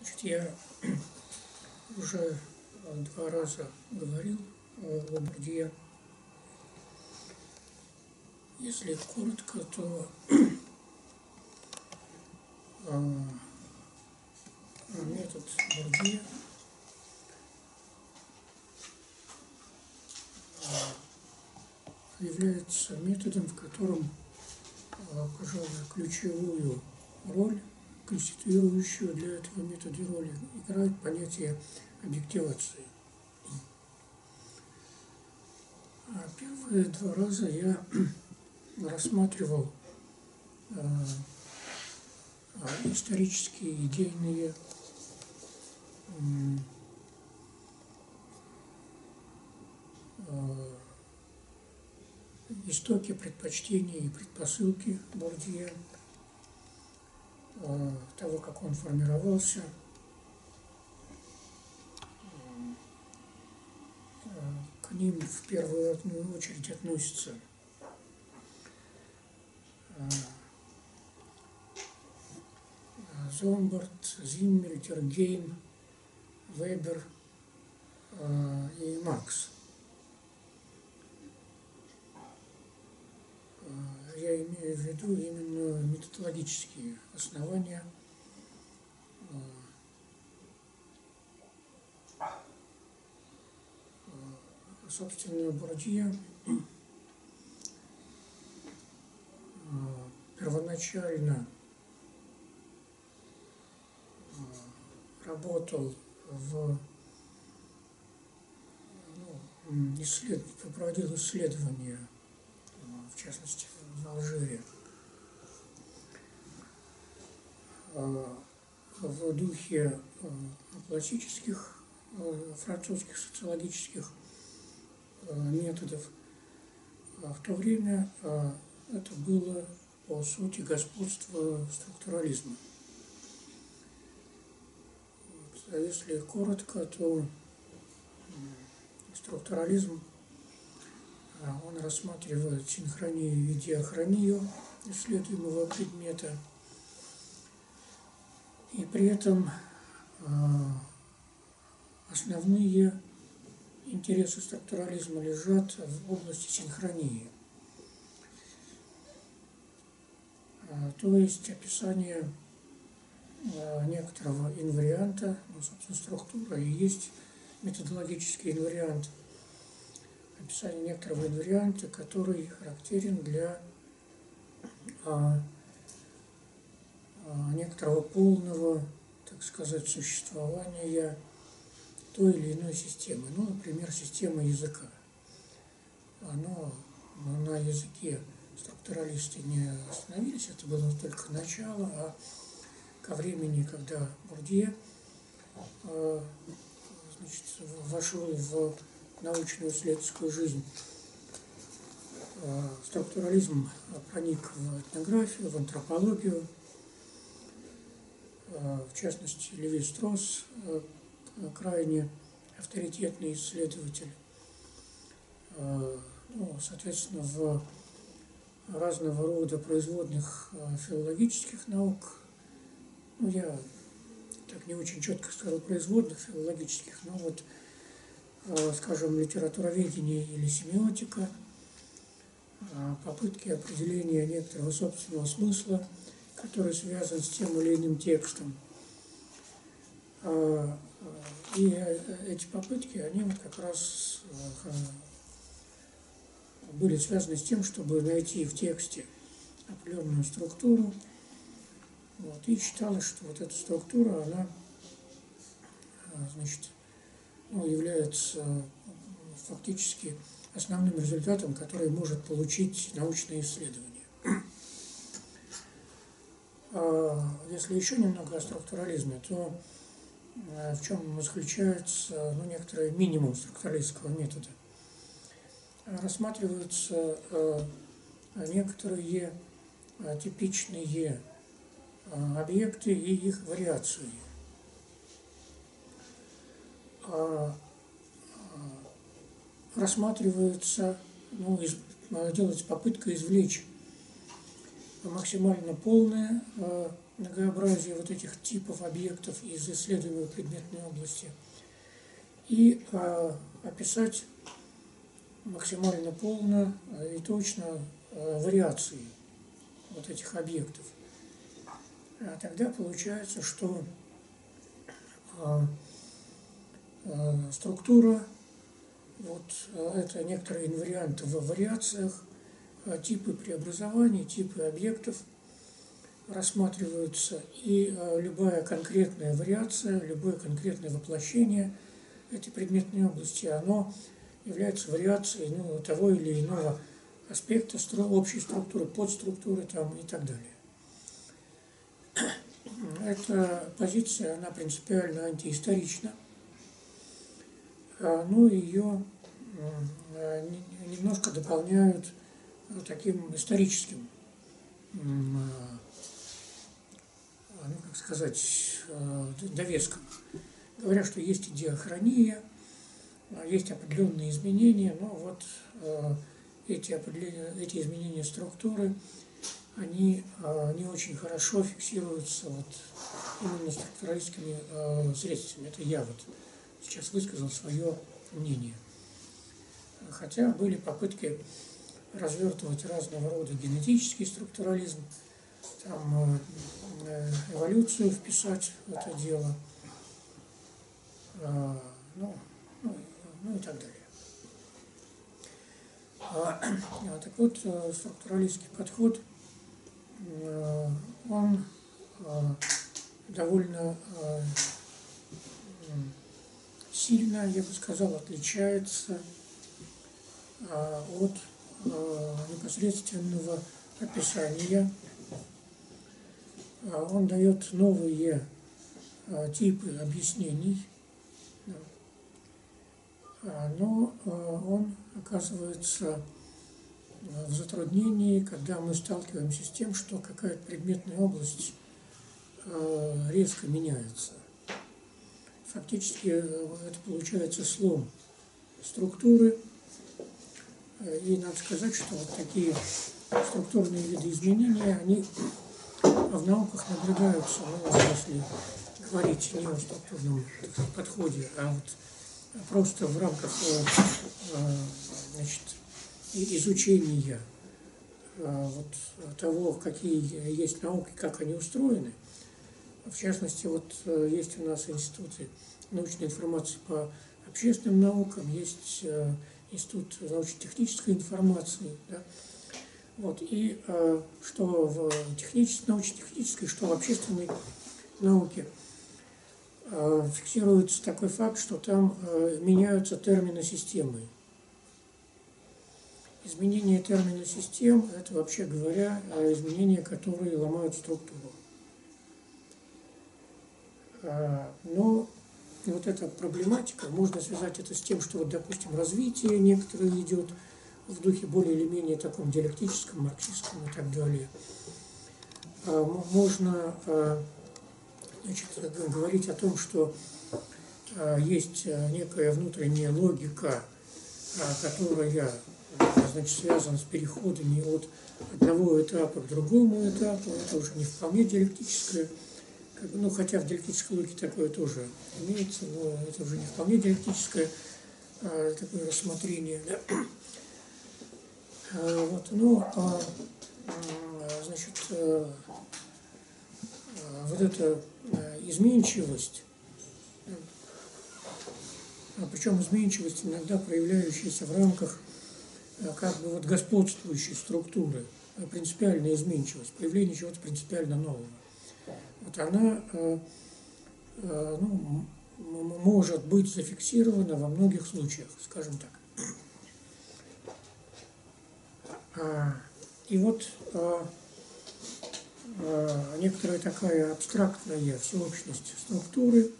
Значит, я уже два раза говорил о Бурдье. Если коротко, то метод Бурдье а, является методом, в котором, пожалуй, ключевую роль конституирующую для этого метода роли играет понятие объективации. А первые два раза я рассматривал э, исторические, идейные э, истоки, предпочтения и предпосылки Бордье – Э, того, как он формировался, э, к ним в первую очередь относятся э, Зомбард, Зиммель, Тергейм, Вебер и Маркс. Я имею в виду именно методологические основания э, собственно, Бордье э, первоначально э, работал в ну, исслед... проводил исследования, в частности, в Алжире а, в духе а, классических а, французских социологических методов. В то время это было, по сути, господство структурализма. Если коротко, то структурализм он рассматривает синхронию и диахронию исследуемого предмета. И при этом а, основные интересы структурализма лежат в области синхронии. А, то есть описание некоторого инварианта, ну, собственно, структура и есть методологический инвариант – описание некоторого инварианта, который характерен для а, а, некоторого полного, так сказать, существования той или иной системы. Ну, например, система языка. Оно на языке структуралисты не остановились, это было только начало, а ко времени, когда Бурдье а, значит, вошел в научную исследовательскую жизнь. Э, структурализм проник в этнографию, в антропологию. Э, в частности, Леви Стросс, э, крайне авторитетный исследователь. Ну, соответственно, в разного рода производных филологических наук, ну, я так не очень четко сказал производных филологических, но вот скажем, литературоведение или семиотика, э, попытки определения некоторого собственного смысла, который связан с тем или иным текстом. Э, и эти попытки, они вот как раз были связаны с тем, чтобы найти в тексте определенную структуру. Вот, и считалось, что вот эта структура, она значит, ну, является фактически основным результатом, который может получить научное исследование. А если еще немного о структурализме, то э, в чем заключается ну, некоторый минимум структуралистского метода? Рассматриваются э, некоторые э, типичные объекты и их вариации – а, а, рассматриваются, ну, из, делается попытка извлечь максимально полное многообразие вот этих типов объектов из исследуемой предметной области и э, описать максимально полно и точно э, вариации вот этих объектов. А тогда получается, что э, э, структура, вот э, это некоторые инварианты в вариациях, э, типы преобразований, типы объектов – рассматриваются, и э, любая конкретная вариация, любое конкретное воплощение этой предметной области, оно является вариацией ну, того или иного аспекта общей структуры, подструктуры там, и так далее. Эта позиция, она принципиально антиисторична, а, но ее э, немножко дополняют таким историческим ну, как сказать, э, довеском. Говорят, что есть идеохрония, а есть определенные изменения, но вот э, эти, эти изменения структуры, они э, не очень хорошо фиксируются вот именно структуралистскими средствами. Это я вот сейчас высказал свое мнение. Хотя были попытки развертывать разного рода генетический структурализм, там Э, эволюцию вписать в это дело, а, ну, ну, ну и так далее. А, так вот, э, структуралистский подход, э, он довольно сильно, я бы сказал, отличается от непосредственного описания а он дает новые а, типы объяснений, а, но он оказывается в затруднении, когда мы сталкиваемся с тем, что какая-то предметная область резко меняется. Фактически это получается слом структуры, и надо сказать, что вот такие структурные виды изменения, они в науках наблюдаются, ну, если говорить не о структурном подходе, а вот просто в рамках э, э, значит, изучения э, вот того, какие есть науки, как они устроены. В частности, вот есть у нас институты научной информации по общественным наукам, есть институт научно-технической информации, да, вот, и э, что в технической, научно-технической, что в общественной науке э, фиксируется такой факт, что там э, меняются термины системы. Изменение термина систем – это, вообще говоря, э, изменения, которые ломают структуру. Э, но вот эта проблематика, можно связать это с тем, что, вот, допустим, развитие некоторое идет – в духе более или менее таком диалектическом, марксистском и так далее. А, можно а, значит, говорить о том, что а, есть некая внутренняя логика, которая значит, связана с переходами от одного этапа к другому этапу. Это уже не вполне диалектическое, ну, хотя в диалектической логике такое тоже имеется, но это уже не вполне диалектическое такое рассмотрение. Да? Э, вот, ну, а, значит, э, вот эта э, изменчивость, а причем изменчивость иногда проявляющаяся в рамках как бы вот господствующей структуры, принципиальная изменчивость, появление чего-то принципиально нового. Вот она ну, может быть зафиксирована во многих случаях, скажем так. А, и вот а, некоторая такая абстрактная всеобщность структуры,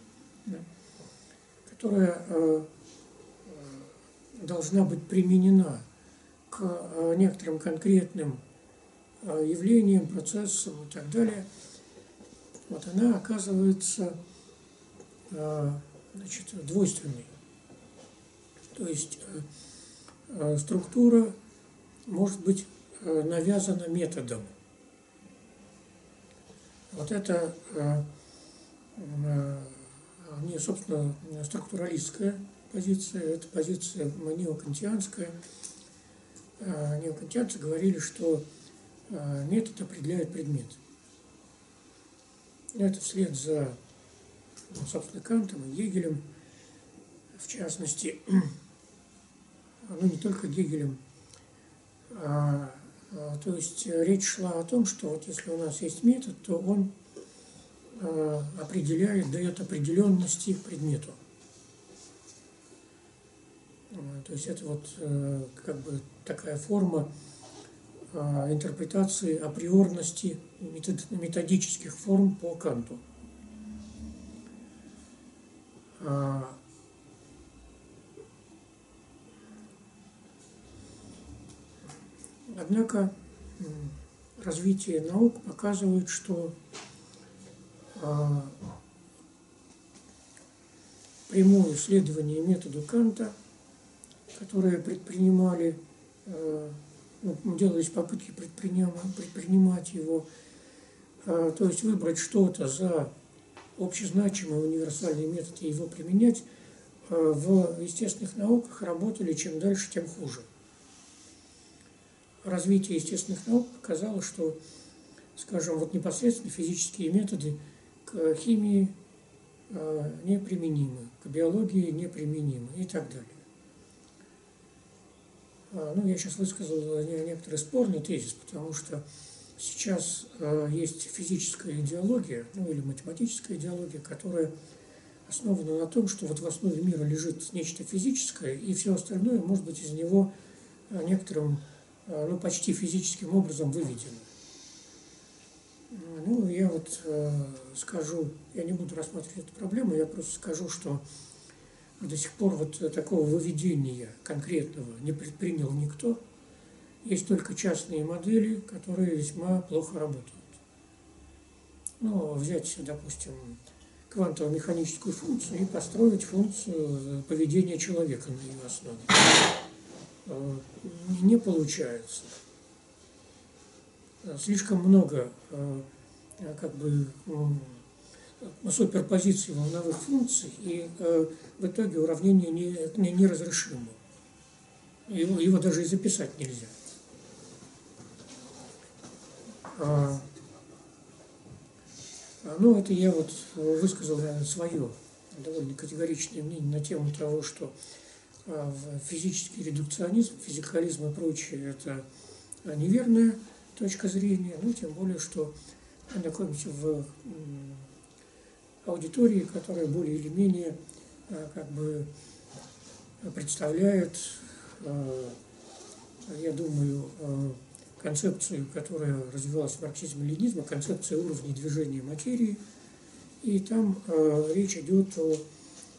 которая должна быть применена к некоторым конкретным явлениям, процессам и так далее, вот она оказывается значит, двойственной. То есть структура может быть э, навязано методом. Вот это э, э, не, собственно, структуралистская позиция, это позиция неокантианская. Э, неокантианцы говорили, что э, метод определяет предмет. Это вслед за, ну, собственно, Кантом и Гегелем, в частности, ну не только Гегелем, а, а, то есть речь шла о том, что вот если у нас есть метод, то он а, определяет, дает определенности предмету. А, то есть это вот э, как бы такая форма интерпретации априорности методических форм по Канту. Однако развитие наук показывает, что а, прямое исследование метода Канта, которое предпринимали, а, делались попытки предпринимать его, а, то есть выбрать что-то за общезначимый универсальный метод и его применять, в естественных науках работали чем дальше, тем хуже развитие естественных наук показало, что, скажем, вот непосредственно физические методы к химии э, неприменимы, к биологии неприменимы и так далее. А, ну, я сейчас высказал некоторый спорный тезис, потому что сейчас э, есть физическая идеология, ну или математическая идеология, которая основана на том, что вот в основе мира лежит нечто физическое, и все остальное может быть из него э, некоторым ну, почти физическим образом выведено. Ну, я вот скажу, я не буду рассматривать эту проблему, я просто скажу, что до сих пор вот такого выведения конкретного не предпринял никто. Есть только частные модели, которые весьма плохо работают. Ну, взять, допустим, квантово-механическую функцию и построить функцию поведения человека на ее основе. Э, не получается. Слишком много э, как бы суперпозиций волновых функций, и э, в итоге уравнение не, не, неразрешимо. Его, его даже и записать нельзя. А, ну, это я вот высказал свое довольно категоричное мнение на тему того, что а физический редукционизм, физикализм и прочее – это неверная точка зрения, ну, тем более, что находимся в аудитории, которая более или менее а, как бы представляет, а, я думаю, концепцию, которая развивалась в марксизме-ленизме, концепция уровней движения материи. И там речь идет о,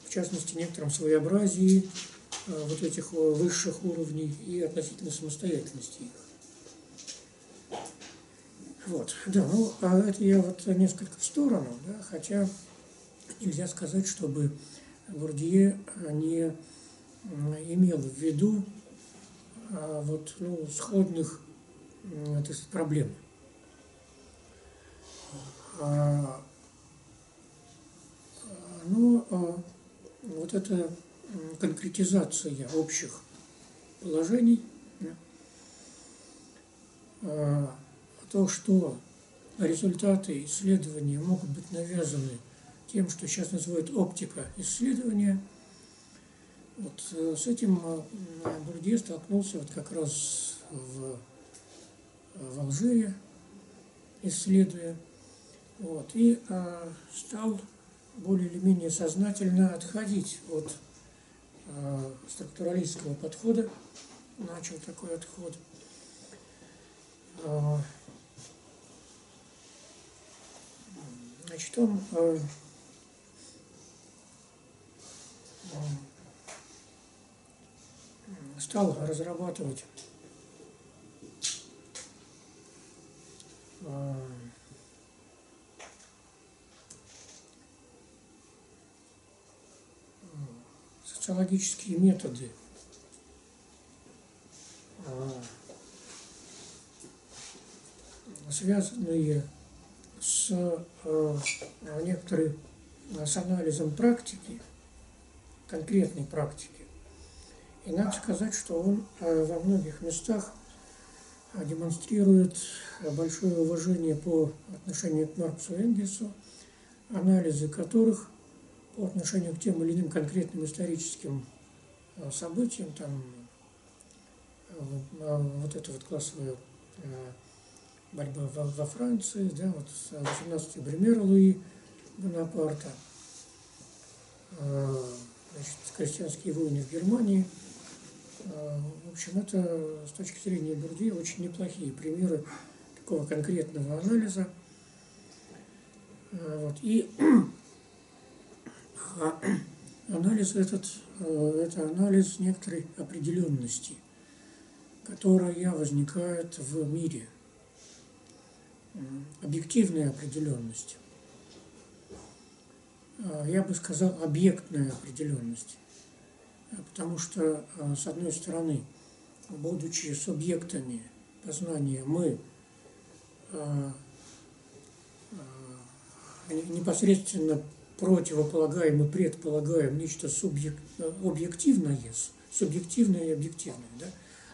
в частности, некотором своеобразии Э, вот этих высших уровней и относительно самостоятельности их. Вот, да, ну, а это я вот несколько в сторону, да, хотя нельзя сказать, чтобы Бурдье не имел в виду а, вот, ну, сходных так сказать, проблем. А, ну, а, вот это конкретизация общих положений, а, то, что результаты исследования могут быть навязаны тем, что сейчас называют оптика исследования, вот э, с этим э, Бурдье столкнулся вот как раз в, в Алжире, исследуя, вот, и а, стал более или менее сознательно отходить от Э, структуралистского подхода, начал такой отход. Э, значит, он э, стал разрабатывать. Социологические методы. А, связанные с э, некоторой с анализом практики, конкретной практики. И надо сказать, что он э, во многих местах э, демонстрирует большое уважение по отношению к Марксу и Энгельсу, анализы которых по отношению к тем или иным конкретным историческим э, событиям, там вот эта вот классовая борьба во, Франции, да, вот 18 Бремера Луи Бонапарта, значит, крестьянские войны в Германии – Э, в общем, это с точки зрения Бурдье очень неплохие примеры такого конкретного анализа. Э, вот. И а, анализ этот э, – это анализ некоторой определенности, которая возникает в мире. Объективная определенность. Я бы сказал, объектная определенность. Потому что, э, с одной стороны, будучи субъектами познания, мы э, э, непосредственно противополагаем и предполагаем нечто субъект, объективное, субъективное и объективное, да?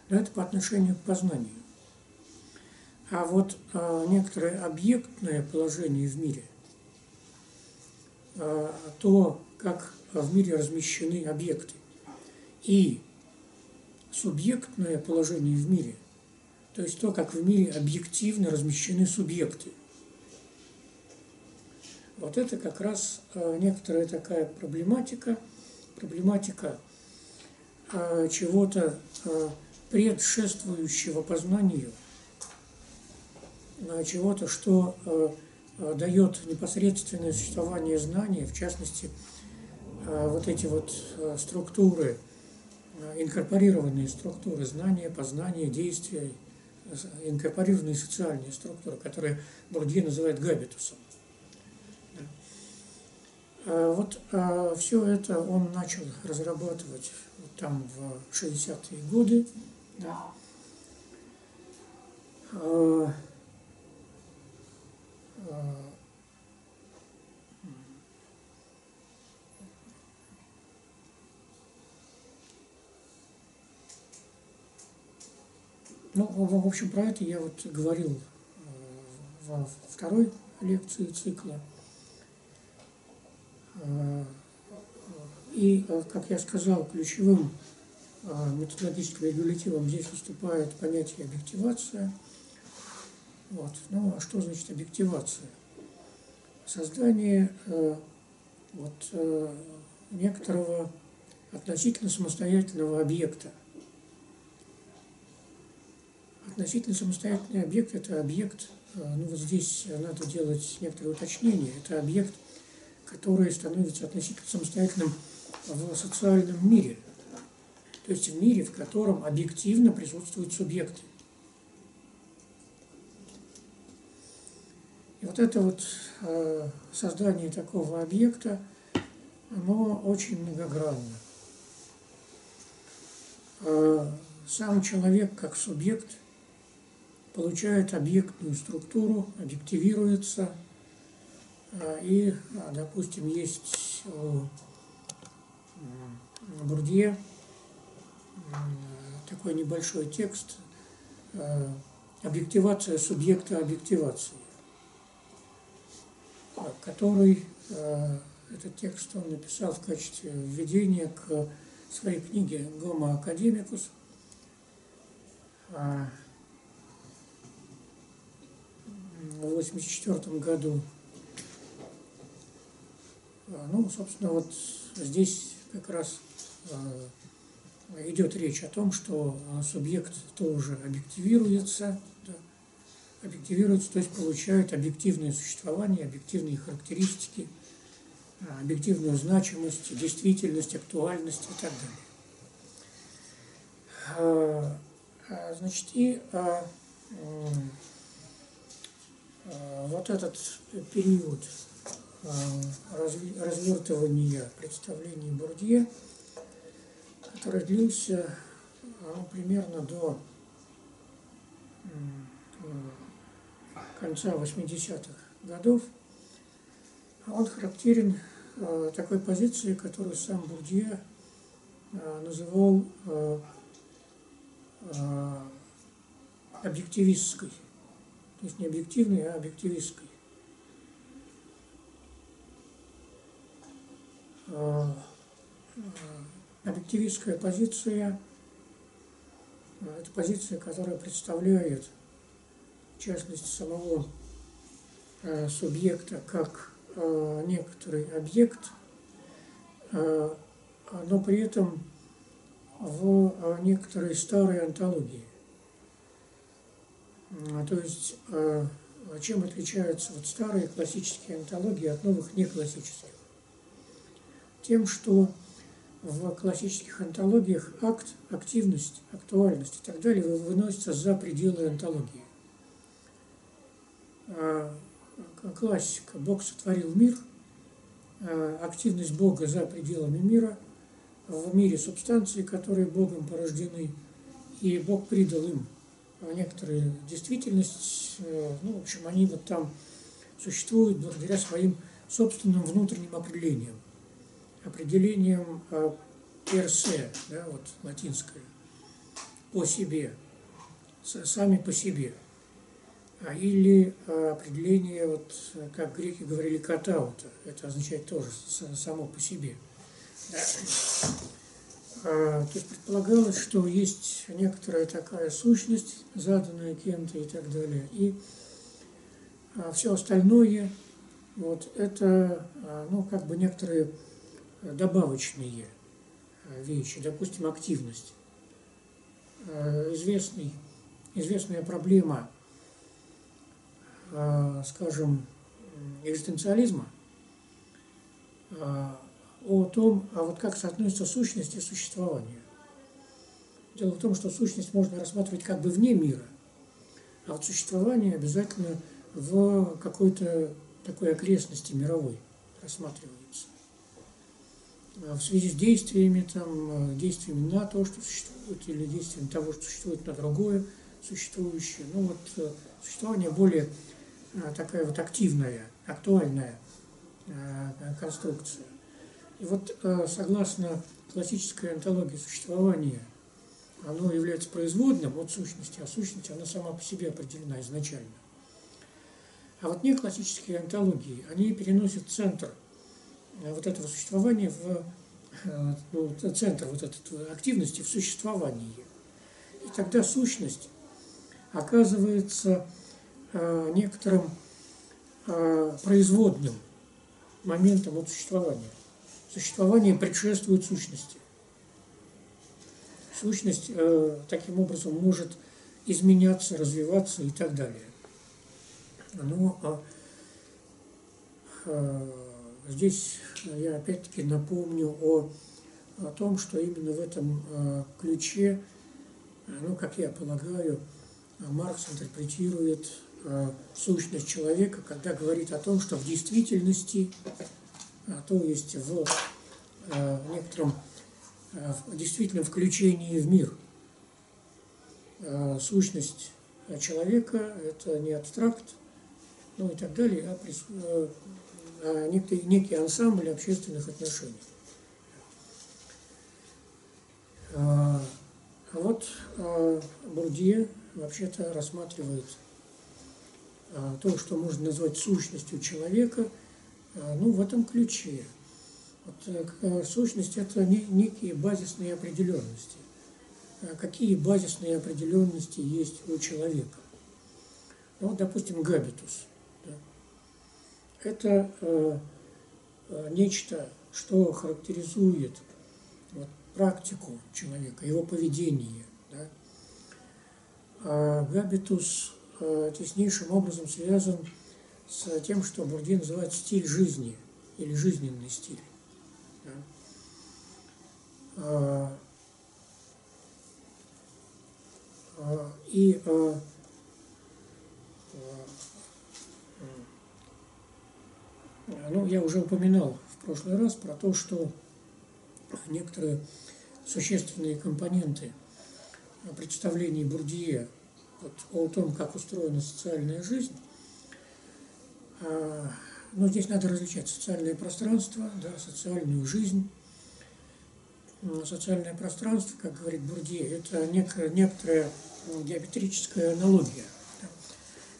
но это по отношению к познанию. А вот некоторое объектное положение в мире, то, как в мире размещены объекты, и субъектное положение в мире, то есть то, как в мире объективно размещены субъекты. Вот это как раз э, некоторая такая проблематика, проблематика э, чего-то э, предшествующего познанию, чего-то, что дает непосредственное существование знания, в частности, вот эти вот структуры – Э, инкорпорированные структуры знания, познания, действия, инкорпорированные социальные структуры, которые Бурдье называет габитусом. Э, вот э, все это он начал разрабатывать там в 60-е годы. Да. Ну, в общем, про это я вот говорил э, во второй лекции цикла. Э, и, э, как я сказал, ключевым методологическим регулятивом здесь выступает понятие объективация. Вот. Ну, а что значит объективация? Создание вот, некоторого относительно самостоятельного объекта – Относительно самостоятельный объект – это объект, э, ну вот здесь надо делать некоторые уточнения, это объект, который становится относительно самостоятельным в социальном мире, то есть в мире, в котором объективно присутствуют субъекты. И вот это вот э, создание такого объекта, оно очень многогранно. Э, сам человек как субъект – получает объектную структуру, объективируется, а, и, допустим, есть у Бурдье такой небольшой текст «Объективация субъекта объективации», который этот текст он написал в качестве введения к своей книге «Гомо Академикус», в 1984 году. А, ну, собственно, вот здесь как раз а, идет речь о том, что а, субъект тоже объективируется, да, объективируется, то есть получает объективное существование, объективные характеристики, объективную значимость, действительность, актуальность и так далее. Значит, и вот этот период развертывания представлений Бурдье, который длился примерно до конца 80-х годов. А он характерен э, такой позиции, которую сам Бурдье э, называл э, объективистской. То есть не объективной, а объективистской. Объективистская позиция – это позиция, которая представляет, в частности, самого э, субъекта как некоторый объект, но при этом в некоторой старой антологии. То есть, чем отличаются вот старые классические антологии от новых неклассических? Тем, что в классических антологиях акт, активность, актуальность и так далее выносятся за пределы антологии. А, классика. Бог сотворил мир, а, активность Бога за пределами мира, в мире субстанции, которые Богом порождены, и Бог придал им некоторую действительность, ну, в общем, они вот там существуют благодаря своим собственным внутренним определениям определением персе, да, вот латинское, по себе, сами по себе. А, или определение, вот, как греки говорили, катаута, это означает тоже само по себе. А, то есть предполагалось, что есть некоторая такая сущность, заданная кем-то и так далее, и а, все остальное, вот, это, ну, как бы некоторые добавочные вещи, допустим, активность. Известный, известная проблема, скажем, экзистенциализма о том, а вот как соотносится сущность и существование. Дело в том, что сущность можно рассматривать как бы вне мира, а вот существование обязательно в какой-то такой окрестности мировой рассматривается. Э, в связи с действиями, там, действиями на то, что существует, или действиями того, что существует на другое существующее. Ну вот э, существование более такая вот активная, актуальная конструкция. И вот согласно классической антологии существования, оно является производным от сущности, а сущность, она сама по себе определена изначально. А вот не классические антологии, они переносят центр – Э, вот этого существования в э, ну, центр вот этой активности в существовании. И тогда сущность оказывается э, некоторым производным моментом от существования. Существование предшествует сущности. Сущность таким образом может изменяться, развиваться и так далее. Но Здесь я опять-таки напомню о, о том, что именно в этом э, ключе, э, ну, как я полагаю, Маркс интерпретирует э, сущность человека, когда говорит о том, что в действительности, то есть в некотором действительно включении в мир, сущность человека – это не абстракт, ну и так далее, а а некий, некий ансамбль общественных отношений. А, а вот а, Бурдье вообще-то рассматривает то, что можно назвать сущностью человека, ну, в этом ключе. Вот, э, сущность – это некие базисные определенности. Какие базисные определенности есть у человека? Ну, вот, допустим, габитус – это э, э, нечто, что характеризует вот, практику человека, его поведение. Да? А габитус э, теснейшим образом связан с тем, что Бурдин называет стиль жизни или жизненный стиль. А, а, и а, Ну, я уже упоминал в прошлый раз про то, что некоторые существенные компоненты представлений Бурдье вот, о том, как устроена социальная жизнь, А, но здесь надо различать социальное пространство, да, социальную жизнь. Социальное пространство, как говорит Бурдье, это некая, некоторая геометрическая аналогия.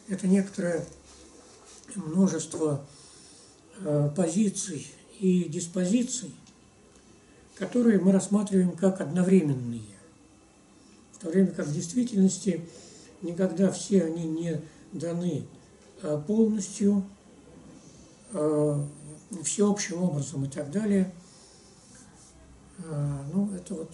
Это некоторое множество э, позиций и диспозиций, которые мы рассматриваем как одновременные. В то время как в действительности никогда все они не даны э, полностью, э, всеобщим образом и так далее. Ну, это вот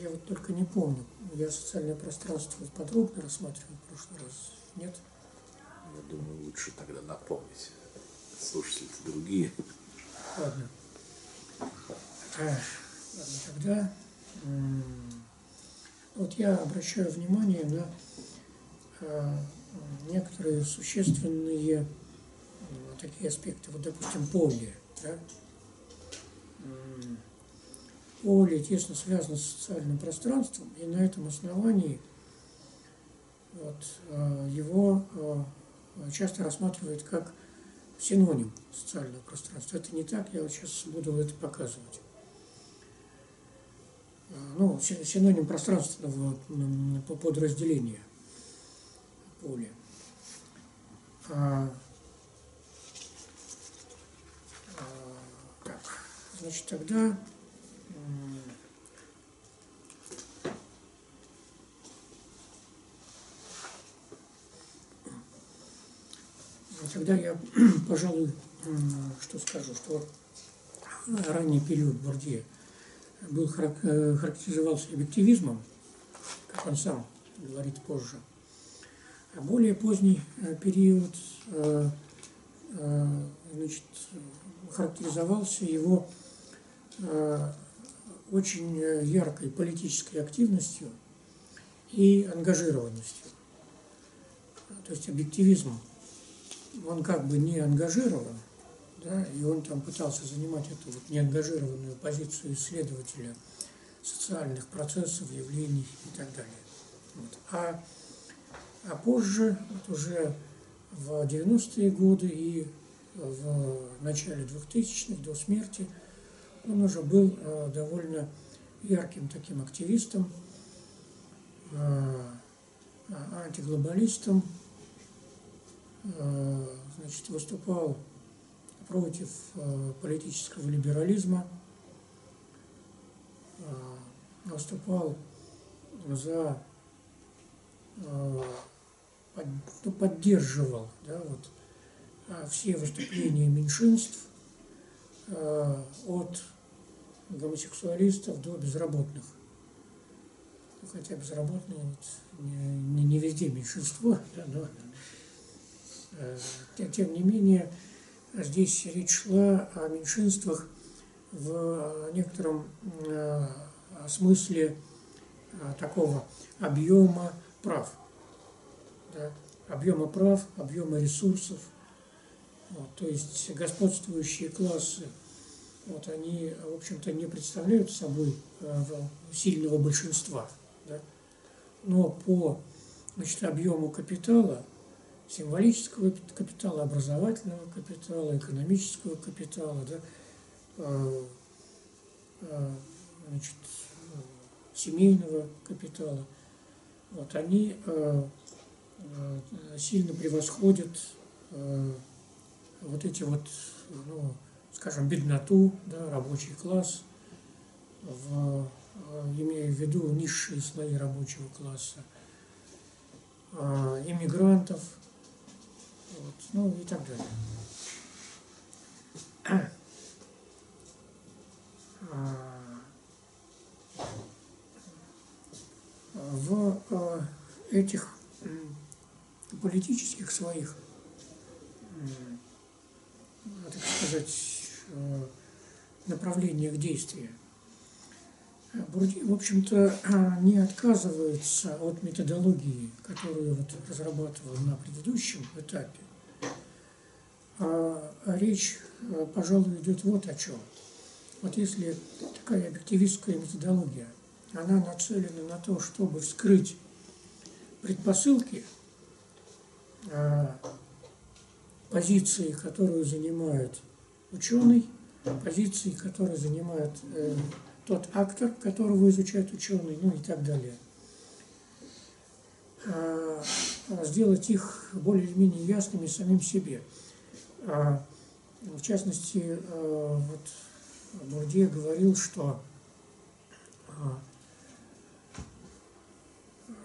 Я вот только не помню. Я социальное пространство подробно рассматривал в прошлый раз. Нет? Я думаю, лучше тогда напомнить. Слушатели другие. Ладно. А, ладно, тогда вот я обращаю внимание на а, некоторые существенные такие аспекты. Вот, допустим, поле. Да? поле тесно связано с социальным пространством, и на этом основании вот, э, его э, часто рассматривают как синоним социального пространства. Это не так, я вот сейчас буду это показывать. Э, ну, синоним пространственного подразделения поля. А, а, так, значит, тогда Тогда я, пожалуй, что скажу, что ранний период Бурдье был, э, характеризовался объективизмом, как он сам говорит позже. А более поздний э, период э, значит, характеризовался его очень яркой политической активностью и ангажированностью. То есть объективизм он как бы не ангажирован, да, и он там пытался занимать эту вот неангажированную позицию исследователя социальных процессов, явлений и так далее. Вот. А, а позже, вот уже в 90-е годы и в начале 2000-х, до смерти, он уже был э, довольно ярким таким активистом, э, антиглобалистом, значит, выступал против э, политического либерализма, э, выступал за, ну, поддерживал да, вот, все выступления меньшинств от гомосексуалистов до безработных. Хотя безработные вот, не, не везде меньшинство, да, но Э, тем не менее, здесь речь шла о меньшинствах в некотором э, смысле э, такого объема прав. Да? Объема прав, объема ресурсов. Вот, то есть господствующие классы, вот, они, в общем-то, не представляют собой сильного большинства. Да? Но по значит, объему капитала символического капитала, образовательного капитала, экономического капитала, да, а, а, значит, семейного капитала. Вот они а, сильно превосходят вот эти вот, ну, скажем, бедноту, да, рабочий класс, в, имея в виду низшие слои рабочего класса, иммигрантов, вот, ну и так далее. А, в э, этих политических своих, так сказать, э, направлениях действия Бурди, в общем-то, не отказывается от методологии, которую вот разрабатывал на предыдущем этапе. А речь, пожалуй, идет вот о чем. вот если такая объективистская методология, она нацелена на то, чтобы вскрыть предпосылки позиции, которую занимает ученый, позиции, которые занимает э, тот актор, которого изучает ученый, ну и так далее. А, сделать их более или менее ясными самим себе. А, в частности, а, вот Бурдье говорил, что а,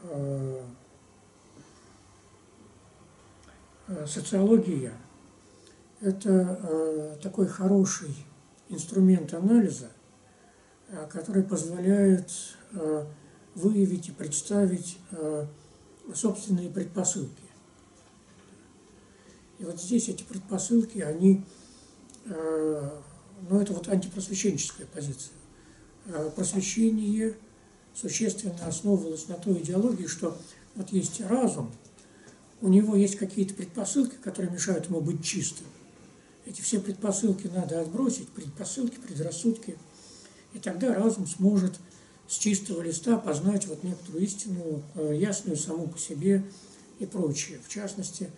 а, социология – это а, такой хороший инструмент анализа, а, который позволяет а, выявить и представить а, собственные предпосылки. И вот здесь эти предпосылки, они, э, ну это вот антипросвещенческая позиция. Э, просвещение существенно основывалось на той идеологии, что вот есть разум, у него есть какие-то предпосылки, которые мешают ему быть чистым. Эти все предпосылки надо отбросить, предпосылки, предрассудки, и тогда разум сможет с чистого листа познать вот некоторую истину, э, ясную саму по себе и прочее. В частности,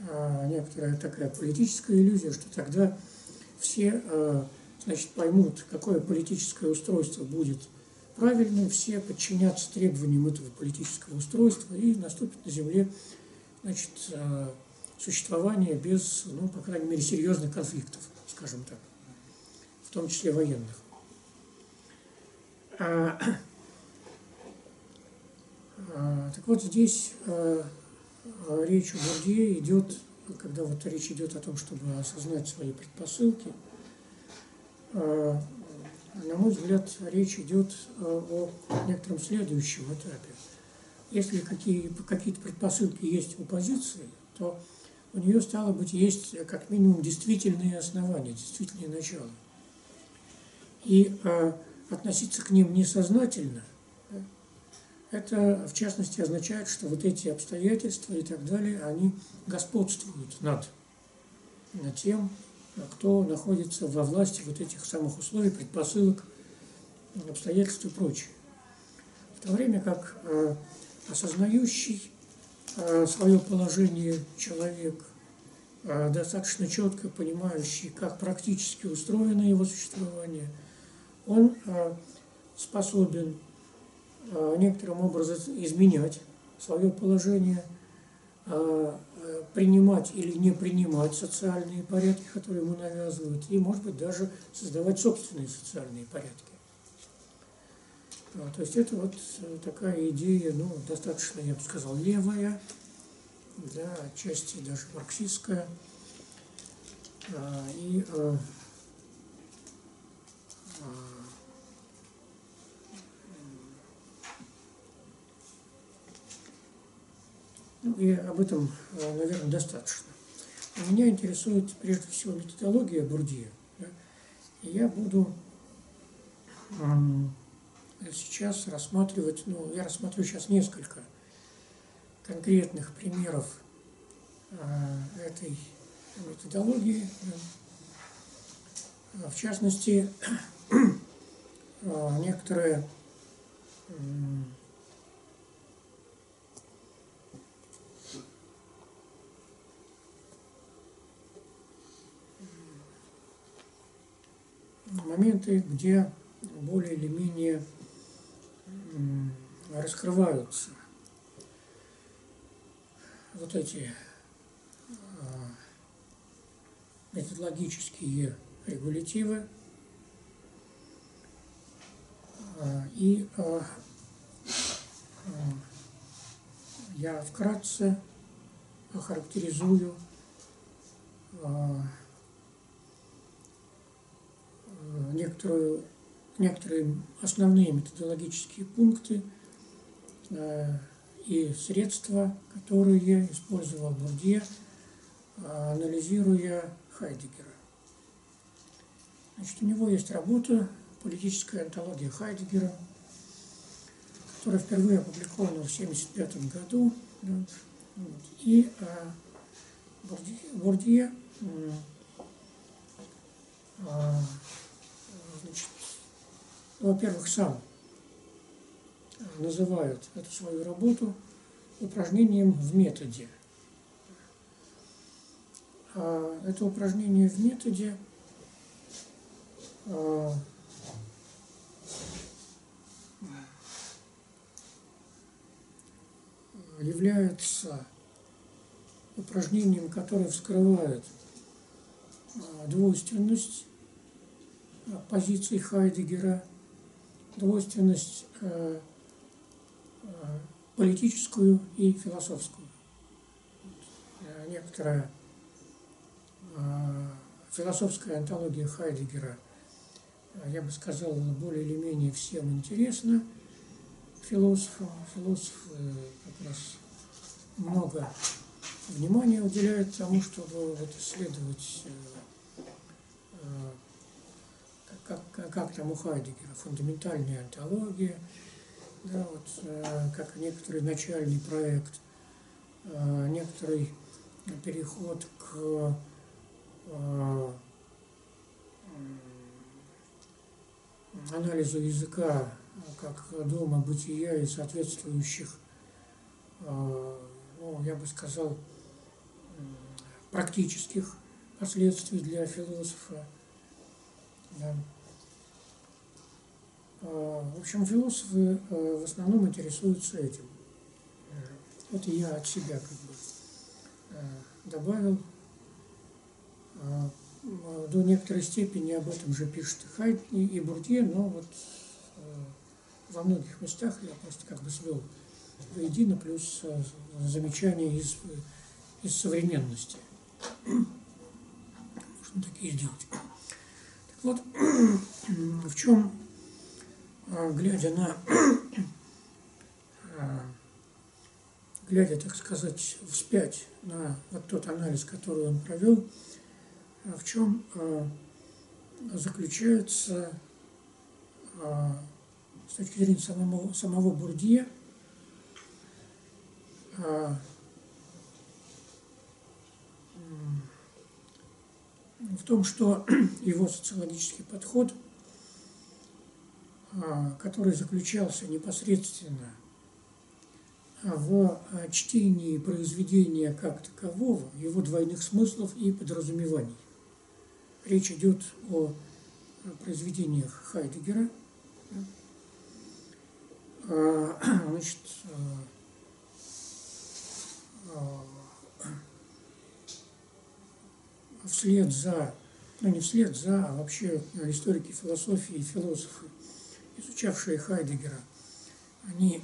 э, некоторая такая политическая иллюзия, что тогда все э, значит, поймут, какое политическое устройство будет правильным, все подчинятся требованиям этого политического устройства и наступит на Земле значит, существование без, ну, по крайней мере, серьезных конфликтов, скажем так, в том числе военных. А, а, так вот здесь а, речь о Бурдье идет, когда вот речь идет о том, чтобы осознать свои предпосылки, на мой взгляд, речь идет о некотором следующем этапе. Если какие, какие-то предпосылки есть у позиции, то у нее, стало быть, есть как минимум действительные основания, действительные начала. И относиться к ним несознательно, это в частности означает, что вот эти обстоятельства и так далее, они господствуют над, над тем, кто находится во власти вот этих самых условий, предпосылок, обстоятельств и прочее. В то время как э, осознающий э, свое положение человек, э, достаточно четко понимающий, как практически устроено его существование – он э, способен э, некоторым образом изменять свое положение, э, принимать или не принимать социальные порядки, которые ему навязывают, и, может быть, даже создавать собственные социальные порядки. То есть это вот такая идея, ну, достаточно, я бы сказал, левая, да, отчасти даже марксистская. И Ну, и об этом, э, наверное, достаточно. Меня интересует прежде всего методология Бурдье. Да? И я буду сейчас рассматривать, ну, я рассмотрю сейчас несколько конкретных примеров э, этой методологии. В частности, э, некоторые моменты, где более или менее раскрываются вот эти а, методологические регулятивы. А, и а, я вкратце охарактеризую некоторую, некоторые основные методологические пункты э, и средства, которые использовал Бурдье, анализируя Хайдегера. Значит, у него есть работа «Политическая антология Хайдегера», которая впервые опубликована в 1975 году. И э, Бурдье, Бурдье значит, ну, во-первых, сам называет эту свою работу упражнением в методе. А это упражнение в методе а, является упражнением, которое вскрывает а, двойственность позиций Хайдегера, двойственность э, э, политическую и философскую. Э, некоторая философская антология Хайдегера, я бы сказал, более или менее всем интересна философам. Философы как раз много внимания уделяют тому, чтобы вот исследовать как, как, там у Хайдегера, фундаментальная антология, да, вот, э, как некоторый начальный проект, э, некоторый переход к э, анализу языка как дома бытия и соответствующих, ну, я бы сказал, практических последствий для философа. Да. А, в общем, философы э, в основном интересуются этим. Э, это я от себя как бы э, добавил. А, до некоторой степени об этом же пишет Хайдни и Бурдье, но вот во многих местах я просто как бы свел воедино, плюс замечания из, из современности. Можно такие сделать. Вот, в чем а, глядя на, а, глядя, так сказать, вспять на вот тот анализ, который он провел, а, в чем заключается с точки зрения самого, самого Бурдье в том, что его социологический подход – а, который заключался непосредственно в а, чтении произведения как такового, его двойных смыслов и подразумеваний. Речь идет о произведениях Хайдегера. А, значит, вслед за, ну не вслед за, а вообще историки философии и философы изучавшие Хайдегера, они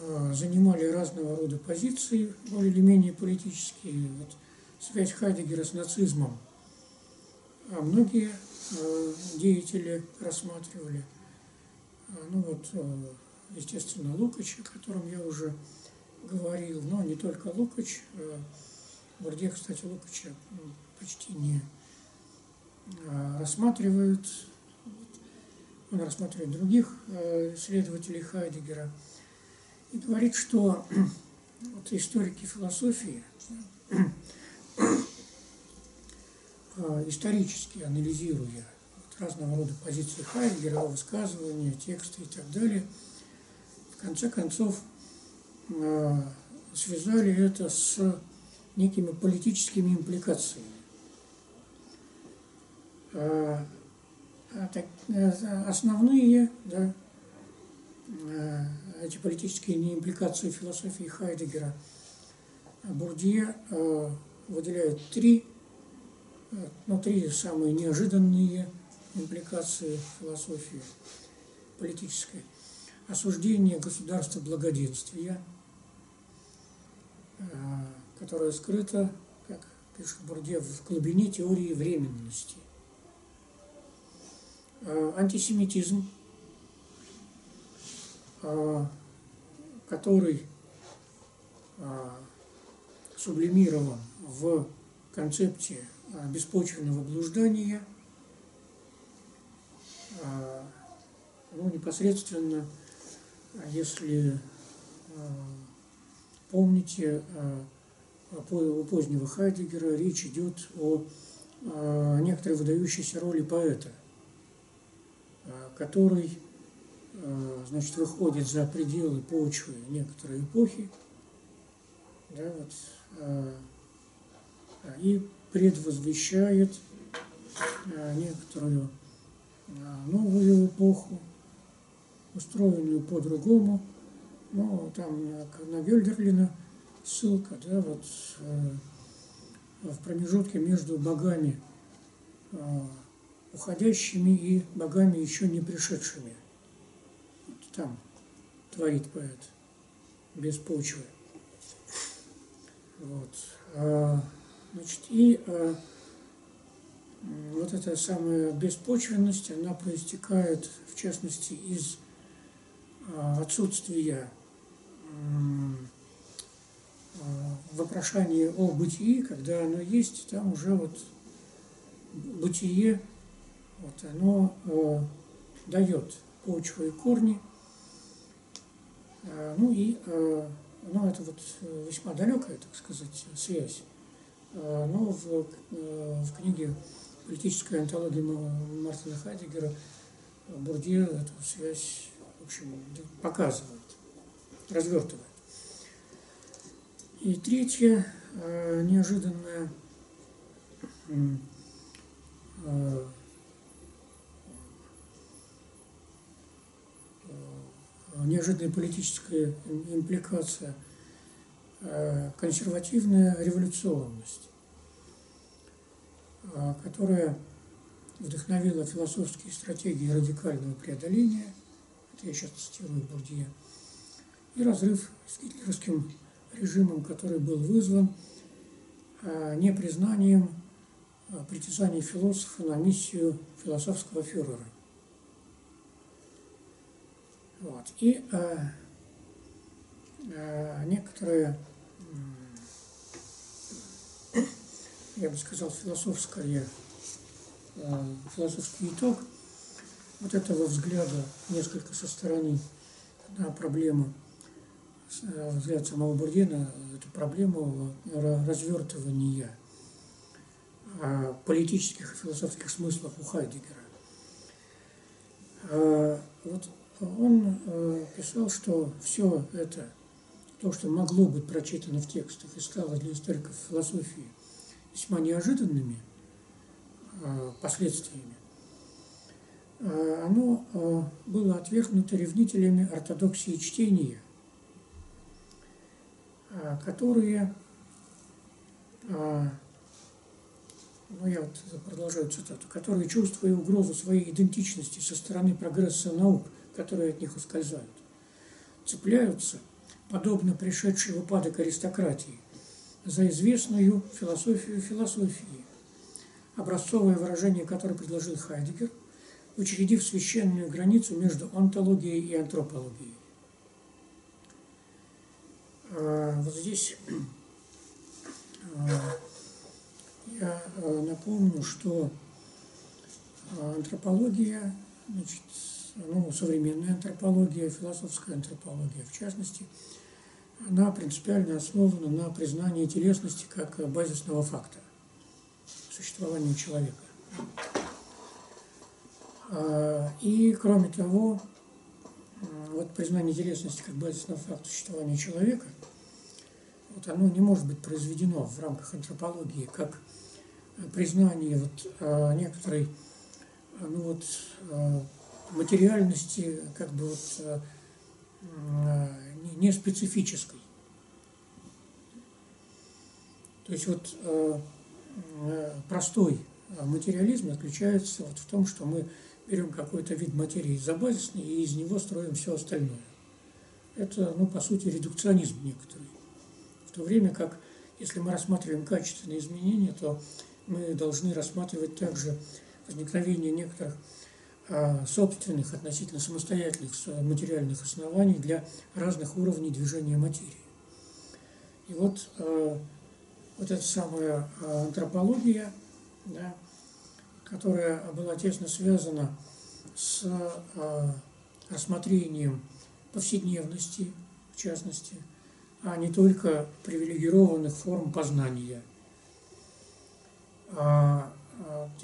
э, занимали разного рода позиции, более или менее политические. Вот связь Хайдегера с нацизмом а многие э, деятели рассматривали. А, ну вот, э, естественно, Лукач, о котором я уже говорил, но не только Лукач. Бурде, кстати, Лукача почти не рассматривают он рассматривает других э, исследователей Хайдегера и говорит, что вот историки философии э, исторически анализируя разного рода позиции Хайдегера, высказывания, тексты и так далее, в конце концов э, связали это с некими политическими импликациями. А, так, э, основные да, э, эти политические импликации философии Хайдегера Бурдье э, выделяет три, ну, три самые неожиданные импликации философии политической. Осуждение государства благоденствия, которое скрыто, как пишет Бурдье, в глубине теории временности. Э, антисемитизм, э, который э, сублимирован в концепте беспочвенного блуждания, ну, непосредственно, если помните, у позднего Хайдегера речь идет о некоторой выдающейся роли поэта – а, который а, значит, выходит за пределы почвы некоторой эпохи, да, вот, а, и предвозвещает некоторую новую эпоху, устроенную по-другому. Ну, там на Гельдерлина ссылка, да, вот в промежутке между богами уходящими и богами еще не пришедшими. Вот там творит поэт без почвы. Вот. А, значит, и а, вот эта самая беспочвенность, она проистекает, в частности, из а, отсутствия а, вопрошания о бытии, когда оно есть, там уже вот бытие вот оно э, дает почву и корни. Э, ну и э, ну, это вот весьма далекая, так сказать, связь. Э, но в, э, в книге «Политическая антология Мартина Хайдегера» Бурдье эту связь, в общем, показывает, развертывает. И третье, э, неожиданное, э, неожиданная политическая импликация, э, консервативная революционность, э, которая вдохновила философские стратегии радикального преодоления, это я сейчас цитирую Бурдье, и разрыв с гитлеровским режимом, который был вызван э, непризнанием притязаний философа на миссию философского фюрера. Вот. И э, э, некоторые, э, я бы сказал, философское, э, философский итог вот этого взгляда несколько со стороны на проблему, взгляд самого Бурдена, эту проблему развертывания э, политических и философских смыслов у Хайдегера. Э, вот он э, писал, что все это, то, что могло быть прочитано в текстах и стало для историков философии весьма неожиданными э, последствиями, э, оно было отвергнуто ревнителями ортодоксии чтения, которые ну я вот продолжаю цитату, которые, чувствуя угрозу своей идентичности со стороны прогресса наук, которые от них ускользают, цепляются, подобно пришедшей в упадок аристократии, за известную философию философии, образцовое выражение которой предложил Хайдегер, учредив священную границу между онтологией и антропологией. А, вот здесь а, я а, напомню, что антропология значит, ну, современная антропология, философская антропология в частности, она принципиально основана на признании телесности как базисного факта существования человека. И, кроме того, вот признание телесности как базисного факта существования человека, вот оно не может быть произведено в рамках антропологии как признание вот а, некоторой ну вот, материальности как бы вот э, не специфической. То есть вот э, э, простой материализм заключается вот в том, что мы берем какой-то вид материи за базисный и из него строим все остальное. Это, ну, по сути, редукционизм некоторый. В то время как, если мы рассматриваем качественные изменения, то мы должны рассматривать также возникновение некоторых Э, собственных, относительно самостоятельных материальных оснований для разных уровней движения материи. И вот, э, вот эта самая э, антропология, да, которая была тесно связана с рассмотрением повседневности, в частности, а не только привилегированных форм познания. А,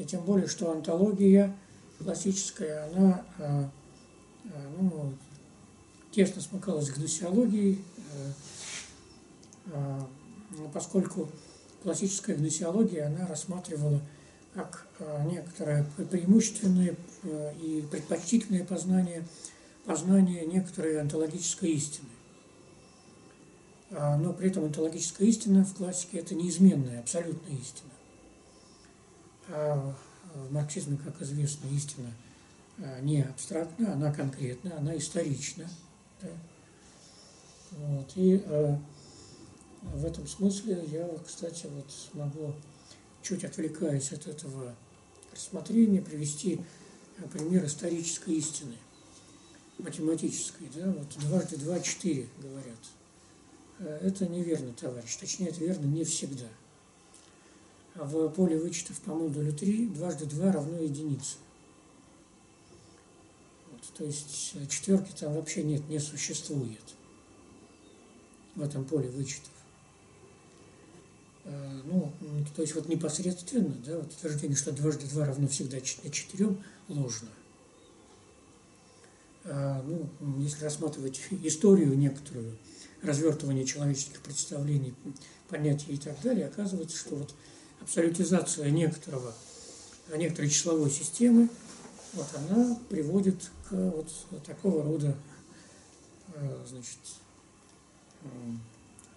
тем более, что антология – классическая, она э, э, ну, тесно смыкалась к гносеологии, поскольку классическая гносеология, она рассматривала как некоторое преимущественное и предпочтительное познание, познание некоторой онтологической истины. Но при этом онтологическая истина в классике – это неизменная, абсолютная истина. А в марксизме, как известно, истина а, не абстрактна, она конкретна, она исторична. Да? Вот. И э, в этом смысле я, кстати, вот могу, чуть отвлекаясь от этого рассмотрения, привести пример исторической истины, математической. Да? Вот дважды два – четыре, говорят. Это неверно, товарищ. Точнее, это верно не всегда – в поле вычетов по модулю 3 дважды 2 равно единице. Вот, то есть э, четверки там вообще нет, не существует в этом поле вычетов. Э, ну, то есть вот непосредственно, да, вот утверждение, что дважды 2 равно всегда 4, ложно. А, ну, если рассматривать историю некоторую, развертывание человеческих представлений, понятий и так далее, оказывается, что вот абсолютизация некоторого, некоторой числовой системы, вот она приводит к вот такого рода э, значит,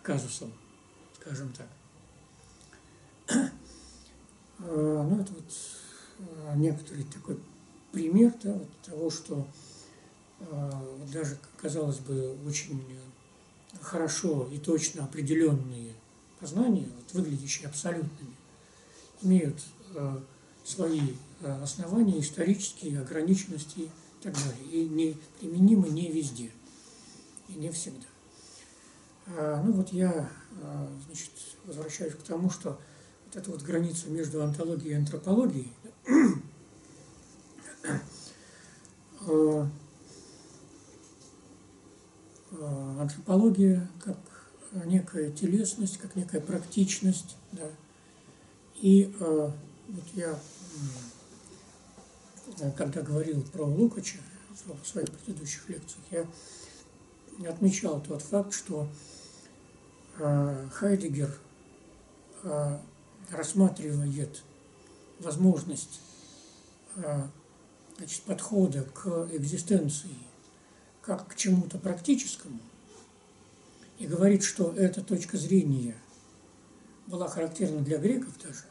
казусам, скажем так. Э, ну, это вот э, некоторый такой пример да, вот того, что даже, казалось бы, очень хорошо и точно определенные познания, вот, выглядящие абсолютными, имеют э, свои э, основания исторические, ограниченности и так далее. И не применимы не везде, и не всегда. Ну вот я значит, возвращаюсь к тому, что эта вот граница между антологией и антропологией. А, антропология как некая телесность, как некая практичность, да, и э, вот я, э, когда говорил про Лукача в своих предыдущих лекциях, я отмечал тот факт, что э, Хайдегер э, рассматривает возможность э, значит, подхода к экзистенции как к чему-то практическому и говорит, что эта точка зрения была характерна для греков даже,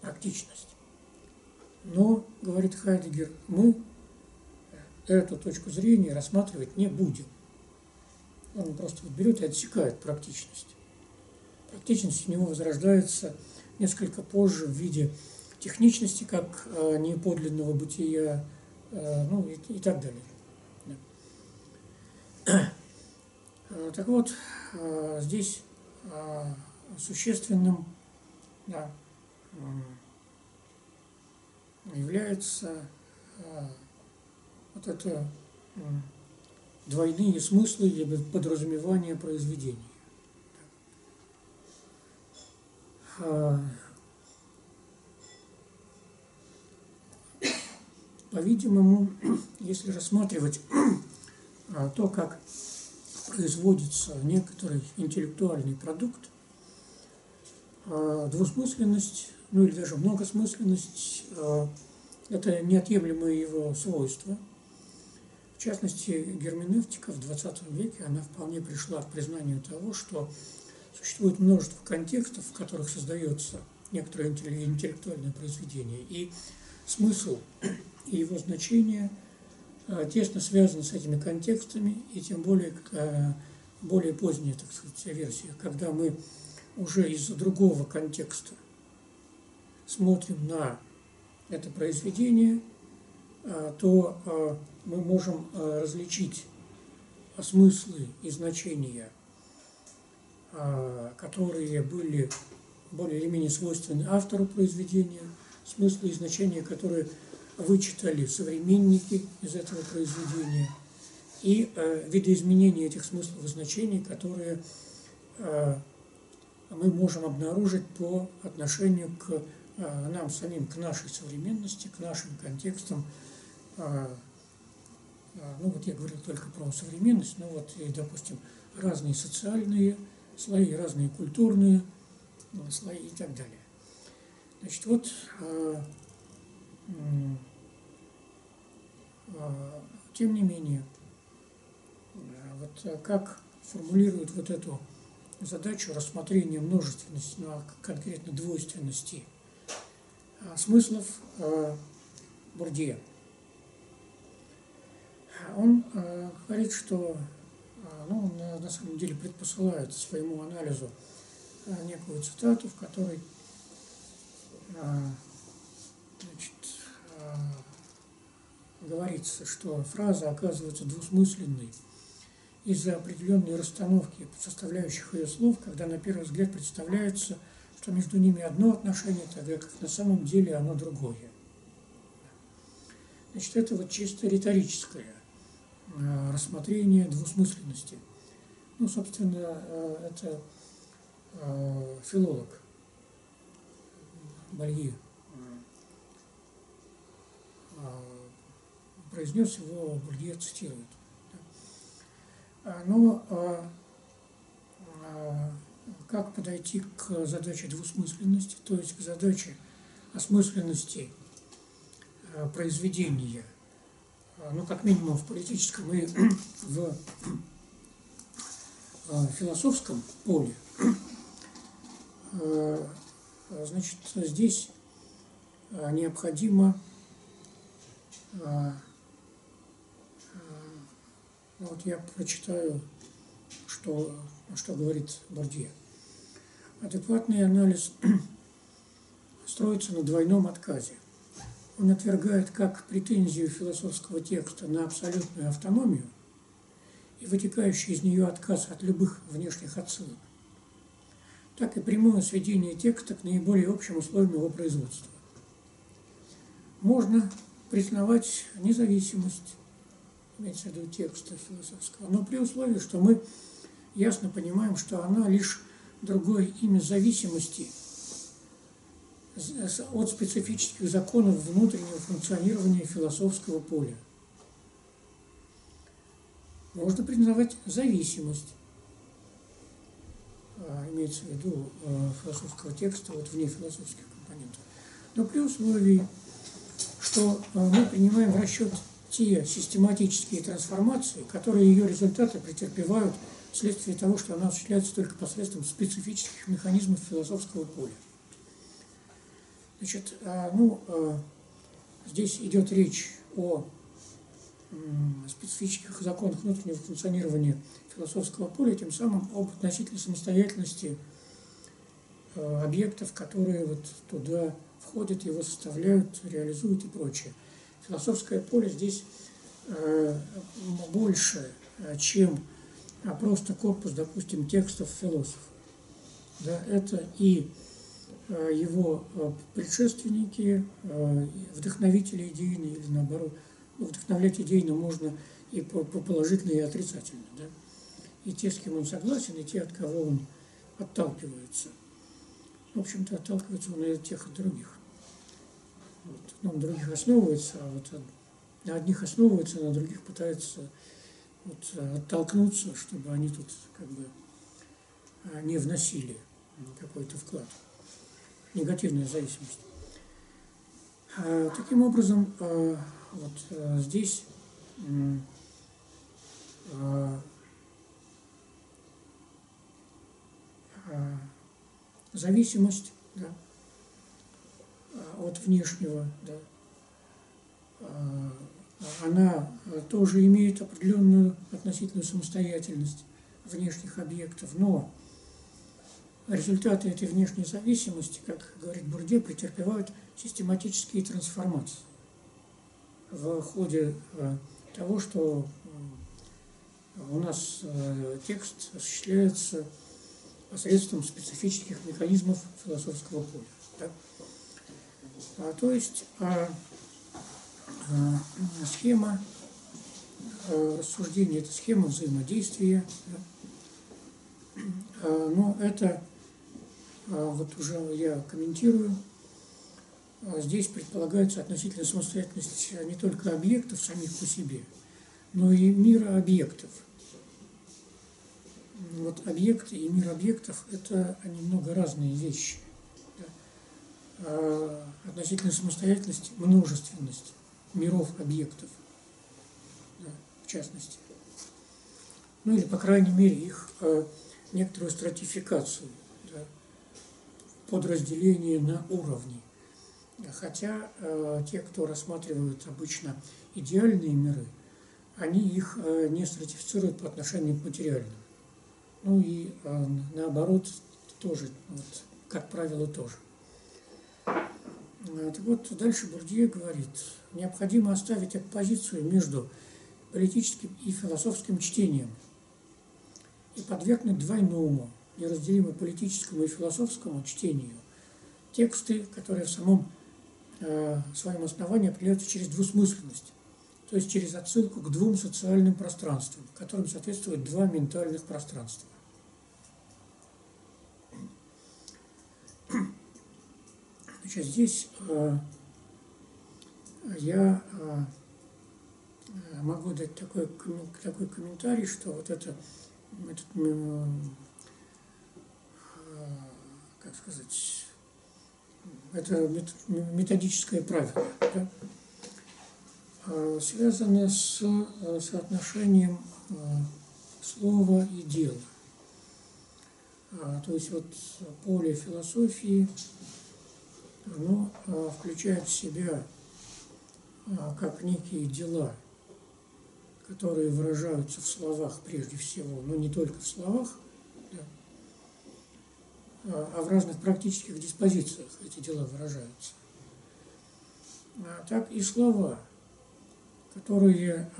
практичность. Но, говорит Хайдегер, мы эту точку зрения рассматривать не будем. Он просто берет и отсекает практичность. Практичность у него возрождается несколько позже в виде техничности, как э, неподлинного бытия, э, ну и, и так далее. Да. Э, так вот, здесь существенным да, является вот это двойные смыслы или подразумевания произведений. А, по-видимому, если рассматривать а, то, как производится некоторый интеллектуальный продукт, двусмысленность ну или даже многосмысленность это неотъемлемое его свойство. В частности, герменевтика в XX веке, она вполне пришла к признанию того, что существует множество контекстов, в которых создается некоторое интеллектуальное произведение, и смысл и его значение э, тесно связаны с этими контекстами, и тем более э, более поздняя, так сказать, версия, когда мы уже из-за другого контекста смотрим на это произведение, а, то а, мы можем а, различить смыслы и значения, которые были более или менее свойственны автору произведения, смыслы и значения, которые вычитали современники из этого произведения, и видоизменения этих смыслов и значений, которые мы можем обнаружить по отношению к а, нам самим к нашей современности, к нашим контекстам, а, а, ну вот я говорил только про современность, ну вот, и, допустим, разные социальные слои, разные культурные ну, слои и так далее. Значит, вот а, а, тем не менее, вот как формулирует вот эту задачу рассмотрения множественности, ну, а конкретно двойственности смыслов Бурдье. Он говорит, что ну, на, на самом деле предпосылает своему анализу некую цитату, в которой значит, говорится, что фраза оказывается двусмысленной из-за определенной расстановки составляющих ее слов, когда на первый взгляд представляется, что между ними одно отношение, тогда как на самом деле оно другое. Значит, это вот чисто риторическое э, рассмотрение двусмысленности. Ну, собственно, э, это э, филолог Бальи произнес его, Булье цитирует. А, но а, а, как подойти к задаче двусмысленности, то есть к задаче осмысленности произведения, ну, как минимум в политическом и в философском поле, значит, здесь необходимо вот я прочитаю, что, что говорит Бордье. Адекватный анализ строится на двойном отказе. Он отвергает как претензию философского текста на абсолютную автономию и вытекающий из нее отказ от любых внешних отсылок, так и прямое сведение текста к наиболее общим условиям его производства. Можно признавать независимость имеется в виду текста философского, но при условии, что мы ясно понимаем, что она лишь другое имя зависимости от специфических законов внутреннего функционирования философского поля. Можно признавать зависимость, а, имеется в виду а, философского текста вот вне философских компонентов, но при условии, что а, мы принимаем в расчет те систематические трансформации, которые ее результаты претерпевают вследствие того, что она осуществляется только посредством специфических механизмов философского поля. Значит, а, ну, а, здесь идет речь о специфических законах внутреннего функционирования философского поля, тем самым об относительной самостоятельности а, объектов, которые вот туда входят, его составляют, реализуют и прочее философское поле здесь э, больше, э, чем а просто корпус, допустим, текстов философов. Да, это и э, его предшественники, вдохновители идейные, или наоборот, ну, вдохновлять идейно можно и по, по положительно, и отрицательно. Да? И те, с кем он согласен, и те, от кого он отталкивается. В общем-то, отталкивается он и от тех, и от других. Вот. Ну, на других основывается, а вот на одних основывается, на других пытается вот, оттолкнуться, чтобы они тут как бы а, не вносили какой-то вклад. Негативная зависимость. А, таким образом, а, вот а, здесь а, зависимость, да, от внешнего, да, она тоже имеет определенную относительную самостоятельность внешних объектов, но результаты этой внешней зависимости, как говорит Бурде, претерпевают систематические трансформации в ходе а, того, что у нас а, текст осуществляется посредством специфических механизмов философского поля. Да? А, то есть а, а, схема а, рассуждения, это схема взаимодействия. Да? А, но это вот уже я комментирую. а, здесь предполагается относительная самостоятельность не только объектов самих по себе, но и мира объектов. Вот объекты и мир объектов – это немного разные вещи. А относительная самостоятельность – множественность миров объектов, в частности. Ну или, по крайней мере, их некоторую стратификацию, подразделение на уровни. Хотя э, те, кто рассматривают обычно идеальные миры, они их э, не стратифицируют по отношению к материальным. Ну и э, наоборот тоже, вот, как правило, тоже. Так вот, дальше Бурдье говорит, необходимо оставить оппозицию между политическим и философским чтением и подвергнуть двойному, неразделимо политическому и философскому чтению тексты, которые в самом э, своем основании определяются через двусмысленность, то есть через отсылку к двум социальным пространствам, которым соответствуют два ментальных пространства. Значит, здесь э, я э, могу дать такой, такой комментарий, что вот это, этот, как сказать, это методическое правило, да, связано с соотношением слова и дела. То есть вот поле философии оно а, включает в себя а, как некие дела, которые выражаются в словах прежде всего, но не только в словах, а, а в разных практических диспозициях эти дела выражаются. Так и слова, которые,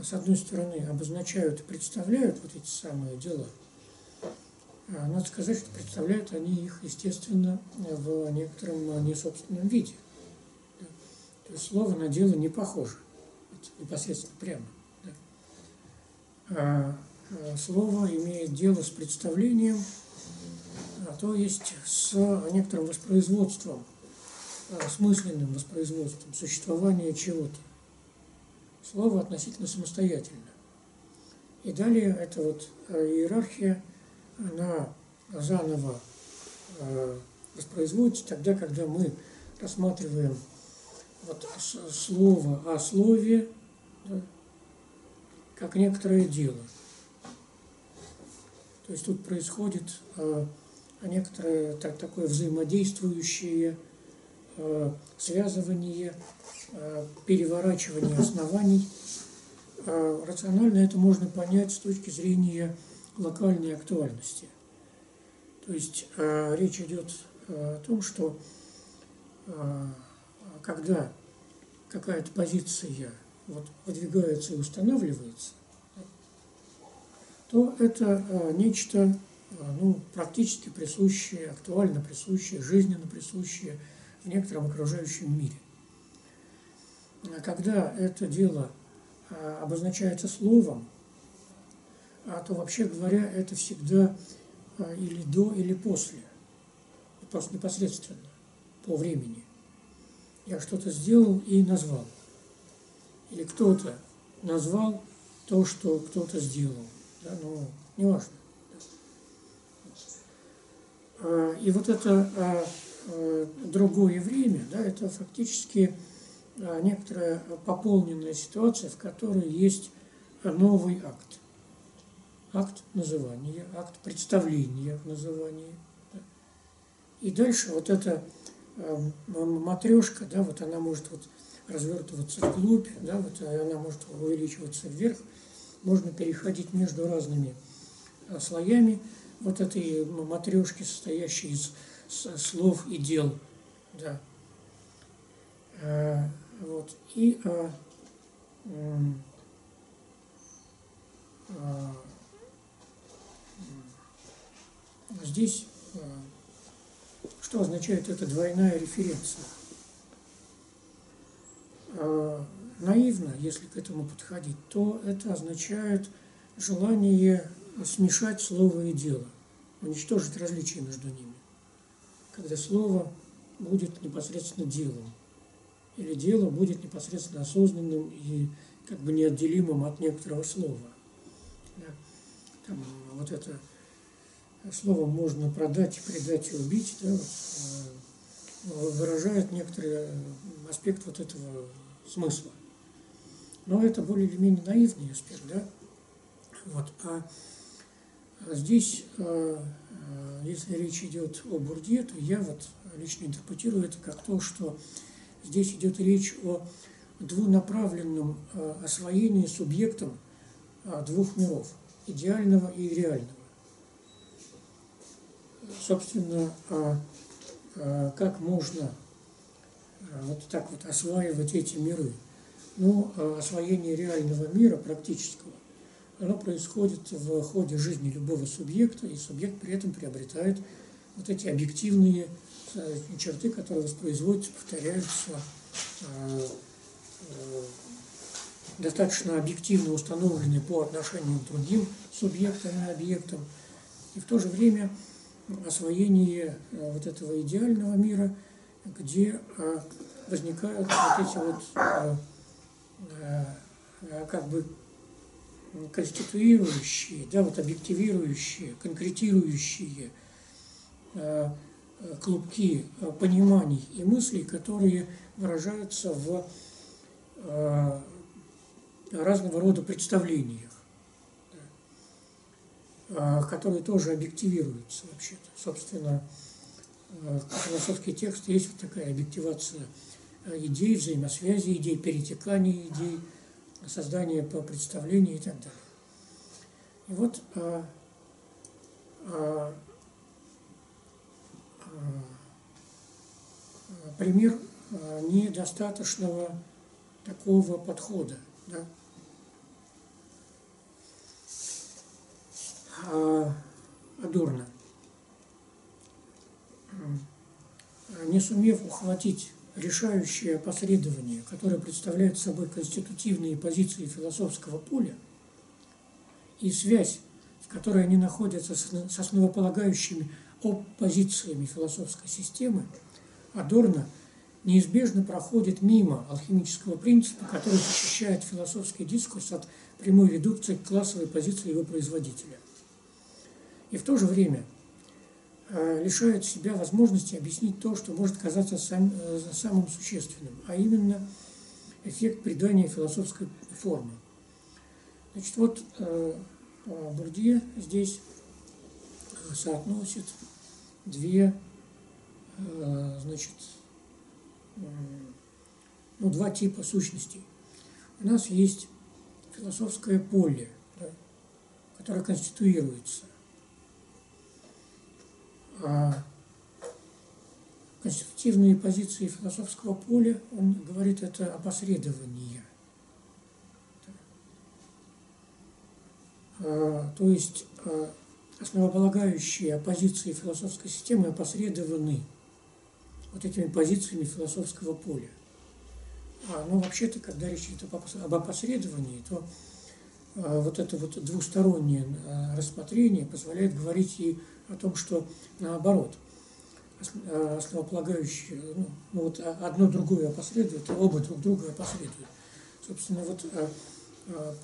с одной стороны, обозначают и представляют вот эти самые дела – а, надо сказать, что представляют они их, естественно, в некотором а, несобственном виде. То есть слово на дело не похоже, непосредственно прямо. А, а слово имеет дело с представлением, а, то есть с некоторым воспроизводством, а, смысленным воспроизводством существования чего-то. Слово относительно самостоятельно. И далее это вот иерархия она заново э, воспроизводится тогда, когда мы рассматриваем вот слово о слове да, как некоторое дело. То есть тут происходит э, некоторое так, такое взаимодействующее э, связывание, э, переворачивание оснований. Э, рационально это можно понять с точки зрения локальной актуальности. То есть э, речь идет э, о том, что э, когда какая-то позиция вот, выдвигается и устанавливается, то это э, нечто ну, практически присущее, актуально присущее, жизненно присущее в некотором окружающем мире. Когда это дело э, обозначается словом, а то вообще говоря, это всегда а, или до, или после, просто непосредственно, по времени. Я что-то сделал и назвал. Или кто-то назвал то, что кто-то сделал. Да, ну, неважно. А, и вот это а, другое время, да, это фактически некоторая пополненная ситуация, в которой есть новый акт. Акт называния, акт представления в назывании. И дальше вот эта матрешка, да, вот она может вот развертываться вглубь, да, вот она может увеличиваться вверх, можно переходить между разными слоями вот этой матрешки, состоящей из слов и дел, да. Э, вот. И э, э, Здесь что означает эта двойная референция? Наивно, если к этому подходить, то это означает желание смешать слово и дело, уничтожить различия между ними. Когда слово будет непосредственно делом. Или дело будет непосредственно осознанным и как бы неотделимым от некоторого слова. Да? Там, вот это слово можно продать, предать и убить, да, вот, э, выражает некоторый аспект вот этого смысла. Но это более или менее наивный аспект, да. Вот. А здесь, э, э, если речь идет о Бурде, то я вот лично интерпретирую это как то, что здесь идет речь о двунаправленном э, освоении субъектом двух миров – идеального и реального. Собственно, как можно вот так вот осваивать эти миры? Ну, освоение реального мира, практического, оно происходит в ходе жизни любого субъекта, и субъект при этом приобретает вот эти объективные э, черты, которые воспроизводятся, повторяются, э, э, достаточно объективно установлены по отношению к другим субъектам и объектам. И в то же время освоение вот этого идеального мира, где возникают вот эти вот как бы конституирующие, да, вот объективирующие, конкретирующие э, э, клубки э, пониманий и мыслей, которые выражаются в разного рода представлениях, которые тоже объективируются вообще-то. Собственно, философский текст есть вот такая объективация идей, взаимосвязи идей, перетекания идей – создание по представлению и так далее. И вот а, а, а, пример а, недостаточного такого подхода. Да? А, Адорно, не сумев ухватить решающее опосредование, которое представляет собой конститутивные позиции философского поля, и связь, в которой они находятся с основополагающими оппозициями философской системы, Адорно неизбежно проходит мимо алхимического принципа, который защищает философский дискурс от прямой редукции к классовой позиции его производителя. И в то же время – лишает себя возможности объяснить то, что может казаться сам, э, самым существенным, а именно эффект придания философской формы. Значит, вот э, Бурдье здесь соотносит две, значит, ну, два типа сущностей. У нас есть философское поле, да, которое конституируется конституктивные позиции философского поля, он говорит, это опосредование. А, то есть а, основополагающие позиции философской системы опосредованы вот этими позициями философского поля. А, но вообще-то, когда речь идет об опосредовании, то а, вот это вот двустороннее а, рассмотрение позволяет говорить и о том, что наоборот, э, основополагающие, ну, ну вот одно другое опосредует, и оба друг друга опосредуют. Собственно, вот а, а,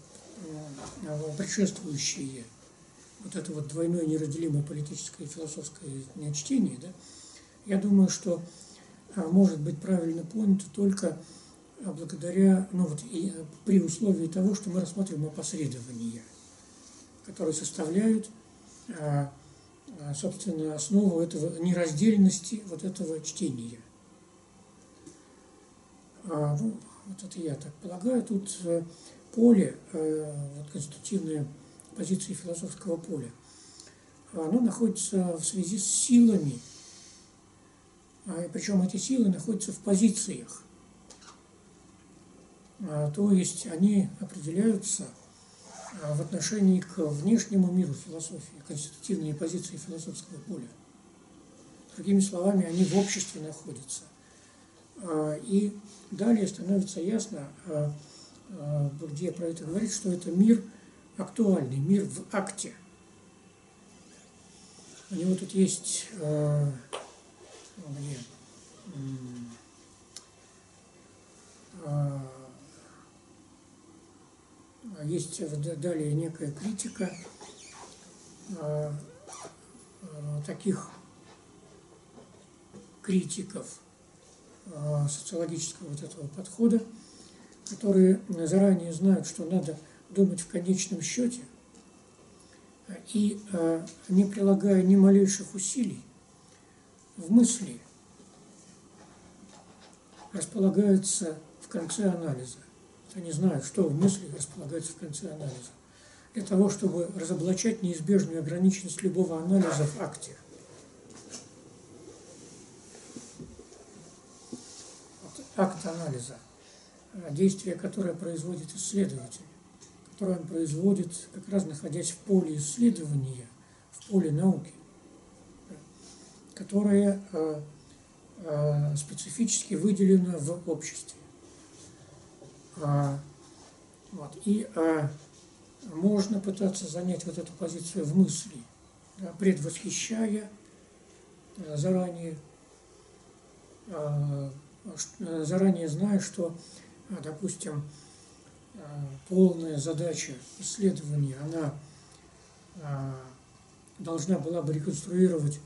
а, предшествующие вот это вот двойное неразделимое политическое и философское чтение, да, я думаю, что может быть правильно понято только благодаря, ну вот и при условии того, что мы рассмотрим опосредования, которые составляют а, собственно, основу этого нераздельности вот этого чтения. А, ну, вот это я так полагаю. Тут э, поле, э, вот конститутивная позиция философского поля, оно находится в связи с силами, а, причем эти силы находятся в позициях. То есть они определяются а в отношении к внешнему миру философии, конститутивные позиции философского поля. Другими словами, они в обществе находятся. А, и далее становится ясно, а, Бурдье про это говорит, что это мир актуальный, мир в акте. У него тут есть где, а, есть далее некая критика а, а, таких критиков социологического вот этого подхода, которые заранее знают, что надо думать в конечном счете, и не прилагая ни малейших усилий в мысли располагаются в конце анализа. Они знают, что в мысли располагается в конце анализа. Для того, чтобы разоблачать неизбежную ограниченность любого анализа в акте. Вот акт анализа, действие, которое производит исследователь, которое он производит, как раз находясь в поле исследования, в поле науки, которое э, э, специфически выделено в обществе. А, вот. И а, можно пытаться занять вот эту позицию в мысли, да, предвосхищая а, заранее, а, заранее зная, что, допустим, полная задача исследования, она должна была бы реконструировать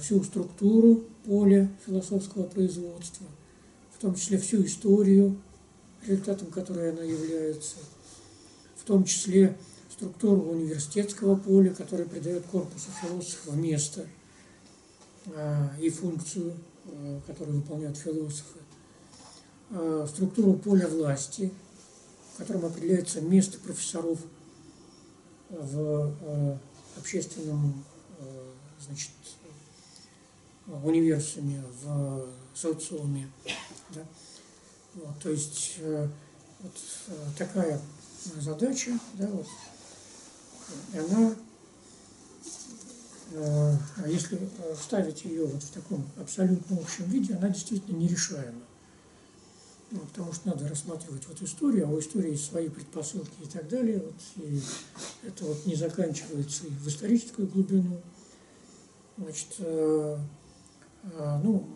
всю структуру поля философского производства, в том числе всю историю результатом которой она является, в том числе структуру университетского поля, который придает корпусу философов место а, и функцию, а, которую выполняют философы, а, структуру поля власти, в котором определяется место профессоров в общественном значит, универсуме, в социуме. Да? Вот, то есть э, вот э, такая задача, да, вот, она, э, а если ставить ее вот в таком абсолютно общем виде, она действительно нерешаема. Ну, потому что надо рассматривать вот историю, а у истории есть свои предпосылки и так далее. Вот, и это вот не заканчивается и в историческую глубину. Значит, э, э, ну,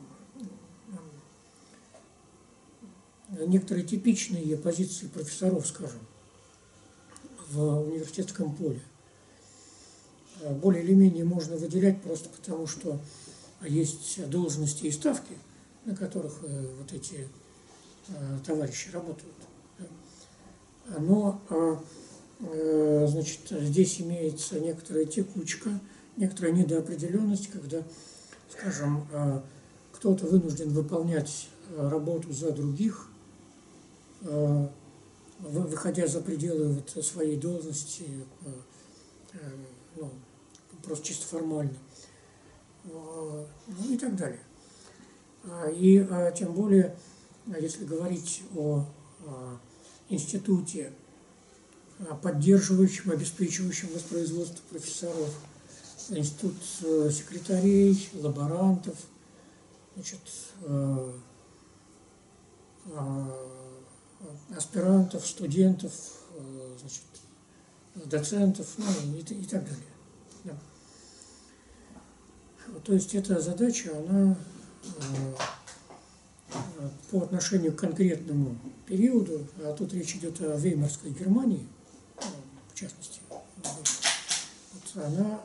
некоторые типичные позиции профессоров, скажем, в университетском поле. А более или менее можно выделять просто потому, что есть должности и ставки, на которых э, вот эти э, товарищи работают. Но э, значит, здесь имеется некоторая текучка, некоторая недоопределенность, когда, скажем, кто-то вынужден выполнять работу за других, Э, выходя за пределы вот своей должности, э, э, ну, просто чисто формально, ну и так далее. А, и тем более, если говорить о институте, поддерживающем, обеспечивающем воспроизводство профессоров, институт секретарей, лаборантов, значит, аспирантов, студентов, э, значит, доцентов ну, и, и так далее. Да. То есть эта задача, она э, по отношению к конкретному периоду, а тут речь идет о Веймарской Германии, э, в частности, вот она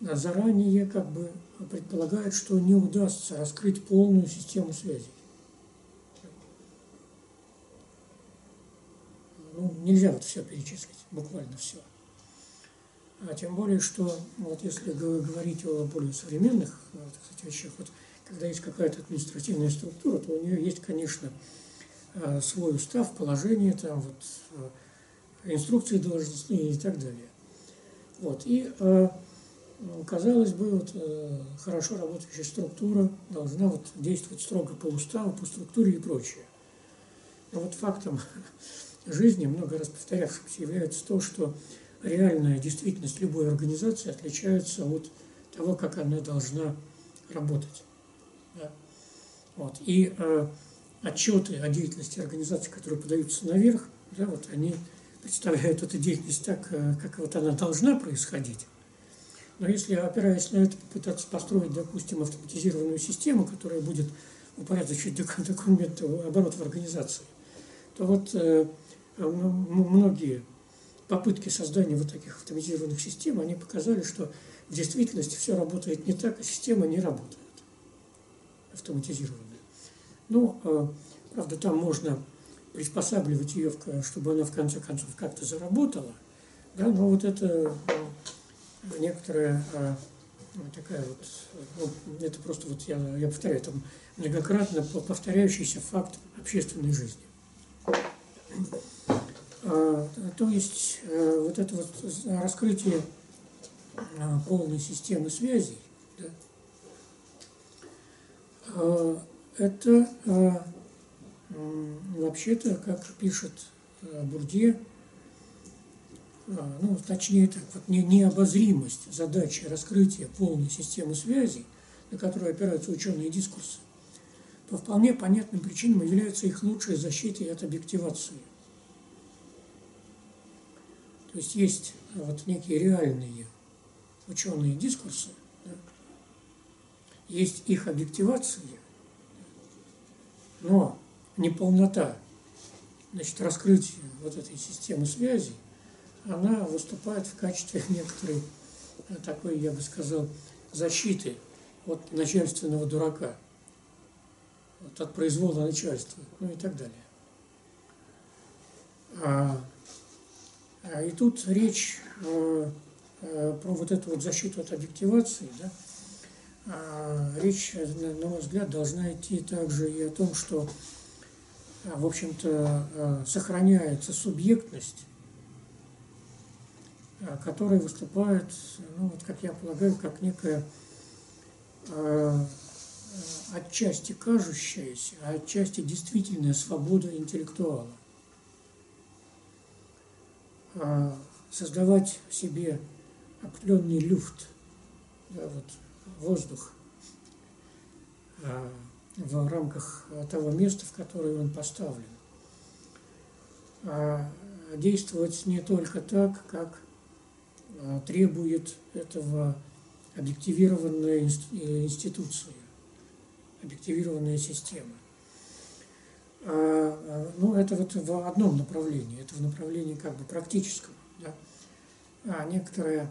заранее как бы предполагает, что не удастся раскрыть полную систему связей. Ну, нельзя вот все перечислить, буквально все. А тем более, что вот если говорить о более современных э, так сказать, вещах, вот, когда есть какая-то административная структура, то у нее есть, конечно, э, свой устав, положение, там вот э, инструкции должностные и так далее. Вот. И казалось бы, вот, э, хорошо работающая структура должна вот, действовать строго по уставу, по структуре и прочее. Но вот фактом жизни, много раз повторявшимся, является то, что реальная действительность любой организации отличается от того, как она должна работать. Да? Вот. И э, отчеты о деятельности организации, которые подаются наверх, да, вот они представляют эту деятельность так, э, как вот она должна происходить Но если, опираясь на это, попытаться построить, допустим, автоматизированную систему, которая будет упорядочить документы оборот в организации, то вот э, многие попытки создания вот таких автоматизированных систем, они показали, что в действительности все работает не так, а система не работает автоматизированная. Ну, э, правда, там можно приспосабливать ее, чтобы она в конце концов как-то заработала, да, но вот это некоторая а, такая вот, ну, это просто вот я, я повторяю, это многократно повторяющийся факт общественной жизни. А, то есть а, вот это вот раскрытие а, полной системы связей, да, а, это а, вообще-то, как пишет а, Бурдье, ну, точнее, так вот, не, необозримость задачи раскрытия полной системы связей, на которую опираются ученые дискурсы, по вполне понятным причинам является их лучшей защитой от объективации. То есть есть вот некие реальные ученые дискурсы, да? есть их объективация, но неполнота значит, раскрытия вот этой системы связей, она выступает в качестве некоторой э, такой, я бы сказал, защиты от начальственного дурака, вот от произвола начальства, ну и так далее. А, а и тут речь э, э, про вот эту вот защиту от объективации, да, а, речь, на мой взгляд, должна идти также и о том, что, в общем-то, сохраняется субъектность Э, который выступает, ну вот как я полагаю, как некая э, отчасти кажущаяся, а отчасти действительная свобода интеллектуала. Э, создавать себе определенный люфт, да, вот, воздух э, в рамках того места, в которое он поставлен. А действовать не только так, как Э, требует этого объективированная э, институция, объективированная система. А, а, ну, это вот в одном направлении, это в направлении как бы практическом. Да? А некоторые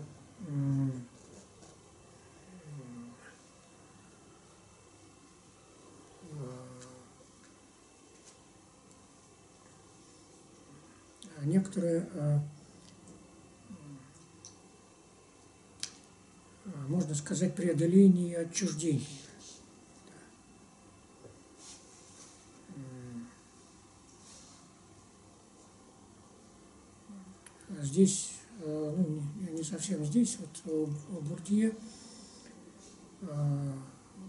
некоторые можно сказать, преодоление отчуждения. Здесь, э, ну, не совсем здесь, вот у Бурдье э,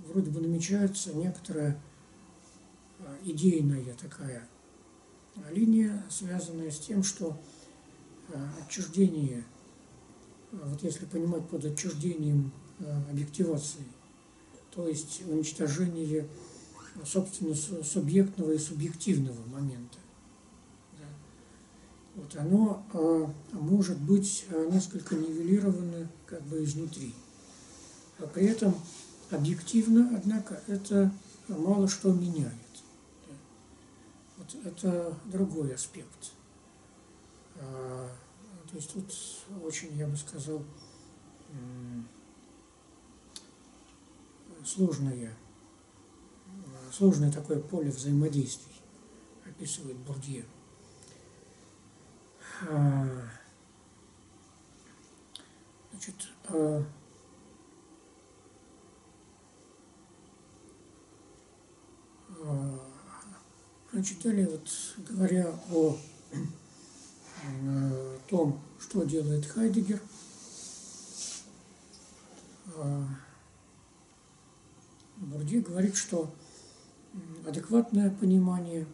вроде бы намечается некоторая э, идейная такая линия, связанная с тем, что отчуждение – вот если понимать под отчуждением э, объективации, то есть уничтожение, собственно, субъектного и субъективного момента. Вот оно а, может быть э, несколько нивелировано как бы изнутри. А при этом объективно, однако, это мало что меняет. Вот это другой аспект. А, то есть тут очень, я бы сказал, сложное, сложное такое поле взаимодействий описывает Бурдье. А, значит, а, а, далее вот говоря о том, что делает Хайдегер. Э, Бурди говорит, что адекватное понимание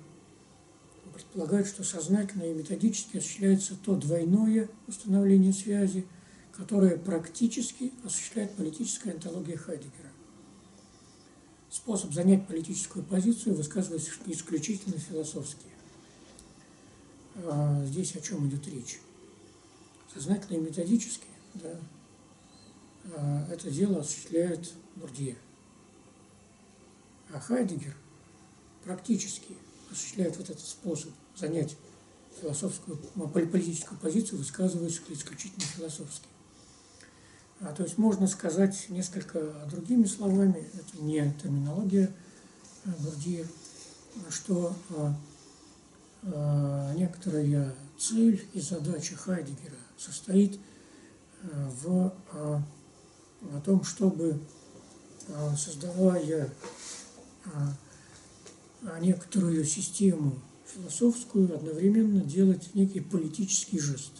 предполагает, что сознательно и методически осуществляется то двойное установление связи, которое практически осуществляет политическая антология Хайдегера. Способ занять политическую позицию высказывается исключительно философски. А здесь о чем идет речь? Сознательно и методически, да, э, это дело осуществляет Бурдье. А Хайдегер практически осуществляет вот этот способ занять философскую, политическую позицию, высказываясь исключительно философски. А, то есть можно сказать несколько другими словами, это не терминология Бурдье, что а, а, некоторая цель и задача Хайдегера состоит а, в а, о том, чтобы, а, создавая а, некоторую систему философскую, одновременно делать некий политический жест.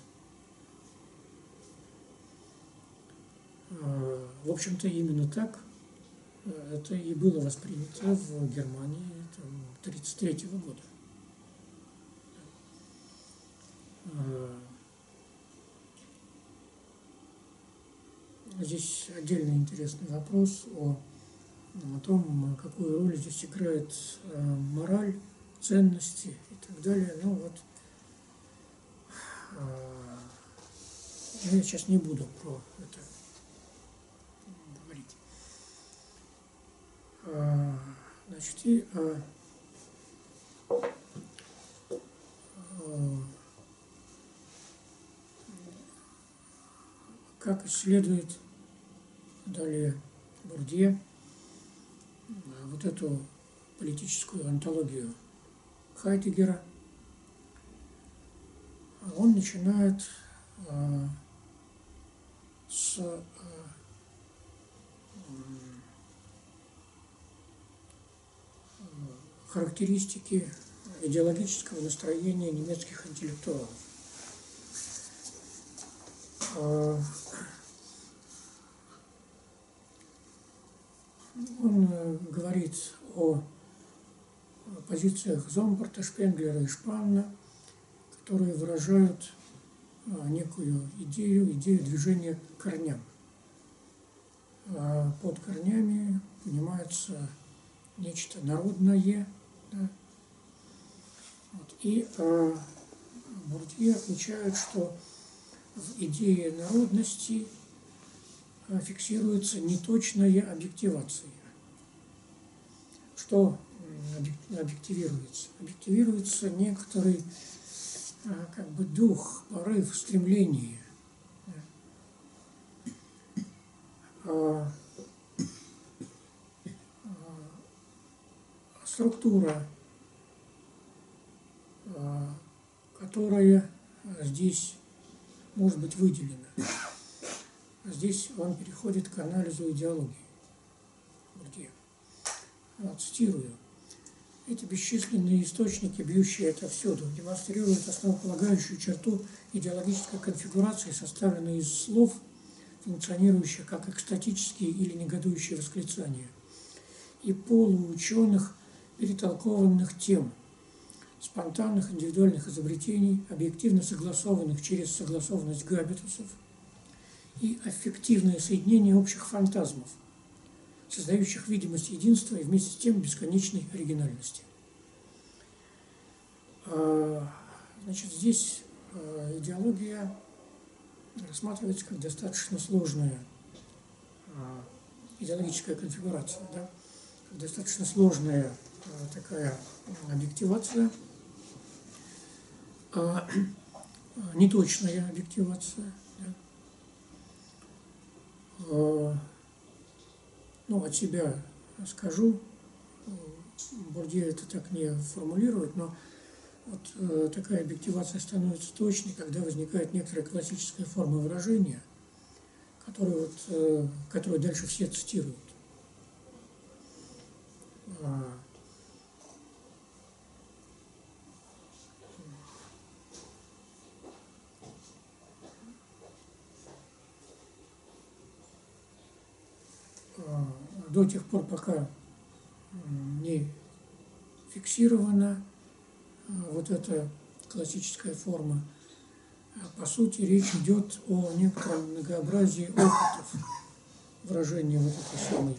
А, в общем-то, именно так это и было воспринято в Германии 1933 года. Здесь отдельный интересный вопрос о, о том, какую роль здесь играет э, мораль, ценности и так далее. Ну вот, э, я сейчас не буду про это говорить. Э, значит, и как исследует Далее Бурдье вот эту политическую антологию Хайдегера. Он начинает а, с а, характеристики идеологического настроения немецких интеллектуалов. А, Он э, говорит о позициях Зомбарта, Шпенглера и Шпанна, которые выражают э, некую идею, идею движения к корням. Под корнями понимается нечто народное. Да? Вот. И э, Бурдье отмечает, что в идее народности – Э, фиксируется неточная объективация. Что объективируется? Объективируется некоторый э, как бы дух, порыв, стремление. А, структура, которая здесь может быть выделена. Здесь он переходит к анализу идеологии. Где? Вот, цитирую. Эти бесчисленные источники, бьющие это всюду, демонстрируют основополагающую черту идеологической конфигурации, составленной из слов, функционирующих как экстатические или негодующие восклицания, и полуученых, перетолкованных тем, спонтанных индивидуальных изобретений, объективно согласованных через согласованность габитусов – и аффективное соединение общих фантазмов, создающих видимость единства и вместе с тем бесконечной оригинальности. А, значит, здесь а, идеология рассматривается как достаточно сложная а, идеологическая конфигурация, да? достаточно сложная такая объективация, неточная объективация – Э, ну, от себя скажу, Бурдье это так не формулирует, но вот э, такая объективация становится точной, когда возникает некоторая классическая форма выражения, которую, вот, э, которую дальше все цитируют. А, до тех пор, пока не фиксирована э, вот эта классическая форма, а по сути речь идет о некотором многообразии опытов выражения вот этой самой,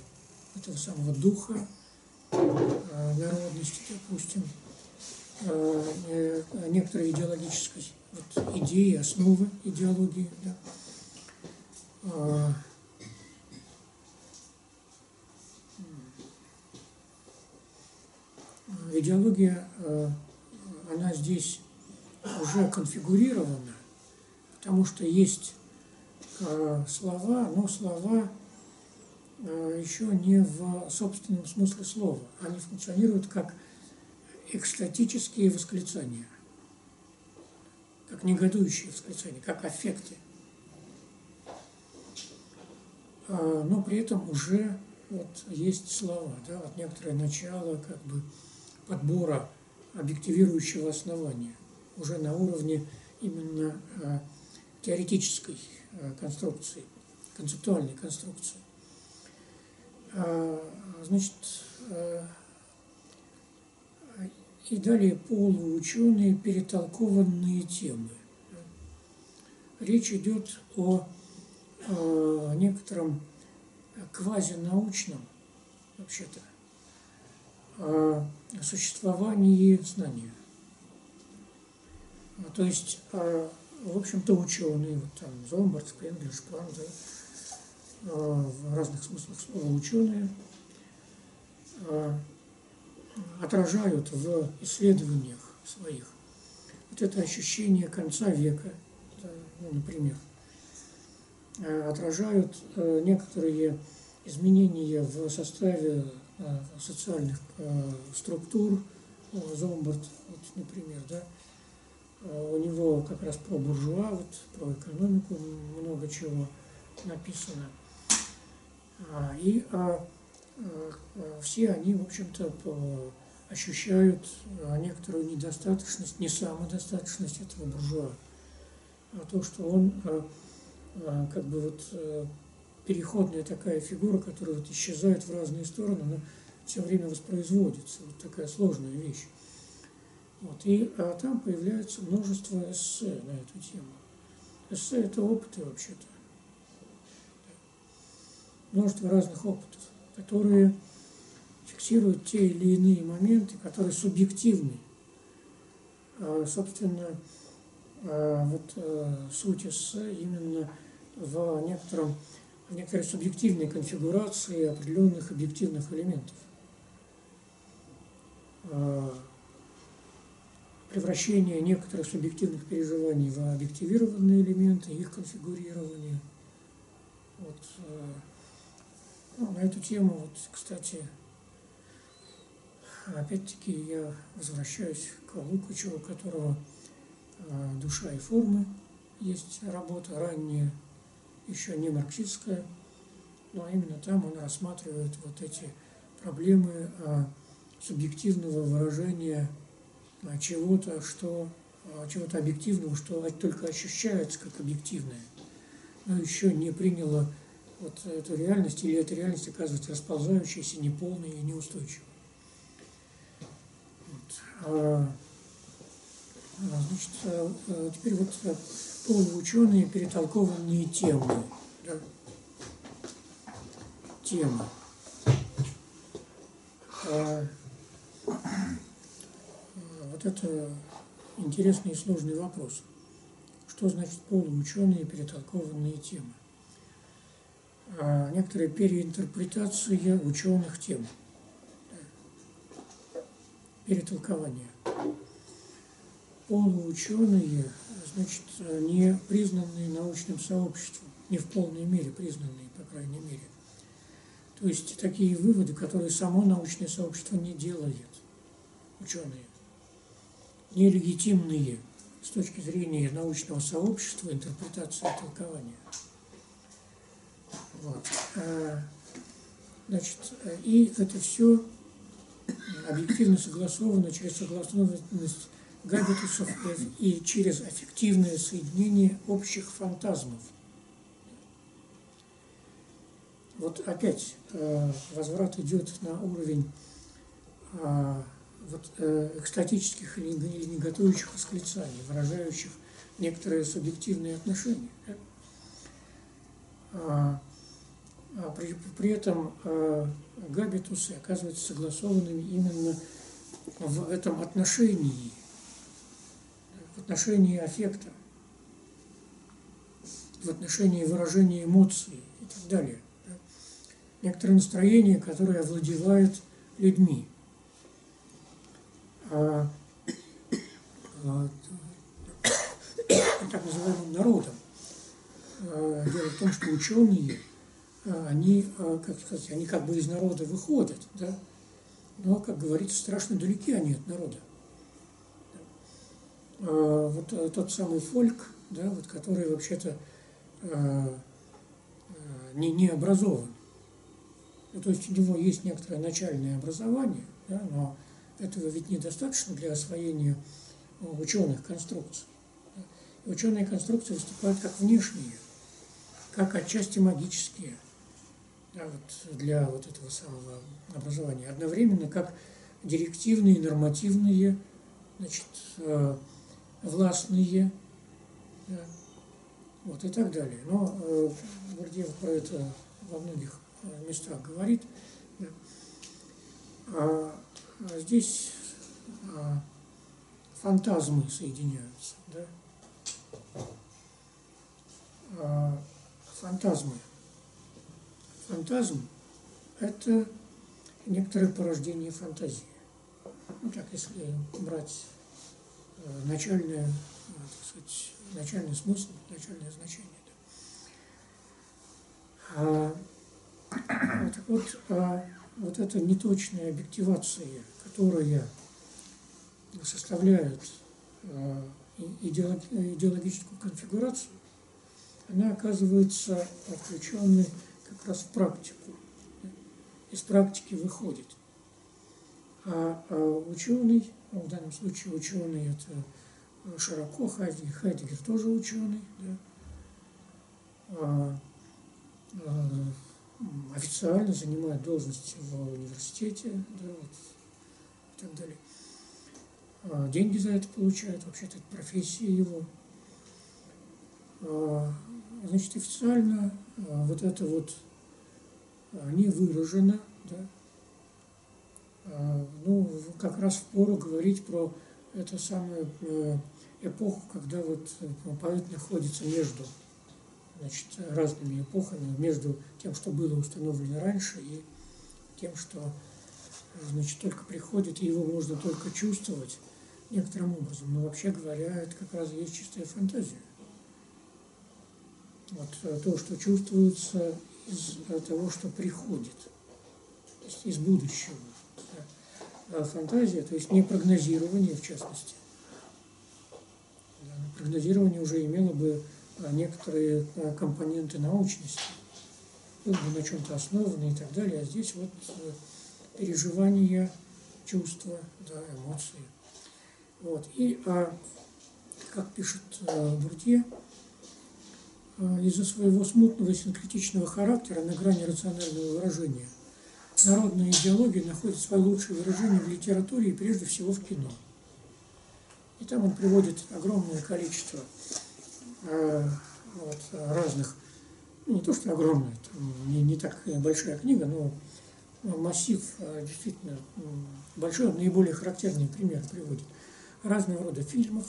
этого самого духа, э, народности, допустим, э, некоторой идеологической вот, идеи, основы идеологии. Да идеология, она здесь уже конфигурирована, потому что есть слова, но слова еще не в собственном смысле слова. Они функционируют как экстатические восклицания, как негодующие восклицания, как аффекты. Но при этом уже вот есть слова, да, вот некоторое начало как бы подбора объективирующего основания уже на уровне именно а, теоретической а, конструкции, концептуальной конструкции. Значит, и далее полуученые перетолкованные темы. Речь идет о э, некотором квазинаучном, вообще-то, э, существовании знания. То есть, в общем-то, ученые, вот там Зомбард, Спенгель, Шпан, в разных смыслах слова ученые, отражают в исследованиях своих вот это ощущение конца века, ну, например, отражают некоторые изменения в составе социальных структур, Зомбард, вот, например, да, у него как раз про буржуа, вот, про экономику много чего написано. А, и а, Э, все они, в общем-то, ощущают э, некоторую недостаточность, не самодостаточность этого буржуа, а то, что он э, как бы вот переходная такая фигура, которая вот исчезает в разные стороны, но все время воспроизводится. Вот такая сложная вещь. Вот. И а там появляется множество эссе на эту тему. Эссе – это опыты вообще-то. Множество разных опытов которые фиксируют те или иные моменты, которые субъективны. А, собственно, а, вот а, суть эссе именно в, некотором, в некоторой субъективной конфигурации определенных объективных элементов. Превращение некоторых субъективных переживаний в объективированные элементы, их конфигурирование. Вот, ну, на эту тему, вот, кстати, опять-таки я возвращаюсь к Лукачу, у которого э, «Душа и формы» есть работа ранняя, еще не марксистская, но именно там он рассматривает вот эти проблемы э, субъективного выражения э, чего-то, что чего-то объективного, что только ощущается как объективное, но еще не приняло вот эту реальность, или эта реальность оказывается расползающейся, неполной и неустойчивой. Вот. А, а значит, а, а теперь вот полуученые перетолкованные темы. Да? Темы. А, вот это интересный и сложный вопрос. Что значит полуученые перетолкованные темы? А, некоторая переинтерпретация ученых тем, перетолкование. Полуученые, значит, не признанные научным сообществом, не в полной мере признанные, по крайней мере. То есть такие выводы, которые само научное сообщество не делает, ученые, нелегитимные с точки зрения научного сообщества интерпретации и толкования. Вот. А, значит, и это все объективно согласовано через согласованность габитусов и через эффективное соединение общих фантазмов. Вот опять э, возврат идет на уровень э, экстатических или неготующих восклицаний, выражающих некоторые субъективные отношения. Да? А при, при этом э, габитусы оказываются согласованными именно в этом отношении, в отношении аффекта, в отношении выражения эмоций и так далее. Некоторые настроения, которые овладевают людьми. А, а, так называемым народом. А, дело в том, что ученые, а, они, как сказать, они как бы из народа выходят, да, но, как говорится, страшно далеки они от народа. Вот э, тот самый фольк, да, вот, который вообще-то не, не образован. То есть у него есть некоторое начальное образование, да, но этого ведь недостаточно для освоения ученых конструкций. Ученые конструкции выступают как внешние, как отчасти магические да, вот для вот этого самого образования. Одновременно как директивные, нормативные, значит, э, властные, да, вот и так далее. Но э, Гурдиев про это во многих э, местах говорит. Да. А здесь а, фантазмы соединяются. Да? А, фантазмы. Фантазм – это некоторое порождение фантазии. Ну так, если брать э, начальное, э, так сказать, начальный смысл, начальное значение. Да. А, вот, вот, а, вот эта неточная объективация, которая составляет а, идеологическую конфигурацию, она оказывается включенной как раз в практику. Из практики выходит. А, а ученый, ну, в данном случае ученый это широко, Хайдегер, Хайдегер тоже ученый, да, а, а, официально занимает должность в университете, да, вот, и так далее. А, деньги за это получает, вообще-то это профессия его. А, значит, официально а, вот это вот не выражено, да, ну, как раз в пору говорить про эту самую э, эпоху, когда вот э, поэт находится между значит, разными эпохами, между тем, что было установлено раньше, и тем, что значит, только приходит, и его можно только чувствовать некоторым образом. Но вообще говоря, это как раз есть чистая фантазия. Вот э, то, что чувствуется из э, того, что приходит, то есть из будущего. Да. А фантазия, то есть не прогнозирование в частности. Да, прогнозирование уже имело бы некоторые а, компоненты научности, бы на чем-то основаны и так далее. А здесь вот э, переживания, чувства, да, эмоции. Вот. И, а, как пишет а, а, из-за своего смутного и синкретичного характера на грани рационального выражения народная идеология находит свое лучшее выражение в литературе и прежде всего в кино. И там он приводит огромное количество вот, разных, ну, не то что огромная, не, не так большая книга, но массив э, действительно большой, наиболее характерный пример приводит. Разного рода фильмов,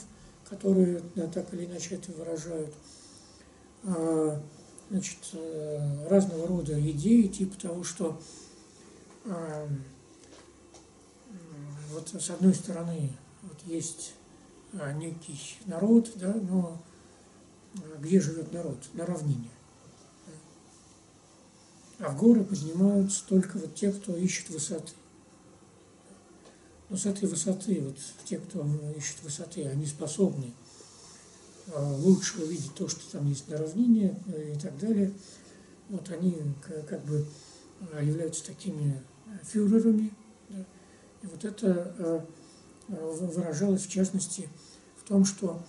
которые да, так или иначе это выражают. А, значит, э, разного рода идеи, типа того, что а, вот с одной стороны вот есть а, некий народ, да, но где живет народ? На равнине. А в горы поднимаются только вот те, кто ищет высоты. Но с этой высоты, вот те, кто ищет высоты, они способны а, лучше увидеть то, что там есть на равнине э, и так далее. Вот они как бы являются такими фюрерами. Да? И вот это выражалось в частности в том, что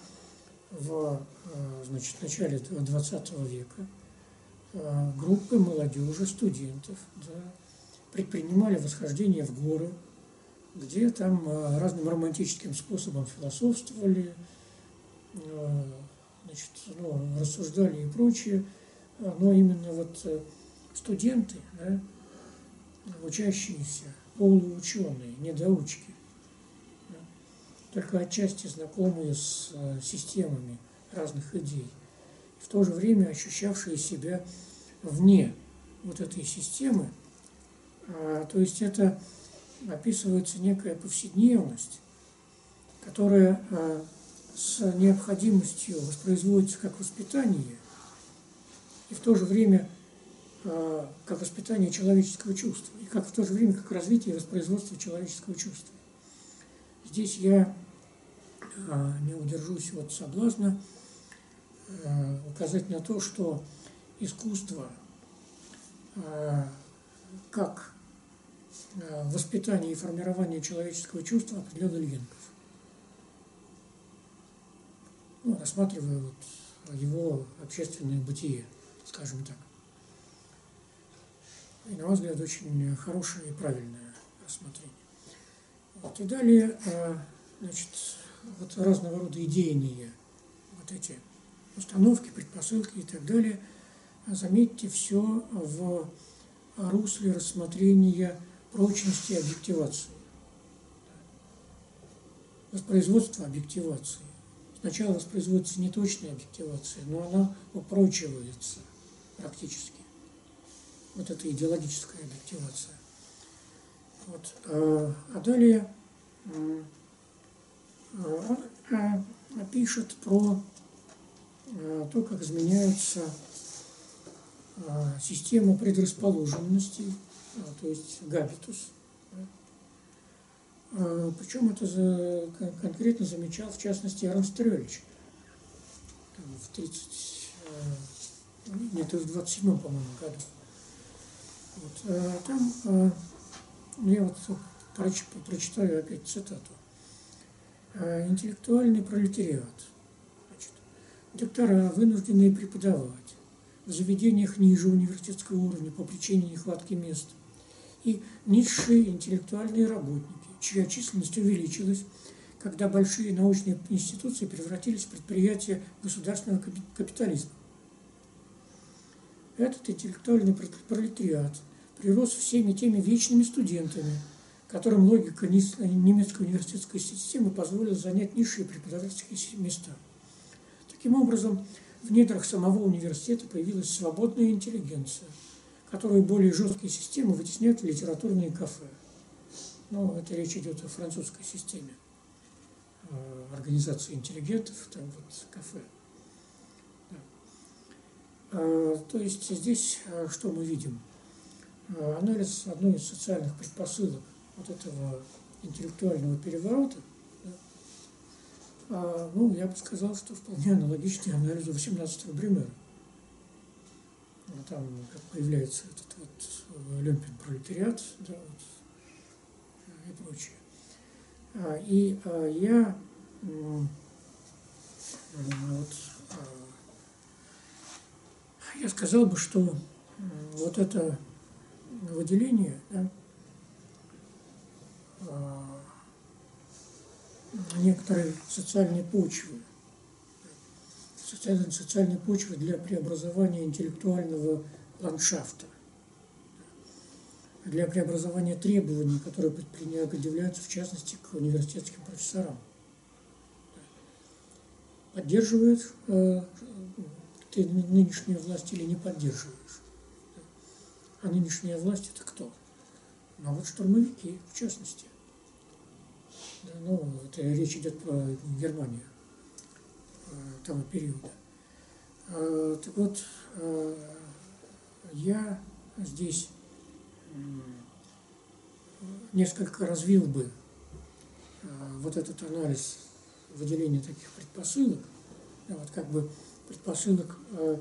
в э, значит, начале XX века э, группы молодежи, студентов да, предпринимали восхождение в горы, где там э, разным романтическим способом философствовали, значит, ну, рассуждали и прочее, но именно вот студенты, да, учащиеся, полуученые, недоучки, только отчасти знакомые с э, системами разных идей, в то же время ощущавшие себя вне вот этой системы. А, то есть это описывается некая повседневность, которое э, с необходимостью воспроизводится как воспитание, и в то же время э, как воспитание человеческого чувства, и как в то же время как развитие и воспроизводство человеческого чувства. Здесь я э, не удержусь от соблазна указать на то, что искусство как воспитание и формирование человеческого чувства определен Ильенков ну, рассматривая вот его общественное бытие, скажем так. И, на мой взгляд, очень хорошее и правильное рассмотрение. Вот. И далее, а, значит, вот разного рода идейные вот эти установки, предпосылки и так далее, заметьте, все в русле рассмотрения прочности объективации, воспроизводства объективации. Сначала воспроизводится неточная объективация, но она упрочивается практически. Вот это идеологическая объективация. Вот. А, а далее он а, пишет про то, как изменяются система предрасположенностей, то есть габитус – Причем это за, конкретно замечал, в частности, Эрнст Трелич. в 30, а, нет, в 27 по-моему, году. Вот. Там я вот прочитаю опять цитату. Интеллектуальный пролетариат. Значит, доктора, вынужденные преподавать в заведениях ниже университетского уровня по причине нехватки мест и низшие интеллектуальные работники чья численность увеличилась, когда большие научные институции превратились в предприятия государственного капитализма. Этот интеллектуальный пролетариат прирос всеми теми вечными студентами, которым логика немецкой университетской системы позволила занять низшие преподавательские места. Таким образом, в недрах самого университета появилась свободная интеллигенция, которую более жесткие системы вытесняют в литературные кафе. Ну, это речь идет о французской системе э, организации интеллигентов, там вот кафе. Да. А, то есть здесь э, что мы видим? Э, анализ одной из социальных предпосылок вот этого интеллектуального переворота, да, а, ну, я бы сказал, что вполне аналогичный анализу 18-го Брюмера. Там как появляется этот вот люмпен пролетариат, да, вот, и прочее. А, и а, я вот, а, я сказал бы, что вот это выделение да, некоторой социальной почвы, социальной, социальной почвы для преобразования интеллектуального ландшафта для преобразования требований, которые предъявляются в частности к университетским профессорам. Поддерживает э, ты нынешнюю власть или не поддерживаешь. А нынешняя власть это кто? Ну вот штурмовики, в частности. Да, ну, это речь идет про Германию э, того периода. Э, так вот, э, я здесь несколько развил бы вот этот анализ выделения таких предпосылок, вот как бы предпосылок э,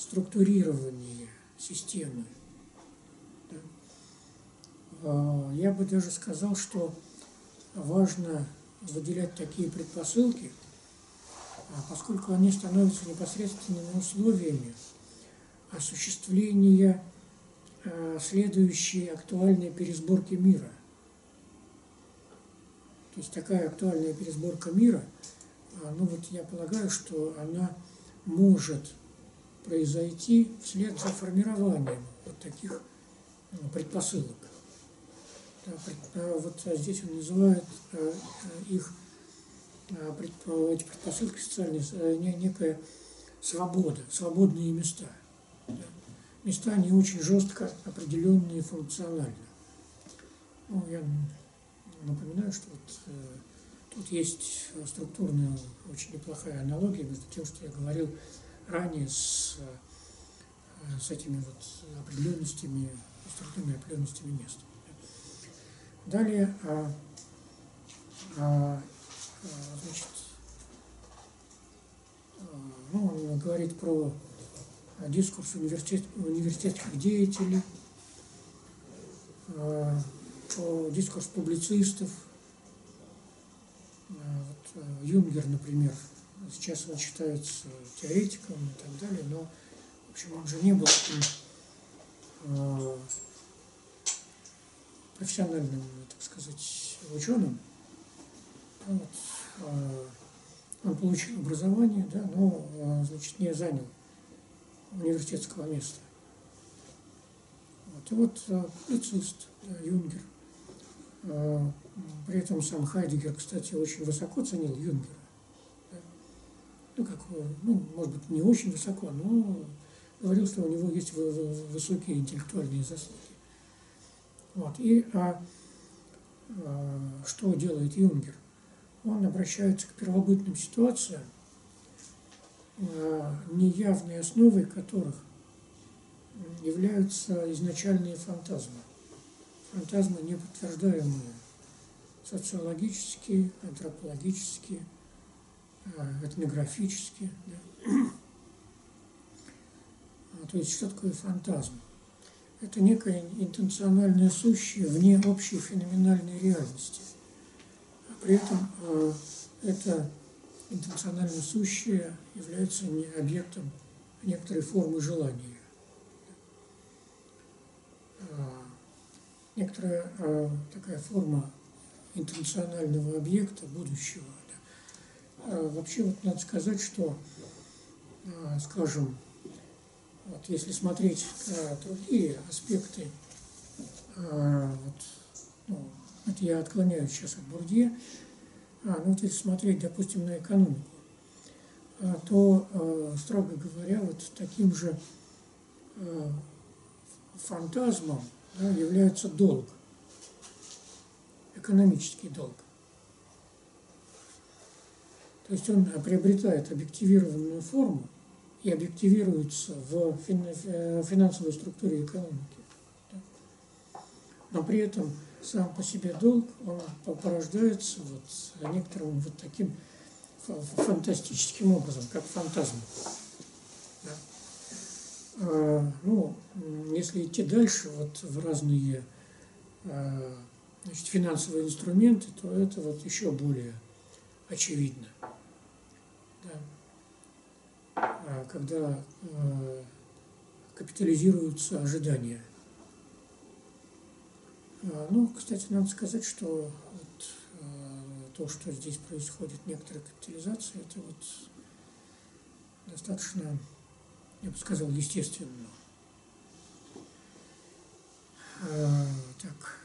переструктурирования системы. Э, я бы даже сказал, что важно выделять такие предпосылки, поскольку они становятся непосредственными условиями осуществления э, следующей актуальной пересборки мира. То есть такая актуальная пересборка мира, ну вот я полагаю, что она может произойти вслед за формированием вот таких ну, предпосылок. Вот здесь он называет э, их эти предпосылки социальные, некая свобода, свободные места – места не очень жестко определенные функционально. Ну, я напоминаю, что вот э, тут есть структурная очень неплохая аналогия между тем, что я говорил ранее с, э, с этими вот определенностями, структурными определенностями мест. Далее, а, а, значит, а, ну, он говорит про дискурс университет, университетских деятелей, а, про дискурс публицистов. А, вот, а, Юнгер, например, сейчас он считается теоретиком и так далее, но, в общем, он же не был профессиональным, так сказать, ученым. Вот, он получил образование, да, но, значит, не занял университетского места. Вот, и вот публицист, да, Юнгер. При этом сам Хайдегер, кстати, очень высоко ценил Юнгера. Ну, как, ну, может быть, не очень высоко, но говорил, что у него есть высокие интеллектуальные заслуги. Вот. И а, а, что делает Юнгер? Он обращается к первобытным ситуациям, а, неявной основой которых являются изначальные фантазмы. Фантазмы неподтверждаемые социологически, антропологически, а, этнографически. Да. А, то есть что такое фантазм? Это некое интенциональное сущее вне общей феноменальной реальности. А при этом э, это интенционально сущее является не объектом некоторой формы желания. А, некоторая а, такая форма интенционального объекта будущего. А, вообще вот надо сказать, что, скажем, вот если смотреть на другие аспекты, вот, ну, это я отклоняюсь сейчас от Бурдье, а, ну вот если смотреть, допустим, на экономику, то, строго говоря, вот таким же фантазмом да, является долг, экономический долг. То есть он приобретает объективированную форму и объективируется в финансовой структуре экономики. Но при этом сам по себе долг, он порождается вот некоторым вот таким фантастическим образом, как фантазм. А, ну, если идти дальше вот в разные а, значит, финансовые инструменты, то это вот еще более очевидно. А когда капитализируются ожидания. Ну, кстати, надо сказать, что вот, то, что здесь происходит, некоторая капитализация, это вот достаточно я бы сказал, естественно. А, так.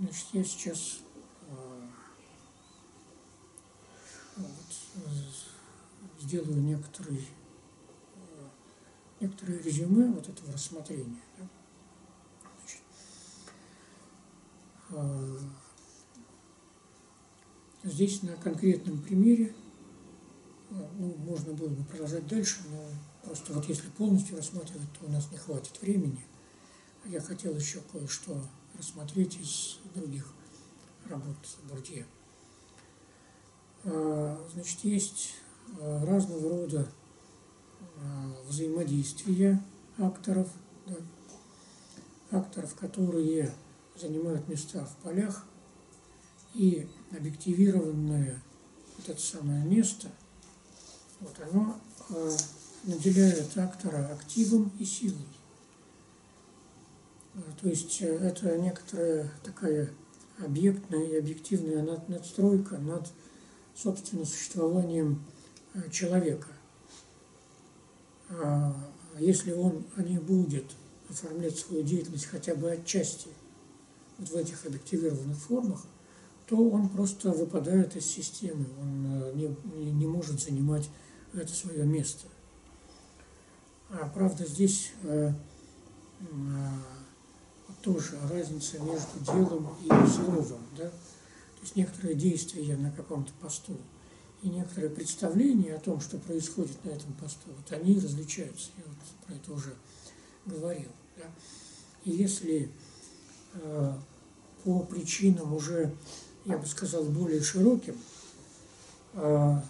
Значит, я сейчас э, вот, сделаю некоторый, э, некоторые резюме вот этого рассмотрения. Да? Значит, э, здесь на конкретном примере, ну, можно было бы продолжать дальше, но просто вот если полностью рассматривать, то у нас не хватит времени. Я хотел еще кое-что рассмотреть из других работ Бурдье. А, значит, есть а, разного рода а, взаимодействия акторов, да, акторов, которые занимают места в полях, и объективированное вот это самое место, вот оно наделяет актора активом и силой. То есть э, это некоторая такая объектная и объективная надстройка над, собственно, существованием э, человека. а, если он не будет оформлять свою деятельность хотя бы отчасти вот в этих объективированных формах, то он просто выпадает из системы, он э, не, не может занимать это свое место. А правда, здесь э, э, тоже разница между делом и словом. Да? То есть некоторые действия на каком-то посту и некоторые представления о том, что происходит на этом посту, вот они различаются. Я вот про это уже говорил. Да? И если э, по причинам уже, я бы сказал, более широким, э,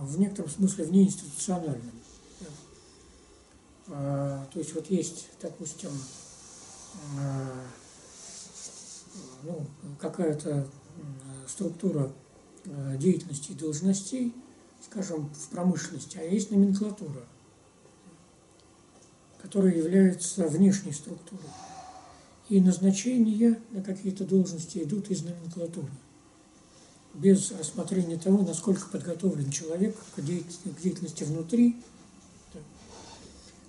в некотором смысле внеинституциональным, да? э, то есть вот есть, допустим, ну, какая-то структура э, деятельности и должностей, скажем, в промышленности, а есть номенклатура, которая является внешней структурой. И назначения на какие-то должности идут из номенклатуры, без рассмотрения того, насколько подготовлен человек к деятельности внутри,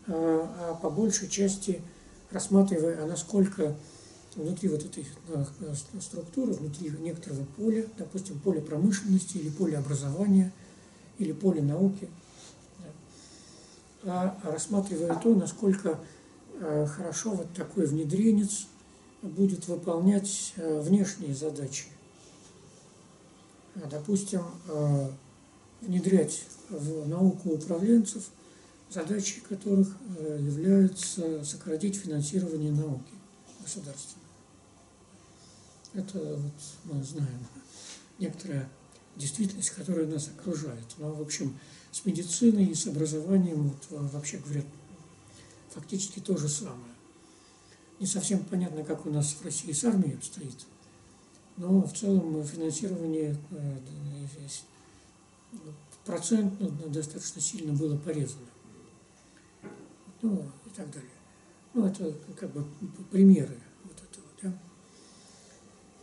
а, а по большей части рассматривая, а насколько внутри вот этой э, структуры, внутри некоторого поля, допустим, поле промышленности или поле образования, или поле науки, а рассматривая то, насколько э, хорошо вот такой внедренец будет выполнять э, внешние задачи. Допустим, внедрять в науку управленцев, задачи которых являются сократить финансирование науки государства. Это вот мы знаем некоторая действительность, которая нас окружает. Но, в общем, с медициной и с образованием, вот, вообще говоря, фактически то же самое. Не совсем понятно, как у нас в России с армией обстоит, но в целом финансирование э, процент ну, достаточно сильно было порезано. Ну и так далее. Ну, это как бы примеры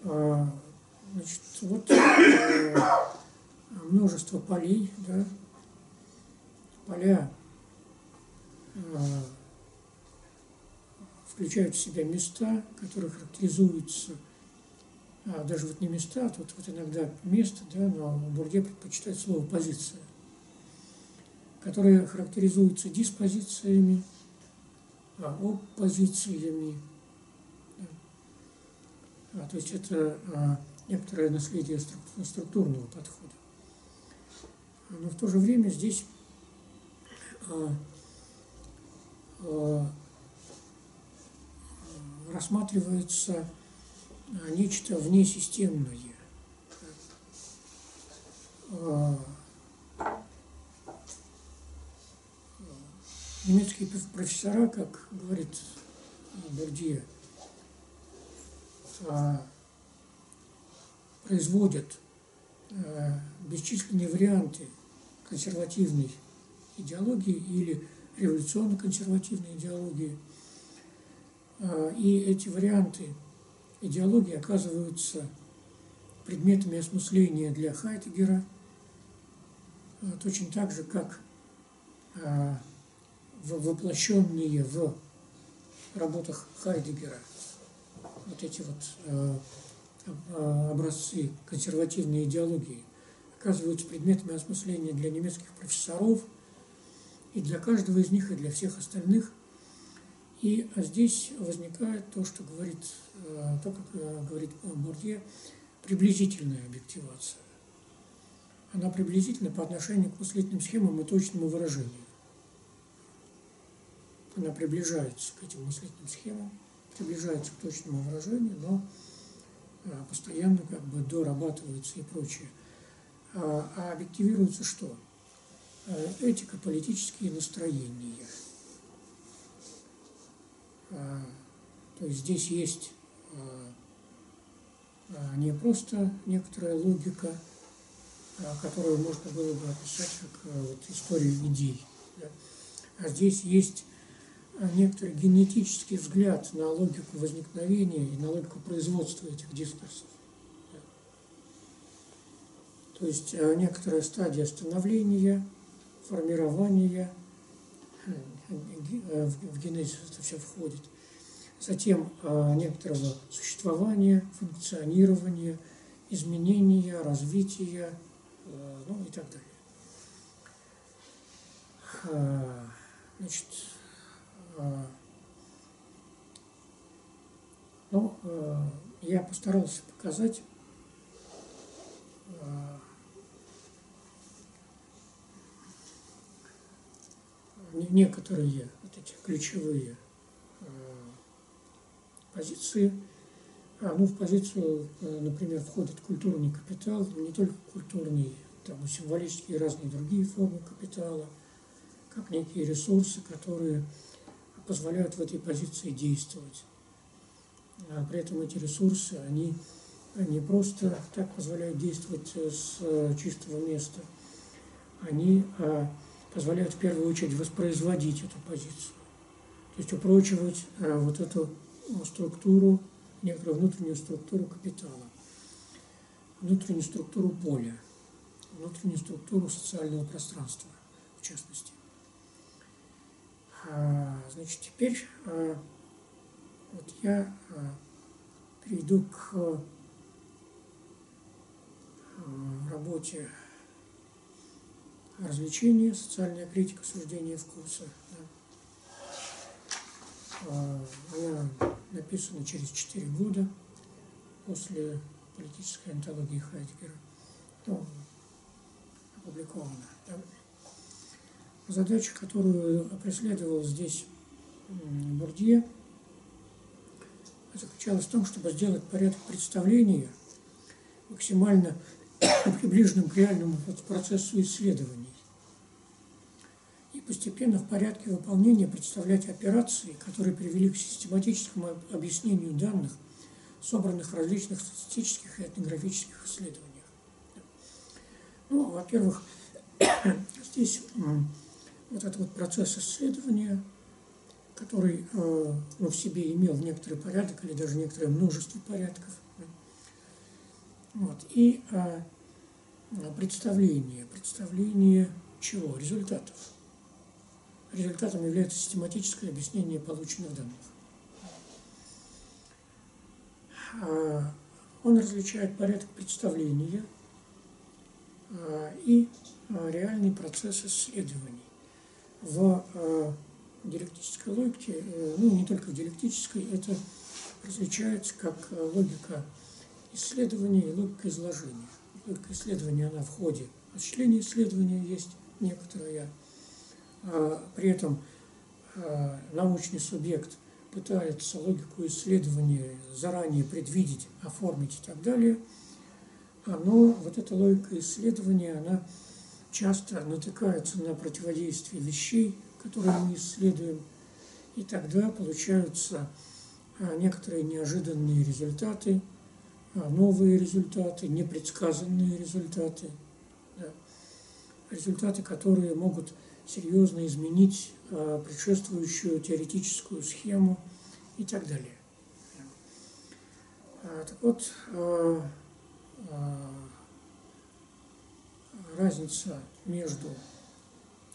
а, значит, вот э, множество полей, да, поля э, включают в себя места, которые характеризуются, а даже вот не места, а тут вот иногда место, да, но Бурге предпочитает слово позиция, которые характеризуются диспозициями, а, оппозициями, а, то есть это а, некоторое наследие структурного подхода. Но в то же время здесь а, рассматривается нечто внесистемное. Немецкие профессора, как говорит Бурдье, а, производят а, бесчисленные варианты консервативной идеологии или революционно-консервативной идеологии. А, и эти варианты идеологии оказываются предметами осмысления для Хайдегера, точно так же, как воплощенные в работах Хайдегера – вот эти вот э, э, образцы консервативной идеологии оказываются предметами осмысления для немецких профессоров и для каждого из них, и для всех остальных. И здесь возникает то, что говорит, э, то, как говорит Бурдье, приблизительная объективация. Она приблизительна по отношению к мыслительным схемам и точному выражению. Она приближается к этим мыслительным схемам, приближается к точному выражению, но а, постоянно как бы дорабатывается и прочее. А, а объективируется что? А, этика, политические настроения. То есть здесь есть не просто некоторая логика, которую можно было бы описать как историю идей, а здесь есть некоторый генетический взгляд на логику возникновения и на логику производства этих дискурсов. То есть э, некоторая стадия становления, формирования, э, в генезис это все входит. Затем э, некоторого существования, функционирования, изменения, развития, э, ну и так далее. Значит, ну, я постарался показать некоторые вот эти ключевые позиции. А, ну, в позицию, например, входит культурный капитал, не только культурный, там символические и разные другие формы капитала, как некие ресурсы, которые позволяют в этой позиции действовать. А при этом эти ресурсы, они не просто так позволяют действовать с чистого места, они а, позволяют в первую очередь воспроизводить эту позицию. То есть упрочивать э, вот эту структуру, некоторую внутреннюю структуру капитала, внутреннюю структуру поля, внутреннюю структуру социального пространства, в частности. А, значит, теперь а, вот я а, перейду к работе развлечения, социальная критика, суждение вкуса. Да. Она написана через 4 года после политической антологии Хайдгера. Ну, опубликована. Да. Задача, которую преследовал здесь Бурдье, заключалась в том, чтобы сделать порядок представления максимально приближенным к реальному процессу исследований. И постепенно в порядке выполнения представлять операции, которые привели к систематическому объяснению данных, собранных в различных статистических и этнографических исследованиях. Ну, во-первых, здесь вот этот вот процесс исследования, который э, ну, в себе имел некоторый порядок или даже некоторое множество порядков – вот. И а, представление. Представление чего? Результатов. Результатом является систематическое объяснение полученных данных. А, он различает порядок представления а, и а, реальный процесс исследований. В а, диалектической логике, э, ну не только в диалектической, это различается как логика исследование и логика изложения. Логика исследования, она в ходе осуществления исследования есть некоторая. А при этом а, научный субъект пытается логику исследования заранее предвидеть, оформить и так далее. Но вот эта логика исследования, она часто натыкается на противодействие вещей, которые мы исследуем, и тогда получаются а, некоторые неожиданные результаты – а, новые результаты, непредсказанные результаты, да, результаты, которые могут серьезно изменить а, предшествующую теоретическую схему и так далее. Так вот, разница между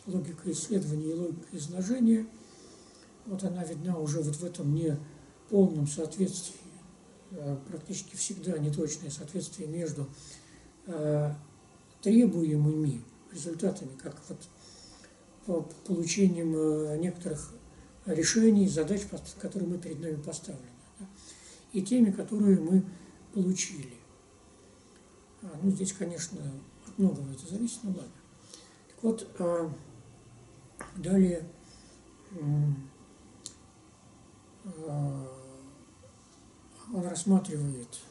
логикой исследования и логикой изложения, вот она видна уже вот в этом неполном соответствии Э, практически всегда неточное соответствие между э, требуемыми результатами, как вот по получением э, некоторых решений, задач, которые мы перед нами поставлены, да, и теми, которые мы получили. А, ну, здесь, конечно, от многого это зависит, но ладно. Так вот, а, далее а, он рассматривает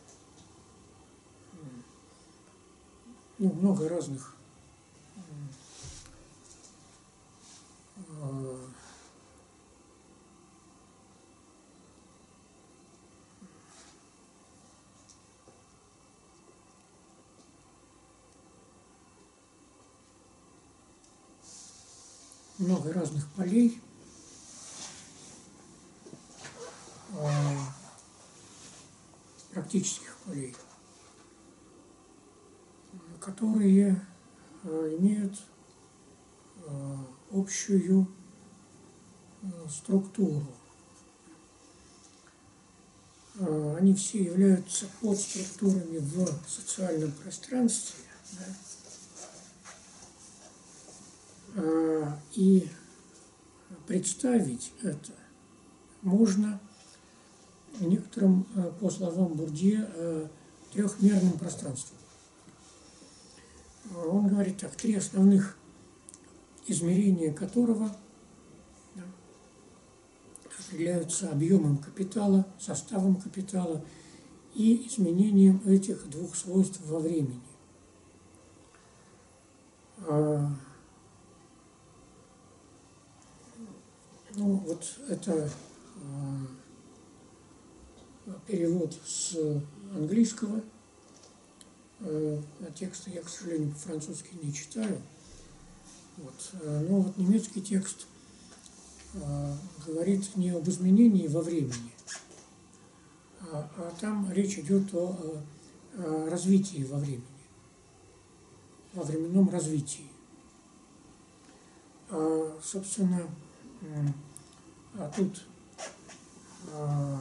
ну, много разных э, много разных полей, практических полей, которые э, имеют э, общую структуру. Они все являются подструктурами в социальном пространстве. Да? Э, и представить это можно некоторым, по словам Бурдье, трехмерным пространством. Он говорит так, три основных измерения которого определяются объемом капитала, составом капитала и изменением этих двух свойств во времени. Ну, вот это а, перевод с английского а, текста. Я, к сожалению, по-французски не читаю. Вот. Но вот немецкий текст Э, говорит не об изменении во времени, а, а там речь идет о, развитии во времени, во временном развитии. А, собственно, а тут а,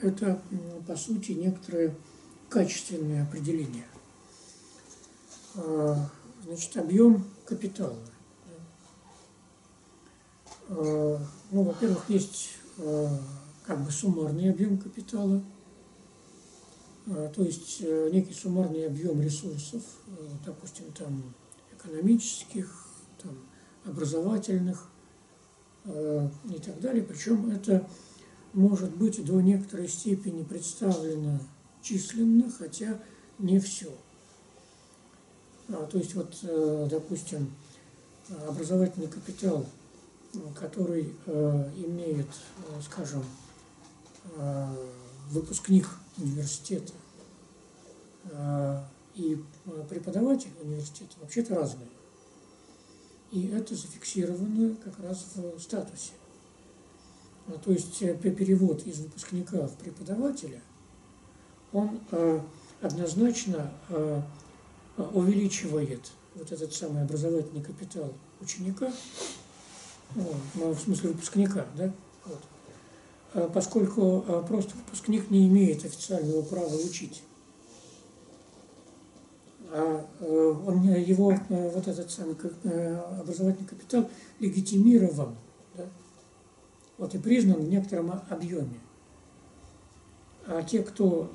это, по сути, некоторое качественное определение. А, Значит, объем капитала. Ну, во-первых, есть как бы суммарный объем капитала, то есть некий суммарный объем ресурсов, допустим, там экономических, там, образовательных и так далее. Причем это может быть до некоторой степени представлено численно, хотя не все. А, то есть вот, э, допустим, образовательный капитал, который э, имеет, э, скажем, выпускник университета и преподаватель университета вообще-то разные. И это зафиксировано как раз в статусе. А, то есть перевод из выпускника в преподавателя, он однозначно увеличивает вот этот самый образовательный капитал ученика, ну, в смысле выпускника, да, вот. А поскольку а, просто выпускник не имеет официального права учить, а э, он, его э, вот этот самый э, образовательный капитал легитимирован, да, вот и признан в некотором объеме. А те, кто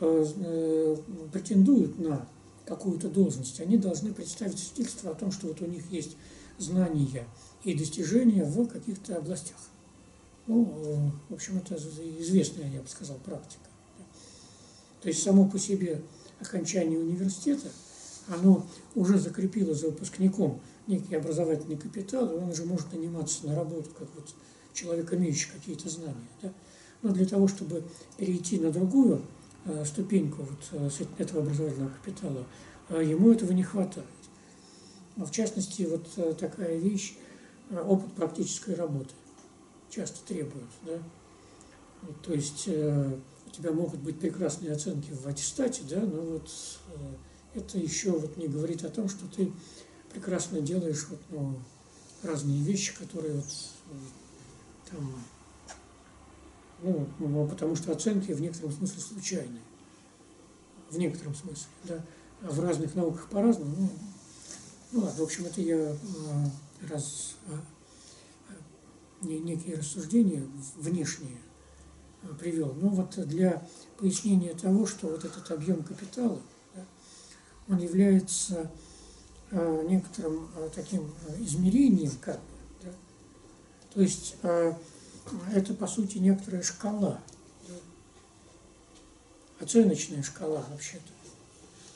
претендует на какую-то должность, они должны представить свидетельство о том, что вот у них есть знания и достижения в каких-то областях. Ну, э, в общем, это известная, я бы сказал, практика. То есть само по себе окончание университета, оно уже закрепило за выпускником некий образовательный капитал, и он уже может наниматься на работу, как вот человек, имеющий какие-то знания. Да? Но для того, чтобы перейти на другую Э, ступеньку вот э, этого образовательного капитала, а ему этого не хватает. В частности, вот э, такая вещь, опыт практической работы часто требует. Да? Вот, то есть у тебя могут быть прекрасные оценки в аттестате, да, но вот это еще вот не говорит о том, что ты прекрасно делаешь вот, ну, разные вещи, которые вот там ну, ну, потому что оценки в некотором смысле случайные. В некотором смысле, да. А в разных науках по-разному. Ну, ну ладно, в общем, это я а, раз а, некие рассуждения внешние а, привел. Но вот для пояснения того, что вот этот объем капитала, да, он является а, некоторым а, таким измерением, как бы, да, то есть это, по сути, некоторая шкала, оценочная шкала вообще-то.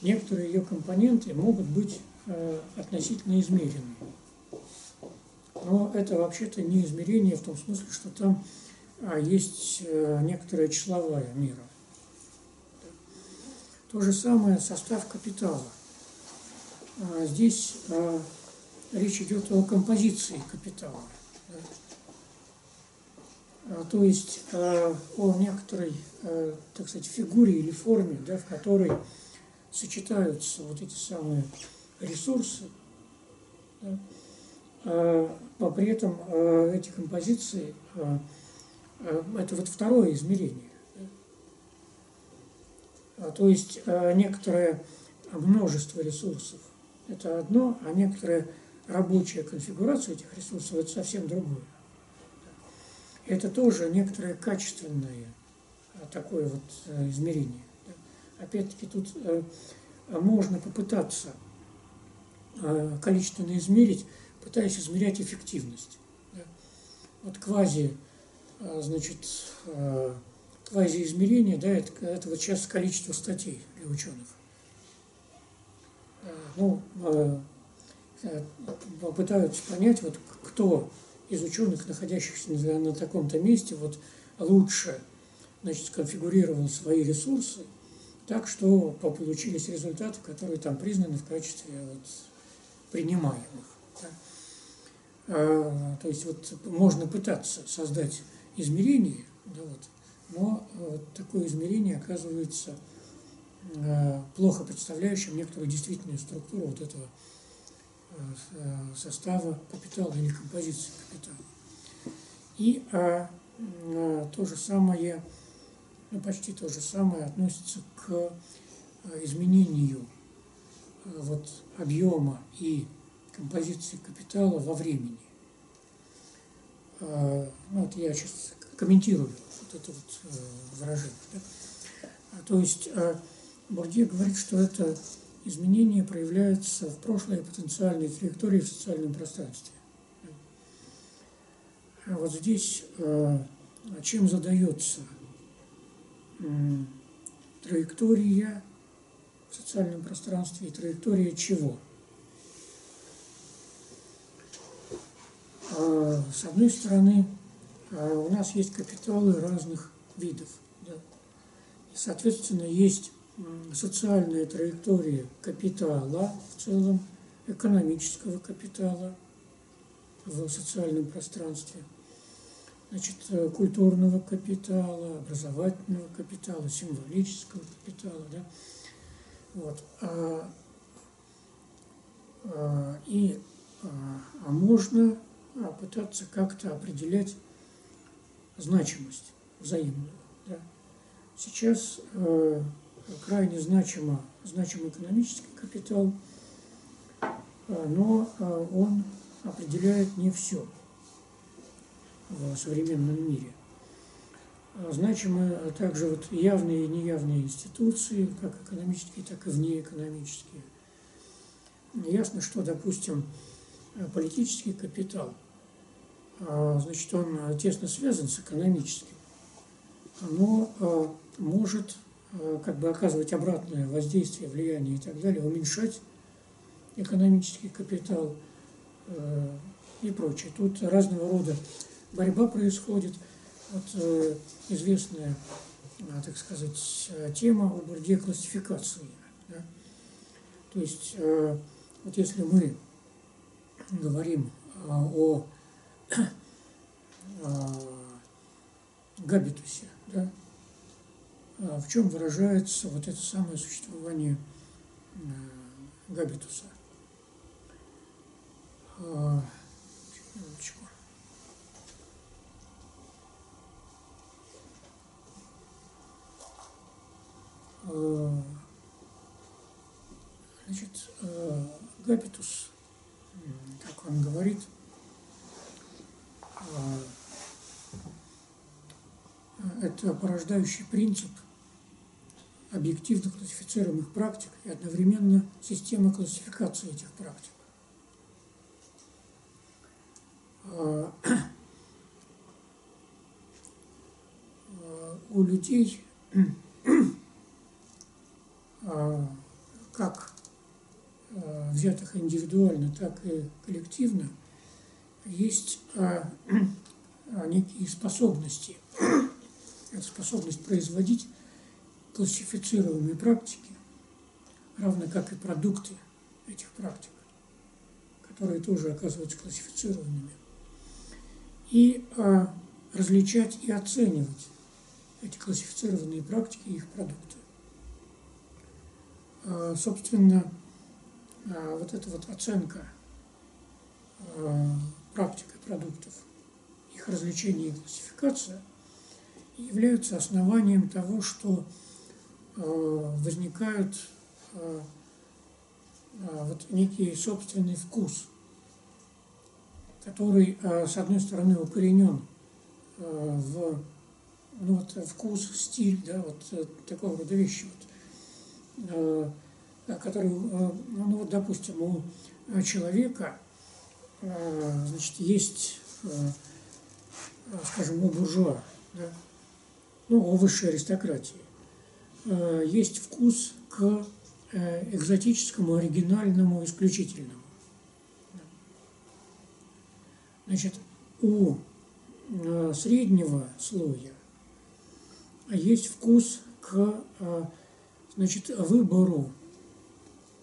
Некоторые ее компоненты могут быть относительно измерены. Но это вообще-то не измерение в том смысле, что там а, есть э, некоторая числовая мера. То же самое состав капитала. А, здесь а, речь идет о композиции капитала. То есть о некоторой, так сказать, фигуре или форме, да, в которой сочетаются вот эти самые ресурсы, Да? А, а при этом а, эти композиции это вот второе измерение. То есть некоторое множество ресурсов это одно, а некоторая рабочая конфигурация этих ресурсов это совсем другое. Это тоже некоторое качественное такое вот а, измерение. Опять-таки тут а, можно попытаться а, количественно измерить, пытаясь измерять эффективность. Да? Вот квази, а, значит, а, квазиизмерение, да, это, это вот сейчас количество статей для ученых. Ну, попытаются понять, вот кто из ученых, находящихся на, на таком-то месте, вот лучше значит, сконфигурировал свои ресурсы так, что получились результаты, которые там признаны в качестве вот, принимаемых. Да? А, то есть вот можно пытаться создать измерение, да, вот, но вот такое измерение оказывается а, плохо представляющим некоторую действительную структуру вот этого а, состава капитала или композиции капитала. И а, а, то же самое, ну почти то же самое относится к изменению вот, объема и композиции капитала во времени. Ну, вот я сейчас комментирую вот это вот выражение. Да? То есть Бурдье говорит, что это изменение проявляется в прошлой потенциальной траектории в социальном пространстве. А вот здесь чем задается траектория в социальном пространстве и траектория чего? С одной стороны, а, у нас есть капиталы разных видов. Да? И, соответственно, есть социальная траектория капитала в целом, экономического капитала в социальном пространстве, значит, э, культурного капитала, образовательного капитала, символического капитала. Да? Вот. А, а, и а, а можно а, пытаться как-то определять значимость взаимную. Да? Сейчас э, крайне значимо, значим экономический капитал, а, но а, он определяет не все в современном мире. А, значимы также вот явные и неявные институции, как экономические, так и внеэкономические. Ясно, что, допустим, политический капитал, значит, он тесно связан с экономическим, но может Э, как бы оказывать обратное воздействие, влияние и так далее, уменьшать экономический капитал э, и прочее. Тут разного рода борьба происходит. Вот э, известная, так сказать, тема о борьбе классификации. Да? То есть, вот если мы говорим о, о габитусе, да, а в чем выражается вот это самое существование э, габитуса. А, минуточку. А, значит, габитус, как он говорит, это порождающий принцип – объективно классифицируемых практик и одновременно система классификации этих практик. А, у людей а, как а, взятых индивидуально, так и коллективно, есть некие способности, способность производить классифицируемые практики, равно как и продукты этих практик, которые тоже оказываются классифицируемыми, и а, различать и оценивать эти классифицированные практики и их продукты. А, собственно, а, вот эта вот оценка э, практикой продуктов, их развлечение и классификация являются основанием того, что э, возникают э, вот некий собственный вкус, который, с одной стороны, укоренен в ну, вот, вкус, стиль, да, вот такого рода вещи, вот, который, ну вот, допустим, у человека Э, значит, есть, э, скажем, у буржуа, да, ну, у высшей аристократии, э, есть вкус к экзотическому, оригинальному, исключительному. Значит, у среднего слоя есть вкус к значит, выбору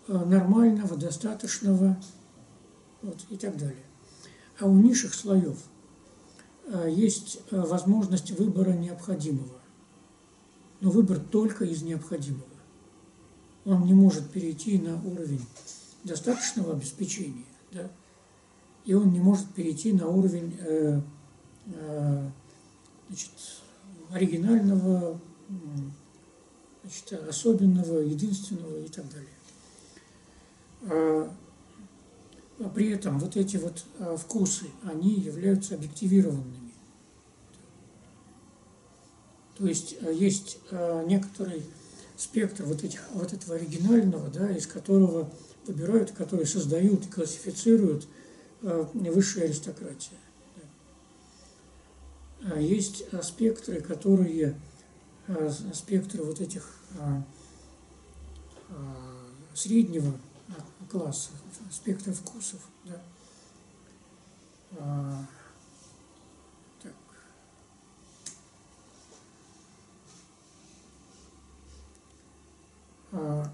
нормального, достаточного, вот, и так далее. А у низших слоев э, есть э, возможность выбора необходимого. Но выбор только из необходимого. Он не может перейти на уровень достаточного обеспечения, да? и он не может перейти на уровень э, э, значит, оригинального, значит, особенного, единственного и так далее. А а при этом вот эти вот а, вкусы, они являются объективированными. То есть а, есть некоторый спектр вот, этих, вот этого оригинального, да, из которого выбирают, которые создают и классифицируют высшая аристократия. Есть спектры, которые, спектры вот этих среднего класса, спектра вкусов. Да? А, так. А,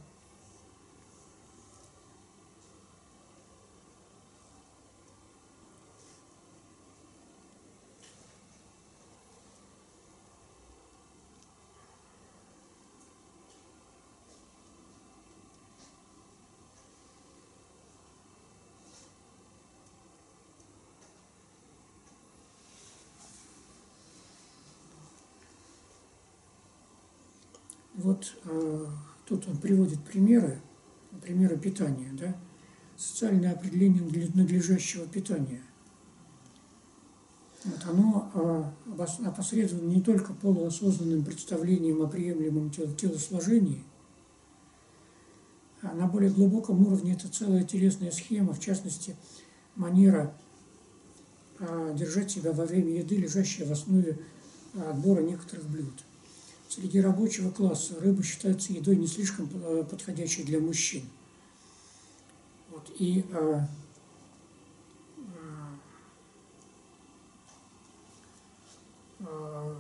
Вот э, тут он приводит примеры, примеры питания, да, социальное определение надлежащего питания. Вот оно э, опосредовано не только полуосознанным представлением о приемлемом телосложении, а на более глубоком уровне это целая телесная схема, в частности, манера э, держать себя во время еды, лежащая в основе отбора некоторых блюд. Среди рабочего класса рыба считается едой не слишком э, подходящей для мужчин. Вот, и а, а,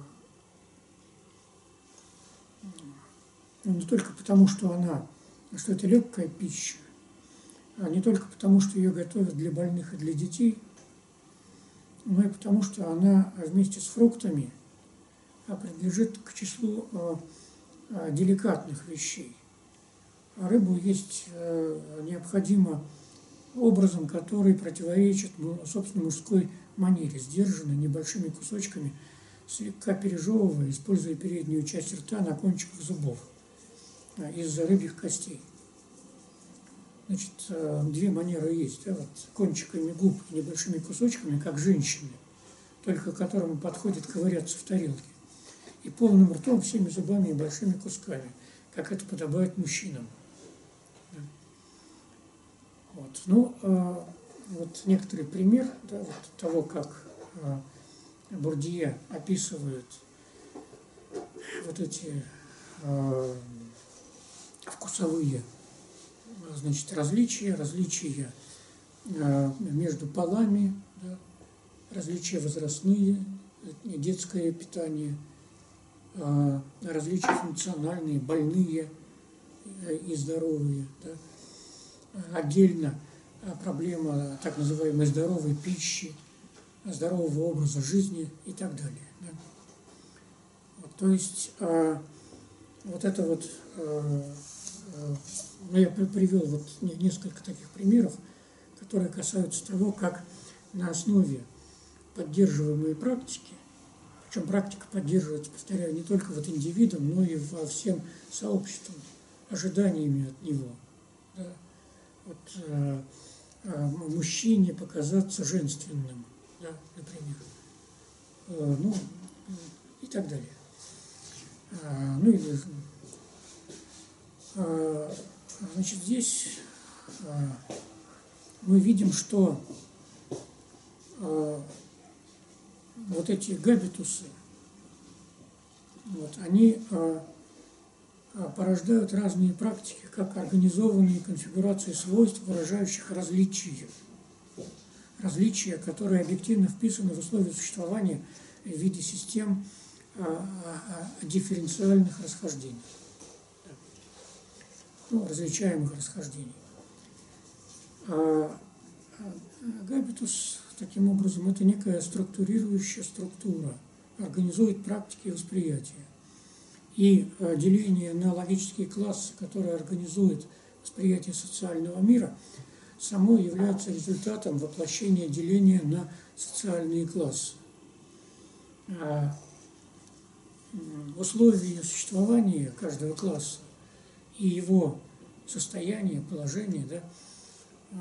не только потому, что она, что это легкая пища, а не только потому, что ее готовят для больных и для детей, но и потому, что она вместе с фруктами – принадлежит к числу э, э, деликатных вещей. А рыбу есть э, необходимо образом, который противоречит собственной мужской манере, сдержанно, небольшими кусочками, слегка пережевывая, используя переднюю часть рта на кончиках зубов из-за рыбьих костей. Значит, две манеры есть, да, вот кончиками губ небольшими кусочками, как женщины, только которому подходит ковыряться в тарелке и полным ртом, всеми зубами и большими кусками, как это подобает мужчинам. Вот. Ну, э, вот некоторый пример да, вот того, как э, Бурдье описывает вот эти э, вкусовые значит, различия, различия э, между полами, да, различия возрастные, детское питание – а, различия функциональные, больные э, и здоровые. Да. Отдельно а, проблема так называемой здоровой пищи, здорового образа жизни и так далее. Да. Вот, то есть а, вот это вот, ну, я привел вот несколько таких примеров, которые касаются того, как на основе поддерживаемой практики, причем практика поддерживается, повторяю, не только вот индивидом, но и во всем сообществом, ожиданиями от него. Да? Вот, э, э, мужчине показаться женственным, да, например. Э, ну, и так далее. А, ну или а, значит, здесь а, мы видим, что вот эти габитусы, вот, они порождают разные практики, как организованные конфигурации свойств, выражающих различия. Различия, которые объективно вписаны в условия существования в виде систем дифференциальных расхождений ну, различаемых расхождений. А, а габитус, таким образом, это некая структурирующая структура, организует практики восприятия. И а, деление на логические классы, которые организует восприятие социального мира, само является результатом воплощения деления на социальные классы. А условия существования каждого класса и его состояние, положение, да,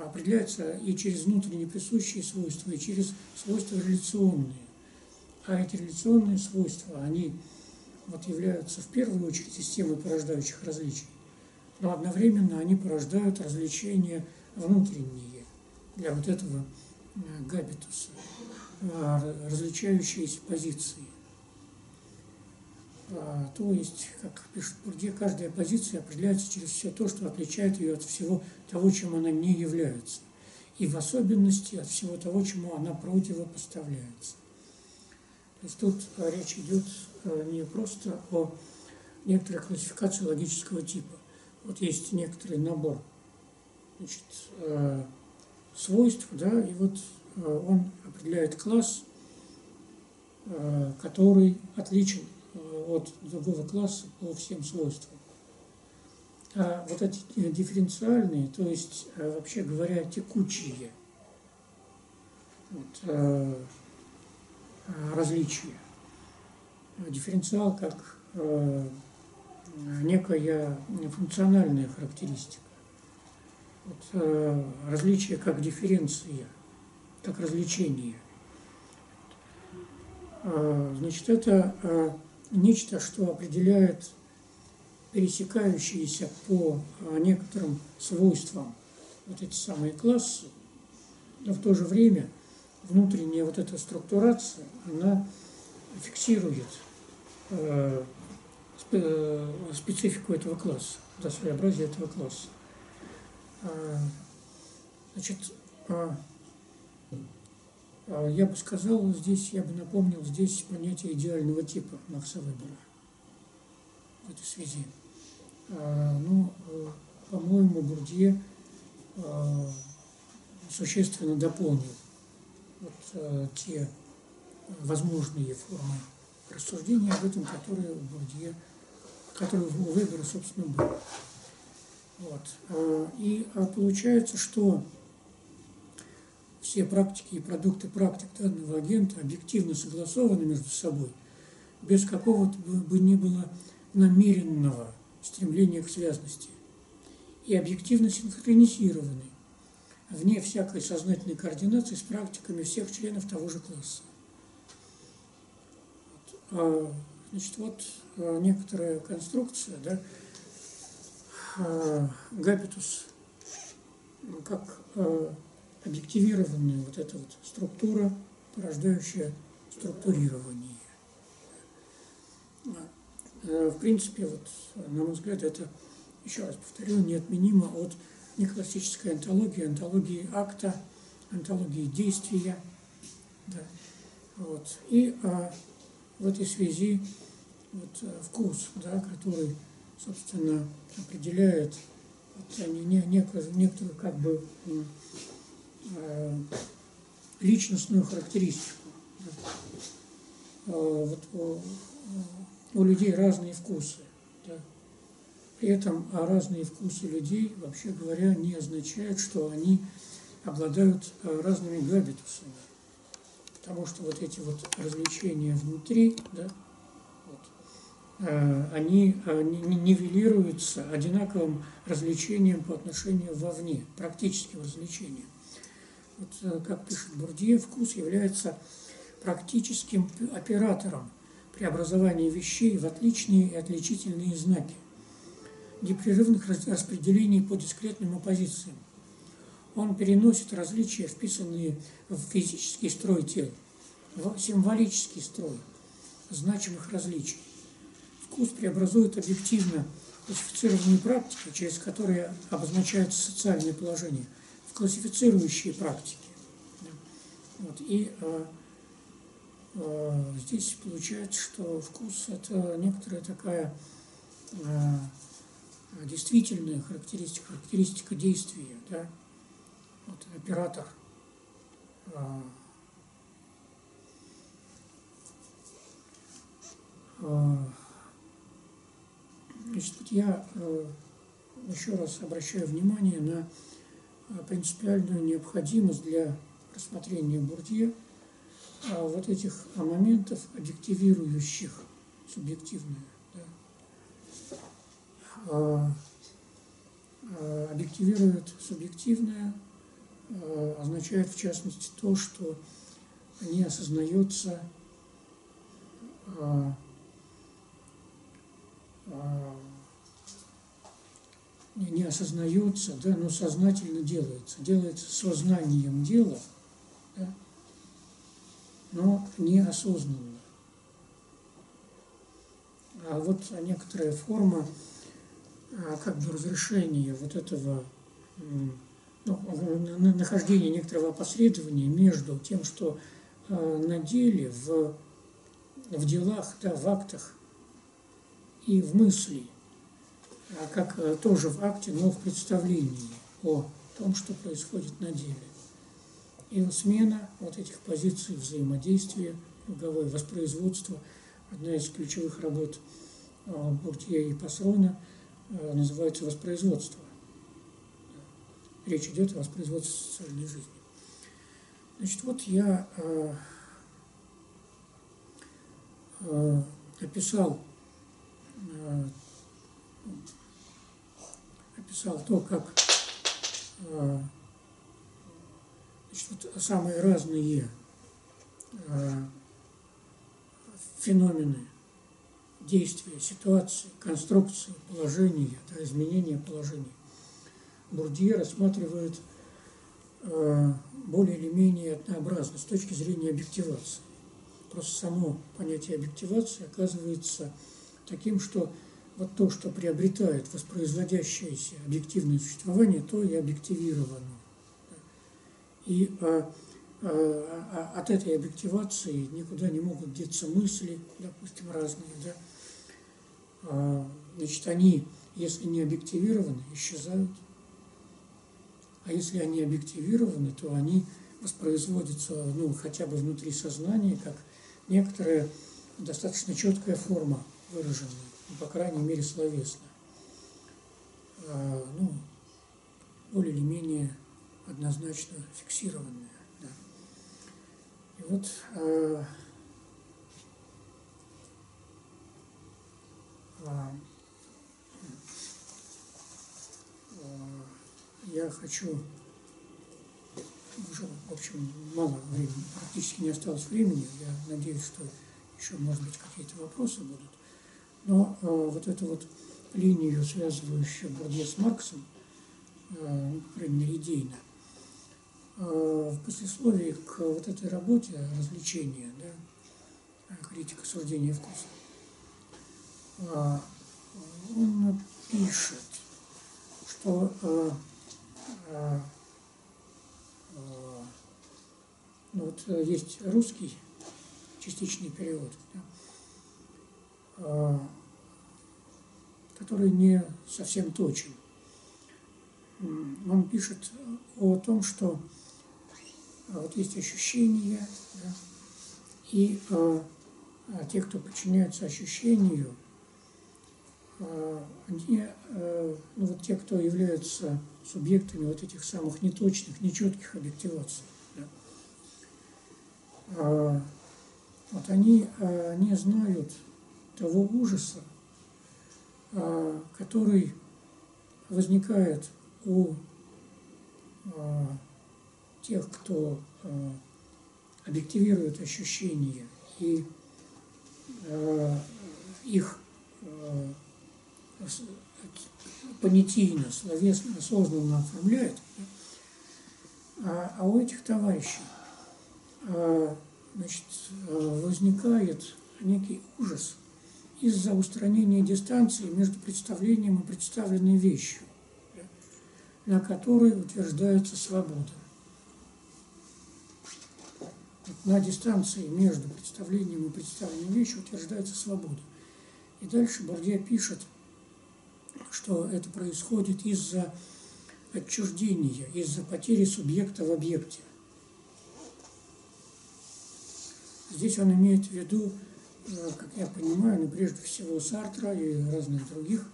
определяется и через внутренне присущие свойства, и через свойства реляционные. А эти реляционные свойства, они вот являются в первую очередь системой порождающих различий, но одновременно они порождают развлечения внутренние для вот этого э, габитуса, э, различающиеся позиции. А, то есть, как пишет Бурдье, каждая позиция определяется через все то, что отличает ее от всего того, чем она не является, и в особенности от всего того, чему она противопоставляется. То есть тут речь идет э, не просто о некоторой классификации логического типа. Вот есть некоторый набор значит, свойств, да, и вот он определяет класс, который отличен от другого класса по всем свойствам. А вот эти дифференциальные, то есть, э, вообще говоря, текучие вот, э, различия. Дифференциал как э, некая функциональная характеристика. Вот, различие как дифференция, как развлечение. Значит, это нечто, что определяет пересекающиеся по а, некоторым свойствам вот эти самые классы, но в то же время внутренняя вот эта структурация, она фиксирует э, э, специфику этого класса, да, своеобразие этого класса. А, значит, а, а я бы сказал здесь, я бы напомнил здесь понятие идеального типа Макса Вебера в этой связи. А, ну, э, по-моему, Бурдье а, существенно дополнил вот, а, те возможные формы рассуждения об этом, которые у Бурдье, которые у Вебера, собственно, были. Вот. И получается, что все практики и продукты практик данного агента объективно согласованы между собой, без какого-то бы ни было намеренного стремления к связности, и объективно синхронизированы, вне всякой сознательной координации с практиками всех членов того же класса. А, значит, вот а, некоторая конструкция, да, а, габитус, как объективированная вот эта вот структура, порождающая структурирование. Э, в принципе, вот, на мой взгляд, это, еще раз повторю, неотменимо от неклассической антологии, антологии акта, антологии действия. Да. Вот. И а, в этой связи вот, э, вкус, да, который, собственно, определяет вот, не, не, некую, некоторую как бы личностную характеристику. Э, вот у, у людей разные вкусы. Да. При этом а разные вкусы людей, вообще говоря, не означают, что они обладают э, разными габитусами. Потому что вот эти вот развлечения внутри, да, вот, э, они, они нивелируются одинаковым развлечением по отношению вовне, практическим развлечением. Вот, э, как пишет Бурдье, вкус является практическим оператором преобразования вещей в отличные и отличительные знаки, непрерывных распределений по дискретным оппозициям. Он переносит различия, вписанные в физический строй тел, в символический строй значимых различий. Вкус преобразует объективно классифицированные практики, через которые обозначаются социальные положения, в классифицирующие практики. Вот, и э, э, здесь получается, что вкус – это некоторая такая э, действительная характеристика, характеристика действия. Да? Вот, оператор э, э, Значит, я э, еще раз обращаю внимание на принципиальную необходимость для рассмотрения Бурдье а вот этих моментов, объективирующих субъективное. Да. А, а, объективирует субъективное, означает в частности то, что не осознается а, а, не осознается, да, но сознательно делается. Делается сознанием дела, да, но неосознанно. А вот некоторая форма а, как бы разрешения вот этого ну, нахождения некоторого опосредования между тем, что а, на деле, в, в делах, да, в актах и в мысли, а как а, тоже в акте, но в представлении о том, что происходит на деле. И смена вот этих позиций взаимодействия, круговое воспроизводство, одна из ключевых работ Буртье и Пасрона называется воспроизводство. Речь идет о воспроизводстве социальной жизни. Значит, вот я э, э, описал, э, описал то, как э, значит, вот самые разные э, феномены действия, ситуации, конструкции, положения, да, изменения положений. Бурдье рассматривает э, более или менее однообразно с точки зрения объективации. Просто само понятие объективации оказывается таким, что вот то, что приобретает воспроизводящееся объективное существование, то и объективировано. И а, а, от этой объективации никуда не могут деться мысли, допустим, разные. Да? А, значит, они, если не объективированы, исчезают. А если они объективированы, то они воспроизводятся ну, хотя бы внутри сознания, как некоторая достаточно четкая форма выраженная, по крайней мере словесно. А, ну, более или менее однозначно фиксированная. Да. И вот а, а, я хочу уже, в общем, мало времени, практически не осталось времени. Я надеюсь, что еще, может быть, какие-то вопросы будут. Но э, вот эту вот линию, связывающую Бурдье с Марксом, э, ну, идейно, э, в послесловии к вот этой работе развлечения, да, критика суждения вкуса, э, он пишет, что э, э, ну, вот есть русский частичный перевод, да, который не совсем точен. Он пишет о том, что вот есть ощущения, да, и э, те, кто подчиняется ощущению, а, они, э, ну вот те, кто являются субъектами вот этих самых неточных, нечетких объективаций, да, а, вот они а, не знают того ужаса, который возникает у тех, кто объективирует ощущения и их понятийно, словесно, осознанно оформляет, а, а у этих товарищей а, значит, возникает некий ужас из-за устранения дистанции между представлением и представленной вещью, на которой утверждается свобода. На дистанции между представлением и представленной вещью утверждается свобода. И дальше Бордье пишет, что это происходит из-за отчуждения, из-за потери субъекта в объекте. Здесь он имеет в виду, как я понимаю, ну, прежде всего Сартра и разных других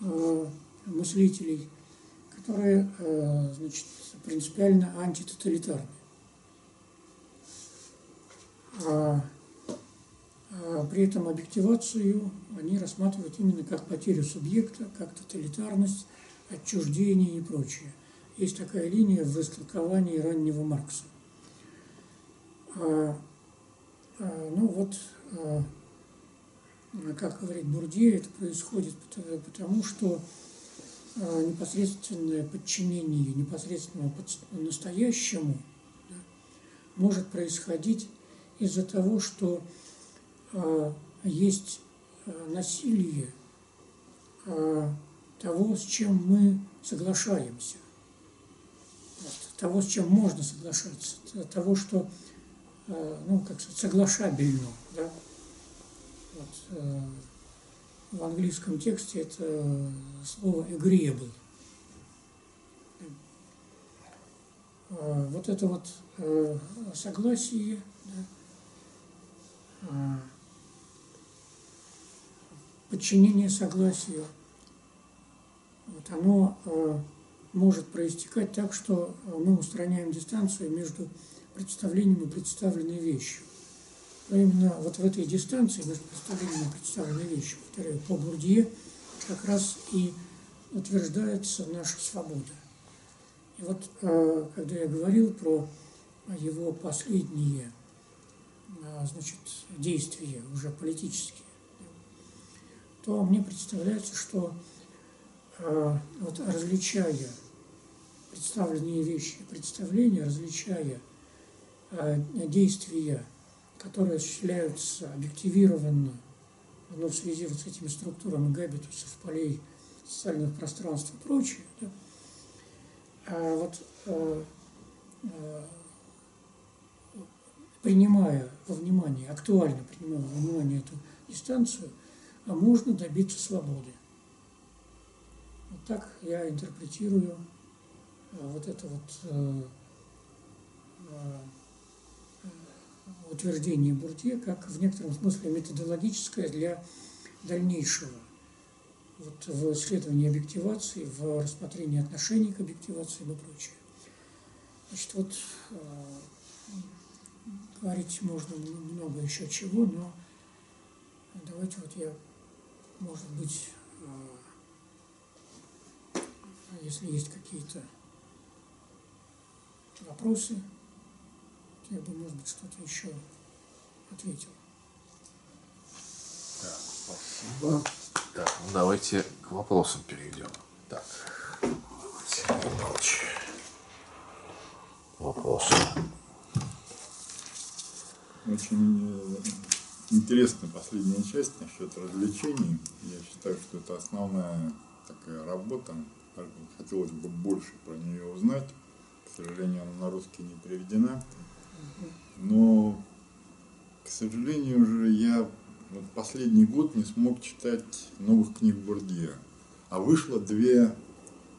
э, мыслителей, которые э, значит, принципиально антитоталитарны. А а при этом объективацию они рассматривают именно как потерю субъекта, как тоталитарность, отчуждение и прочее. Есть такая линия в истолковании раннего Маркса. А, а, ну вот, как говорит Бурдье, это происходит потому, что непосредственное подчинение непосредственному настоящему да, может происходить из-за того, что есть насилие того, с чем мы соглашаемся, того, с чем можно соглашаться, того, что ну, как сказать, соглашабельно. Да? Вот, в английском тексте это слово agreeable. Вот это вот согласие, да, подчинение согласию, вот оно э, может проистекать так, что э, мы устраняем дистанцию между представлением и представленной вещью. Но именно вот в этой дистанции между представлением и представленной вещью, повторяю, по Бурдье как раз и утверждается наша свобода. И вот э, когда я говорил про его последние значит, действия, уже политические, то мне представляется, что э, вот различая представленные вещи, представления, различая э, действия, которые осуществляются объективированно ну, в связи вот с этими структурами габитусов, полей, социальных пространств и прочее, да, а вот э, э, принимая во внимание, актуально принимая во внимание эту дистанцию – а можно добиться свободы. Вот так я интерпретирую э, вот это вот э, э, утверждение Буртье как в некотором смысле методологическое для дальнейшего вот, в исследовании объективации, в рассмотрении отношений к объективации и прочее. Значит, вот говорить можно много еще чего, но давайте вот я может быть, э, если есть какие-то вопросы, я бы, может быть, что-то еще ответил. Так, спасибо. Так, ну давайте к вопросам перейдем. Так, Сергей Павлович. Вопросы. Очень э, интересна последняя часть насчет развлечений. Я считаю, что это основная такая работа. Хотелось бы больше про нее узнать. К сожалению, она на русский не переведена. Но, к сожалению же, я вот последний год не смог читать новых книг Бурдье. А вышло две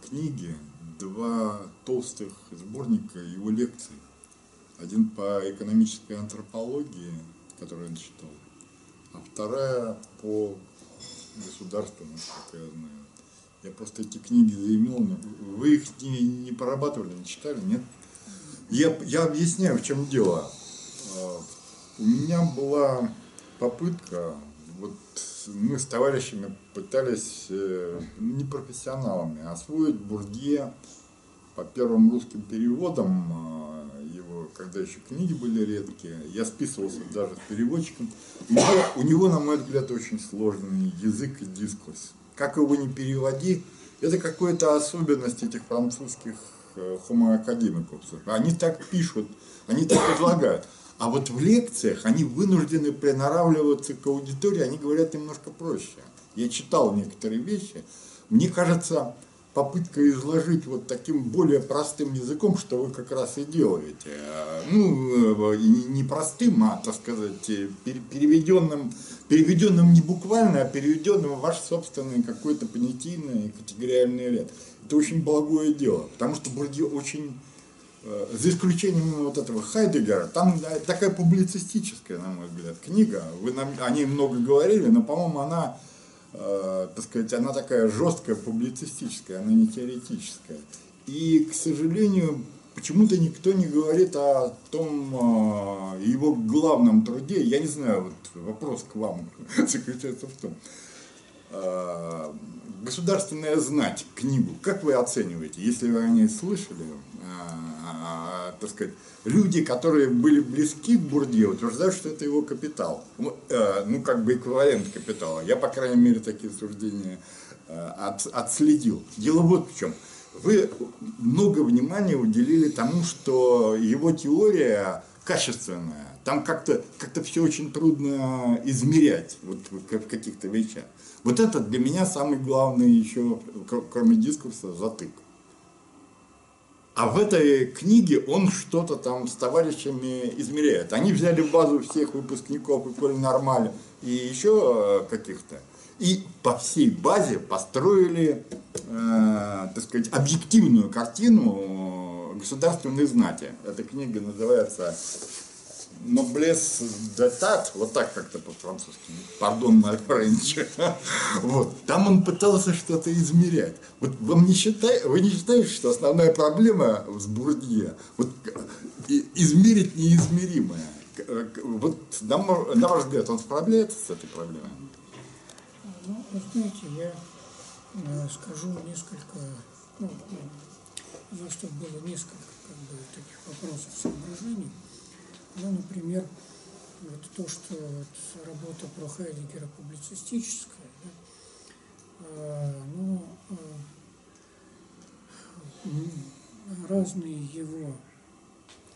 книги, два толстых сборника его лекций. Один по экономической антропологии, который он читал, а вторая по государственных, как я знаю. Я просто эти книги заимел. Вы их не, не прорабатывали, не читали, нет? Я, я объясняю, в чем дело. А, У меня была попытка, вот мы с товарищами пытались, э, не профессионалами, освоить Бурдье по первым русским переводам а, его, когда еще книги были редкие, я списывался даже с переводчиком. У него, у него, на мой взгляд, очень сложный язык и дискурс. Как его не переводи, это какая-то особенность этих французских э, homo-академиков. Они так пишут, они так излагают. А вот в лекциях они вынуждены приноравливаться к аудитории, они говорят немножко проще. Я читал некоторые вещи. Мне кажется, попытка изложить вот таким более простым языком, что вы как раз и делаете. А, Ну, э, не простым, а, так сказать, э, пере- переведенным, переведенным не буквально, а переведенным в ваш собственный какой-то понятийный категориальный ряд. Это очень благое дело, потому что Бурдье очень э, за исключением вот этого Хайдегера, там да, такая публицистическая, на мой взгляд, книга. Вы нам о ней много говорили, но, по-моему, она, э, так сказать, она такая жесткая, публицистическая, она не теоретическая. И, к сожалению, почему-то никто не говорит о том э, его главном труде. Я не знаю, вот вопрос к вам заключается в том. Э, Государственная знать книгу, как вы оцениваете, если вы о ней слышали, а, так сказать, люди, которые были близки к Бурдье, утверждают, что это его капитал. Ну, э, Ну, как бы эквивалент капитала. Я, по крайней мере, такие суждения э, от- отследил. Дело вот в чем. Вы много внимания уделили тому, что его теория качественная. Там как-то как все очень трудно измерять вот, в каких-то вещах. Вот это для меня самый главный еще, кр- кроме дискурса, затык. А в этой книге он что-то там с товарищами измеряет. Они взяли базу всех выпускников Эколь Нормаль и еще э, каких-то. И по всей базе построили, э, так сказать, объективную картину государственной знати. Эта книга называется Noblesse d'État, вот так как-то по-французски, pardon my French. Вот. Там он пытался что-то измерять. Вот вам не считай, вы не считаете, что основная проблема с Бурдье вот, измерить неизмеримое? Вот, на на ваш взгляд, он справляется с этой проблемой? Ну, знаете, я э, скажу несколько, ну, за что было несколько как бы, таких вопросов, соображений. Ну, например, вот то, что вот работа про Хайдегера публицистическая, да, э, ну, э, разные его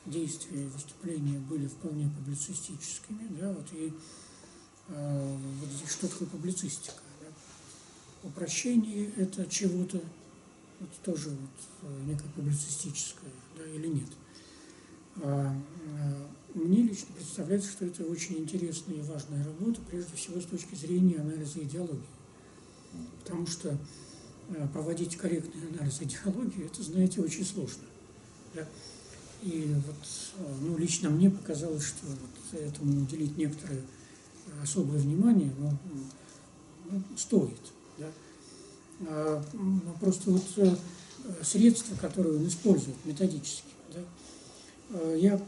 действия и выступления были вполне публицистическими, да, вот и вот здесь что такое публицистика, Упрощение это чего-то, вот тоже вот э, некое публицистическое, да, или нет. А, э, мне лично представляется, что это очень интересная и важная работа, прежде всего с точки зрения анализа идеологии. Потому что э, проводить корректный анализ идеологии, это, знаете, очень сложно. да. И вот, ну, лично мне показалось, что вот этому уделить некоторое особое внимание, ну, ну, стоит. Да. А, просто вот э, средства, которые он использует методически, да, э, я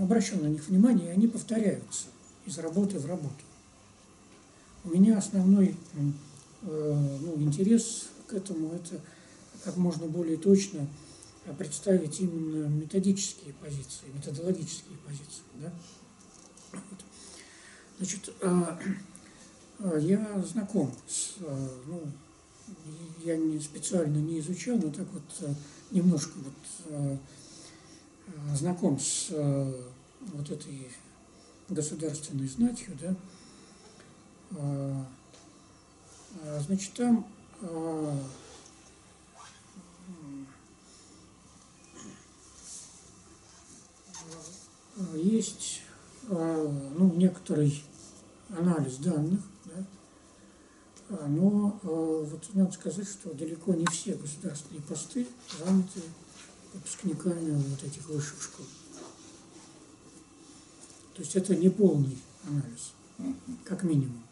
обращал на них внимание, и они повторяются из работы в работу. У меня основной э, ну, интерес к этому это как можно более точно представить именно методические позиции, методологические позиции. Да? Вот. Значит, э, я знаком с, э, ну, я не специально не изучал, но так вот э, немножко вот э, знаком с вот этой государственной знатью, да, А, а, значит, там а, а, есть а, ну, некоторый анализ данных, да, а, но а, вот надо сказать, что далеко не все государственные посты заняты выпускниками вот этих высших школ. То есть это не полный анализ, как минимум.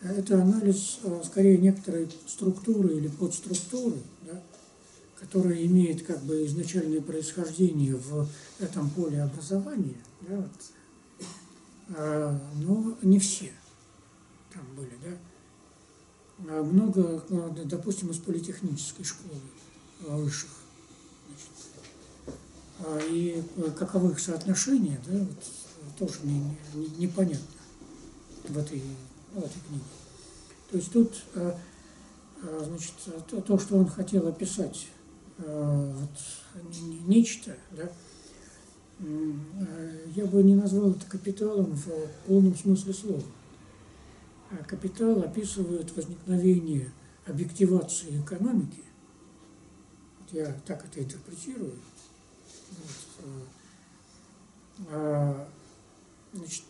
Это анализ э, скорее некоторой структуры или подструктуры, да, которая имеет как бы изначальное происхождение в этом поле образования, да, вот, а, но не все там были, да. А много, э, допустим, из политехнической школы э, высших. Значит, а, и каковы их соотношения, да, вот, тоже не, не, непонятно в этой, в этой книге. То есть тут значит, то, то, что он хотел описать Э, вот, нечто, да, э, я бы не назвал это капиталом в полном смысле слова. А капитал описывает возникновение объективации экономики. Я так это интерпретирую. Вот. Э, а, значит,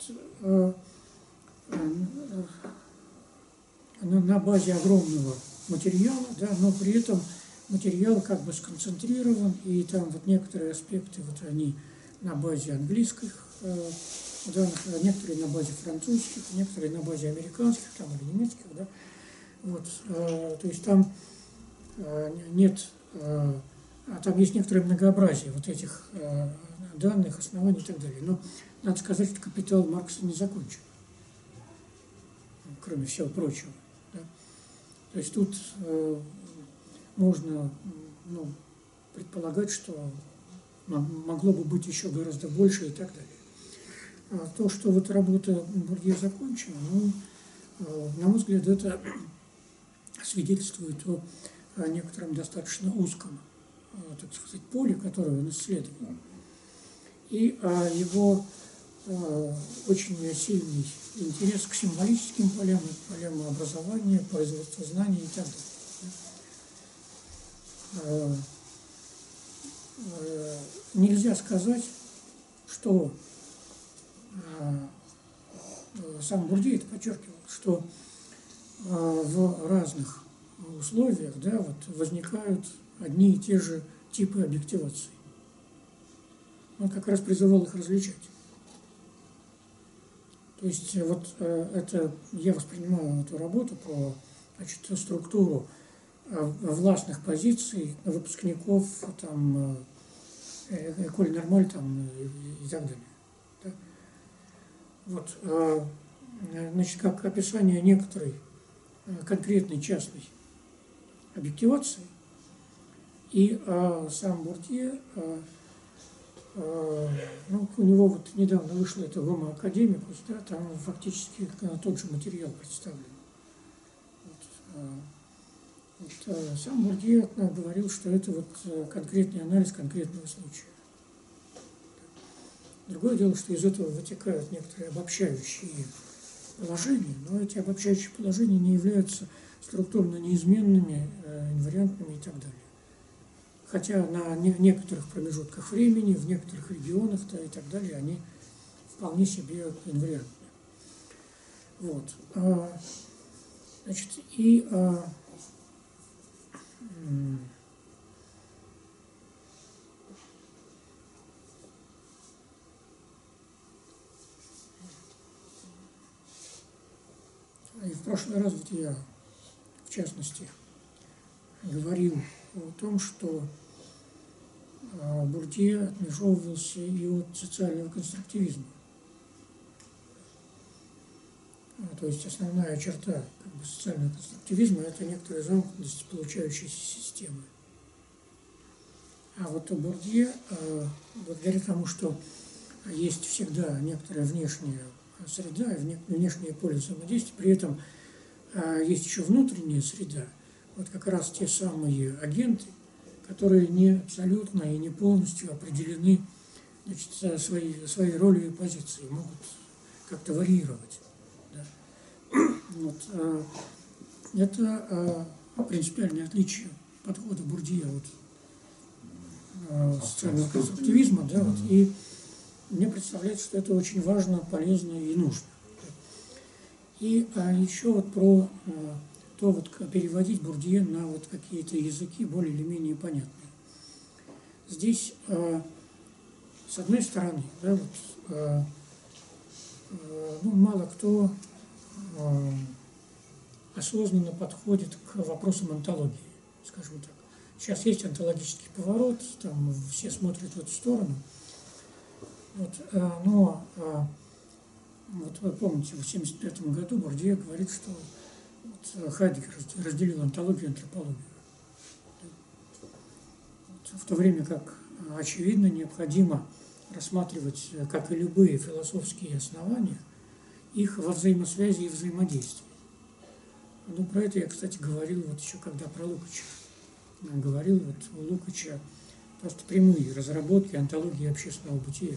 на базе огромного материала, да, но при этом материал как бы сконцентрирован, и там вот некоторые аспекты, вот они на базе английских э, данных, а некоторые на базе французских, некоторые на базе американских там, или немецких, да, вот, э, то есть там э, нет, э, а там есть некоторое многообразие вот этих э, данных, оснований и так далее. Но надо сказать, что капитал Маркса не закончен, кроме всего прочего. Да? То есть тут э, можно ну, предполагать, что могло бы быть еще гораздо больше и так далее. А то, что вот работа Бурье закончена, ну, э, на мой взгляд, это свидетельствует о, некотором достаточно узком, э, так сказать, поле, которое он исследовал, и о его э, очень сильный интерес к символическим полям, полям образования, производства знаний и так далее. Э, э, нельзя сказать, что э, сам Бурдеев подчеркивал, что в разных условиях да, вот, возникают одни и те же типы объективации. Он как раз призывал их различать. То есть вот это я воспринимаю эту работу по значит, структуру Э, властных позиций выпускников там, э, Эколь Нормаль там, и так далее. Вот, э, значит, как описание некоторой конкретной частной объективации, и а, сам Буртье, ну, у него вот недавно вышло это Гомо Академикус, да, там фактически тот же материал представлен. Вот, вот, э, сам Бурдье говорил, что это вот э, конкретный анализ конкретного случая. Другое дело, что из этого вытекают некоторые обобщающие положения, но эти обобщающие положения не являются структурно неизменными, э, инвариантными и так далее. Хотя на некоторых промежутках времени, в некоторых регионах -то и так далее, они вполне себе инвариантны. Вот. А, значит, и а, и в прошлый раз вот я, в частности, говорил о том, что а, Бурдье отмежевывался и от социального конструктивизма. А, то есть основная черта как бы, социального конструктивизма – это некоторая замкнутость получающейся системы. А вот у Бурдье, а, благодаря тому, что есть всегда некоторая внешняя среда внешнее поле взаимодействия, при этом а, есть еще внутренняя среда, вот как раз те самые агенты, которые не абсолютно и не полностью определены значит, своей, своей ролью и позицией, могут как-то варьировать. Вот. А, это а, принципиальное отличие подхода Бурдия от социального конструктивизма. Да, вот, и мне представляется, что это очень важно, полезно и нужно. И а, еще вот про а, то, вот переводить Бурдье на вот какие-то языки более или менее понятные. Здесь, а, с одной стороны, да, вот, а, ну, мало кто осознанно подходит к вопросам онтологии, скажем так. Сейчас есть онтологический поворот, там все смотрят в эту сторону. Вот, э, но э, вот вы помните, в 1975 году Бурдье говорит, что вот Хайдегер разделил онтологию и антропологию. Вот, в то время как, очевидно, необходимо рассматривать, как и любые философские основания, их во взаимосвязи и взаимодействии. Ну, про это я, кстати, говорил вот еще когда про Лукача. Говорил, вот у Лукача просто прямые разработки антологии общественного бытия.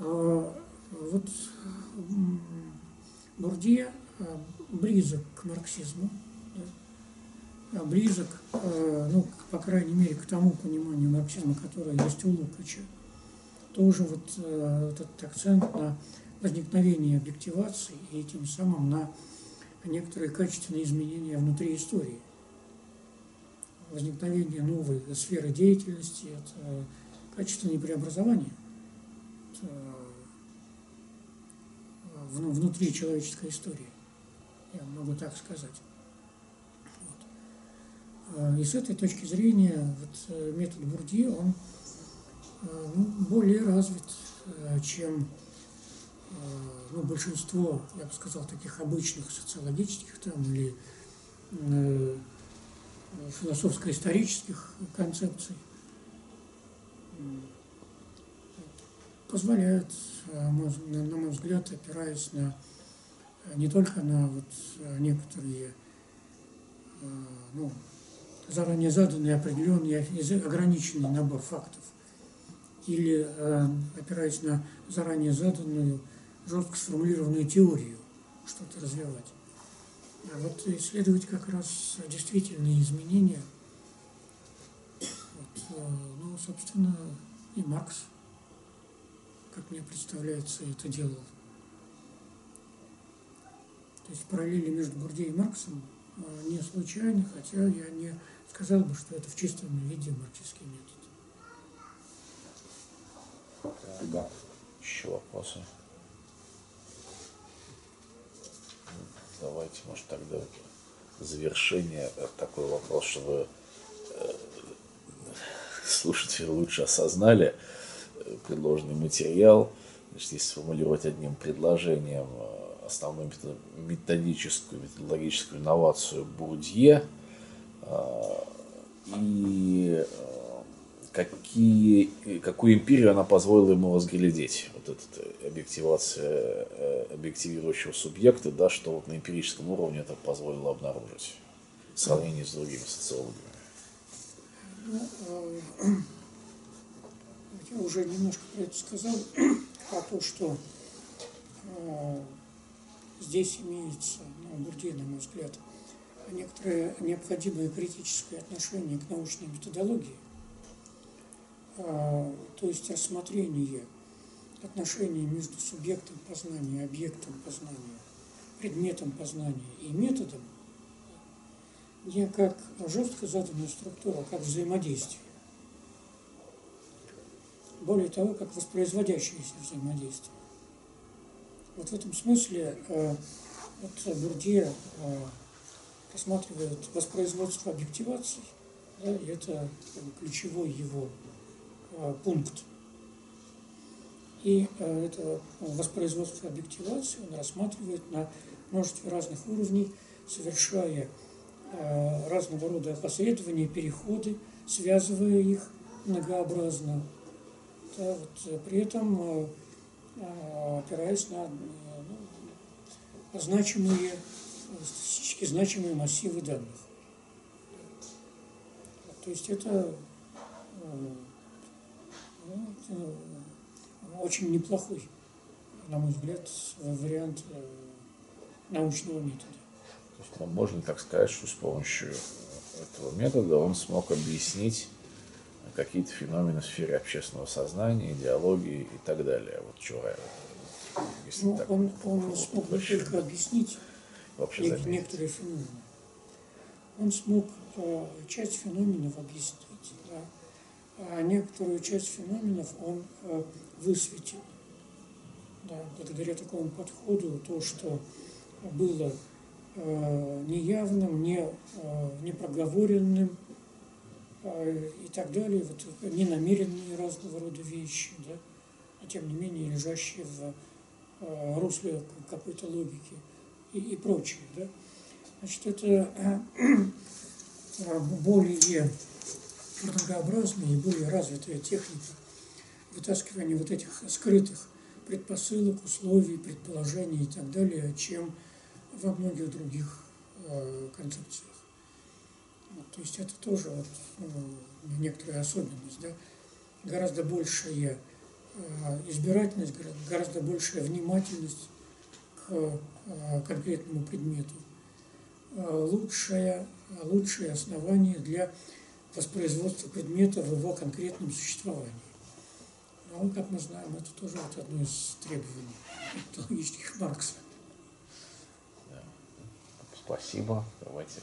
А вот Бурдье а, близок к марксизму, да, близок, а, ну, по крайней мере, к тому пониманию марксизма, которое есть у Лукача. Тоже вот, вот этот акцент на возникновение объективации и тем самым на некоторые качественные изменения внутри истории. Возникновение новой сферы деятельности, это качественные преобразования внутри человеческой истории. Я могу так сказать. Вот. И с этой точки зрения вот, э, метод Бурдье, он э, ну, более развит, э, чем ну, большинство, я бы сказал, таких обычных социологических там, или э, философско-исторических концепций позволяют, э, на мой взгляд, опираясь на не только на вот некоторые ну, заранее заданные определенные ограниченный набор фактов, или э, опираясь на заранее заданную жестко сформулированную теорию что-то развивать. А вот исследовать как раз действительные изменения, вот, э, ну, собственно, и Маркс, как мне представляется, это делал. То есть параллели между Бурдей и Марксом э, не случайны, хотя я не сказал бы, что это в чистом виде марксистский метод. Да. Еще вопросы? Давайте, может, тогда завершение э, такой вопрос, чтобы э, слушатели лучше осознали предложенный материал. Значит, если сформулировать одним предложением основную методическую, методологическую инновацию Бурдье и какие, какую империю она позволила ему разглядеть. Вот эта объективация э, объективирующего субъекта, да, что вот на эмпирическом уровне это позволило обнаружить в сравнении с другими социологами. Э, я уже немножко про это сказал, про то, что э, здесь имеется, ну, Бурдей, на мой взгляд, некоторое необходимое критическое отношение к научной методологии – а, то есть рассмотрение отношений между субъектом познания, объектом познания, предметом познания и методом не как жестко заданную структуру, а как взаимодействие. Более того, как воспроизводящееся взаимодействие. Вот в этом смысле э, вот Бурдье э, рассматривает воспроизводство объективаций, да, и это ключевой его Э, пункт. И э, это воспроизводство объективации он рассматривает на множестве разных уровней, совершая разного рода опосредования, переходы, связывая их многообразно. Да, вот, при этом опираясь на ну, значимые, статистически значимые массивы данных. То есть это ну, очень неплохой, на мой взгляд, вариант э, научного метода. То есть, ну, можно так сказать, что с помощью этого метода он смог объяснить какие-то феномены в сфере общественного сознания, идеологии и так далее. Вот чего если ну, так, он, он смог не только объяснить вообще нек- некоторые феномены. Он смог э, часть феноменов объяснить а некоторую часть феноменов он э, высветил. Да, благодаря такому подходу, то, что было э, неявным, не, э, непроговоренным э, и так далее, вот, ненамеренные разного рода вещи, да, а тем не менее лежащие в э, русле какой-то логики и, и прочее. Да. Значит, это э, более многообразная и более развитая техника вытаскивания вот этих скрытых предпосылок, условий, предположений и так далее, чем во многих других концепциях. Вот, то есть это тоже вот, ну, некоторая особенность, да? гораздо большая э, избирательность, гораздо большая внимательность к э, конкретному предмету, э, лучшее, лучшее основание для воспроизводства предмета в его конкретном существовании. Ну, как мы знаем, это тоже вот одно из требований логических Маркса. Спасибо. Давайте.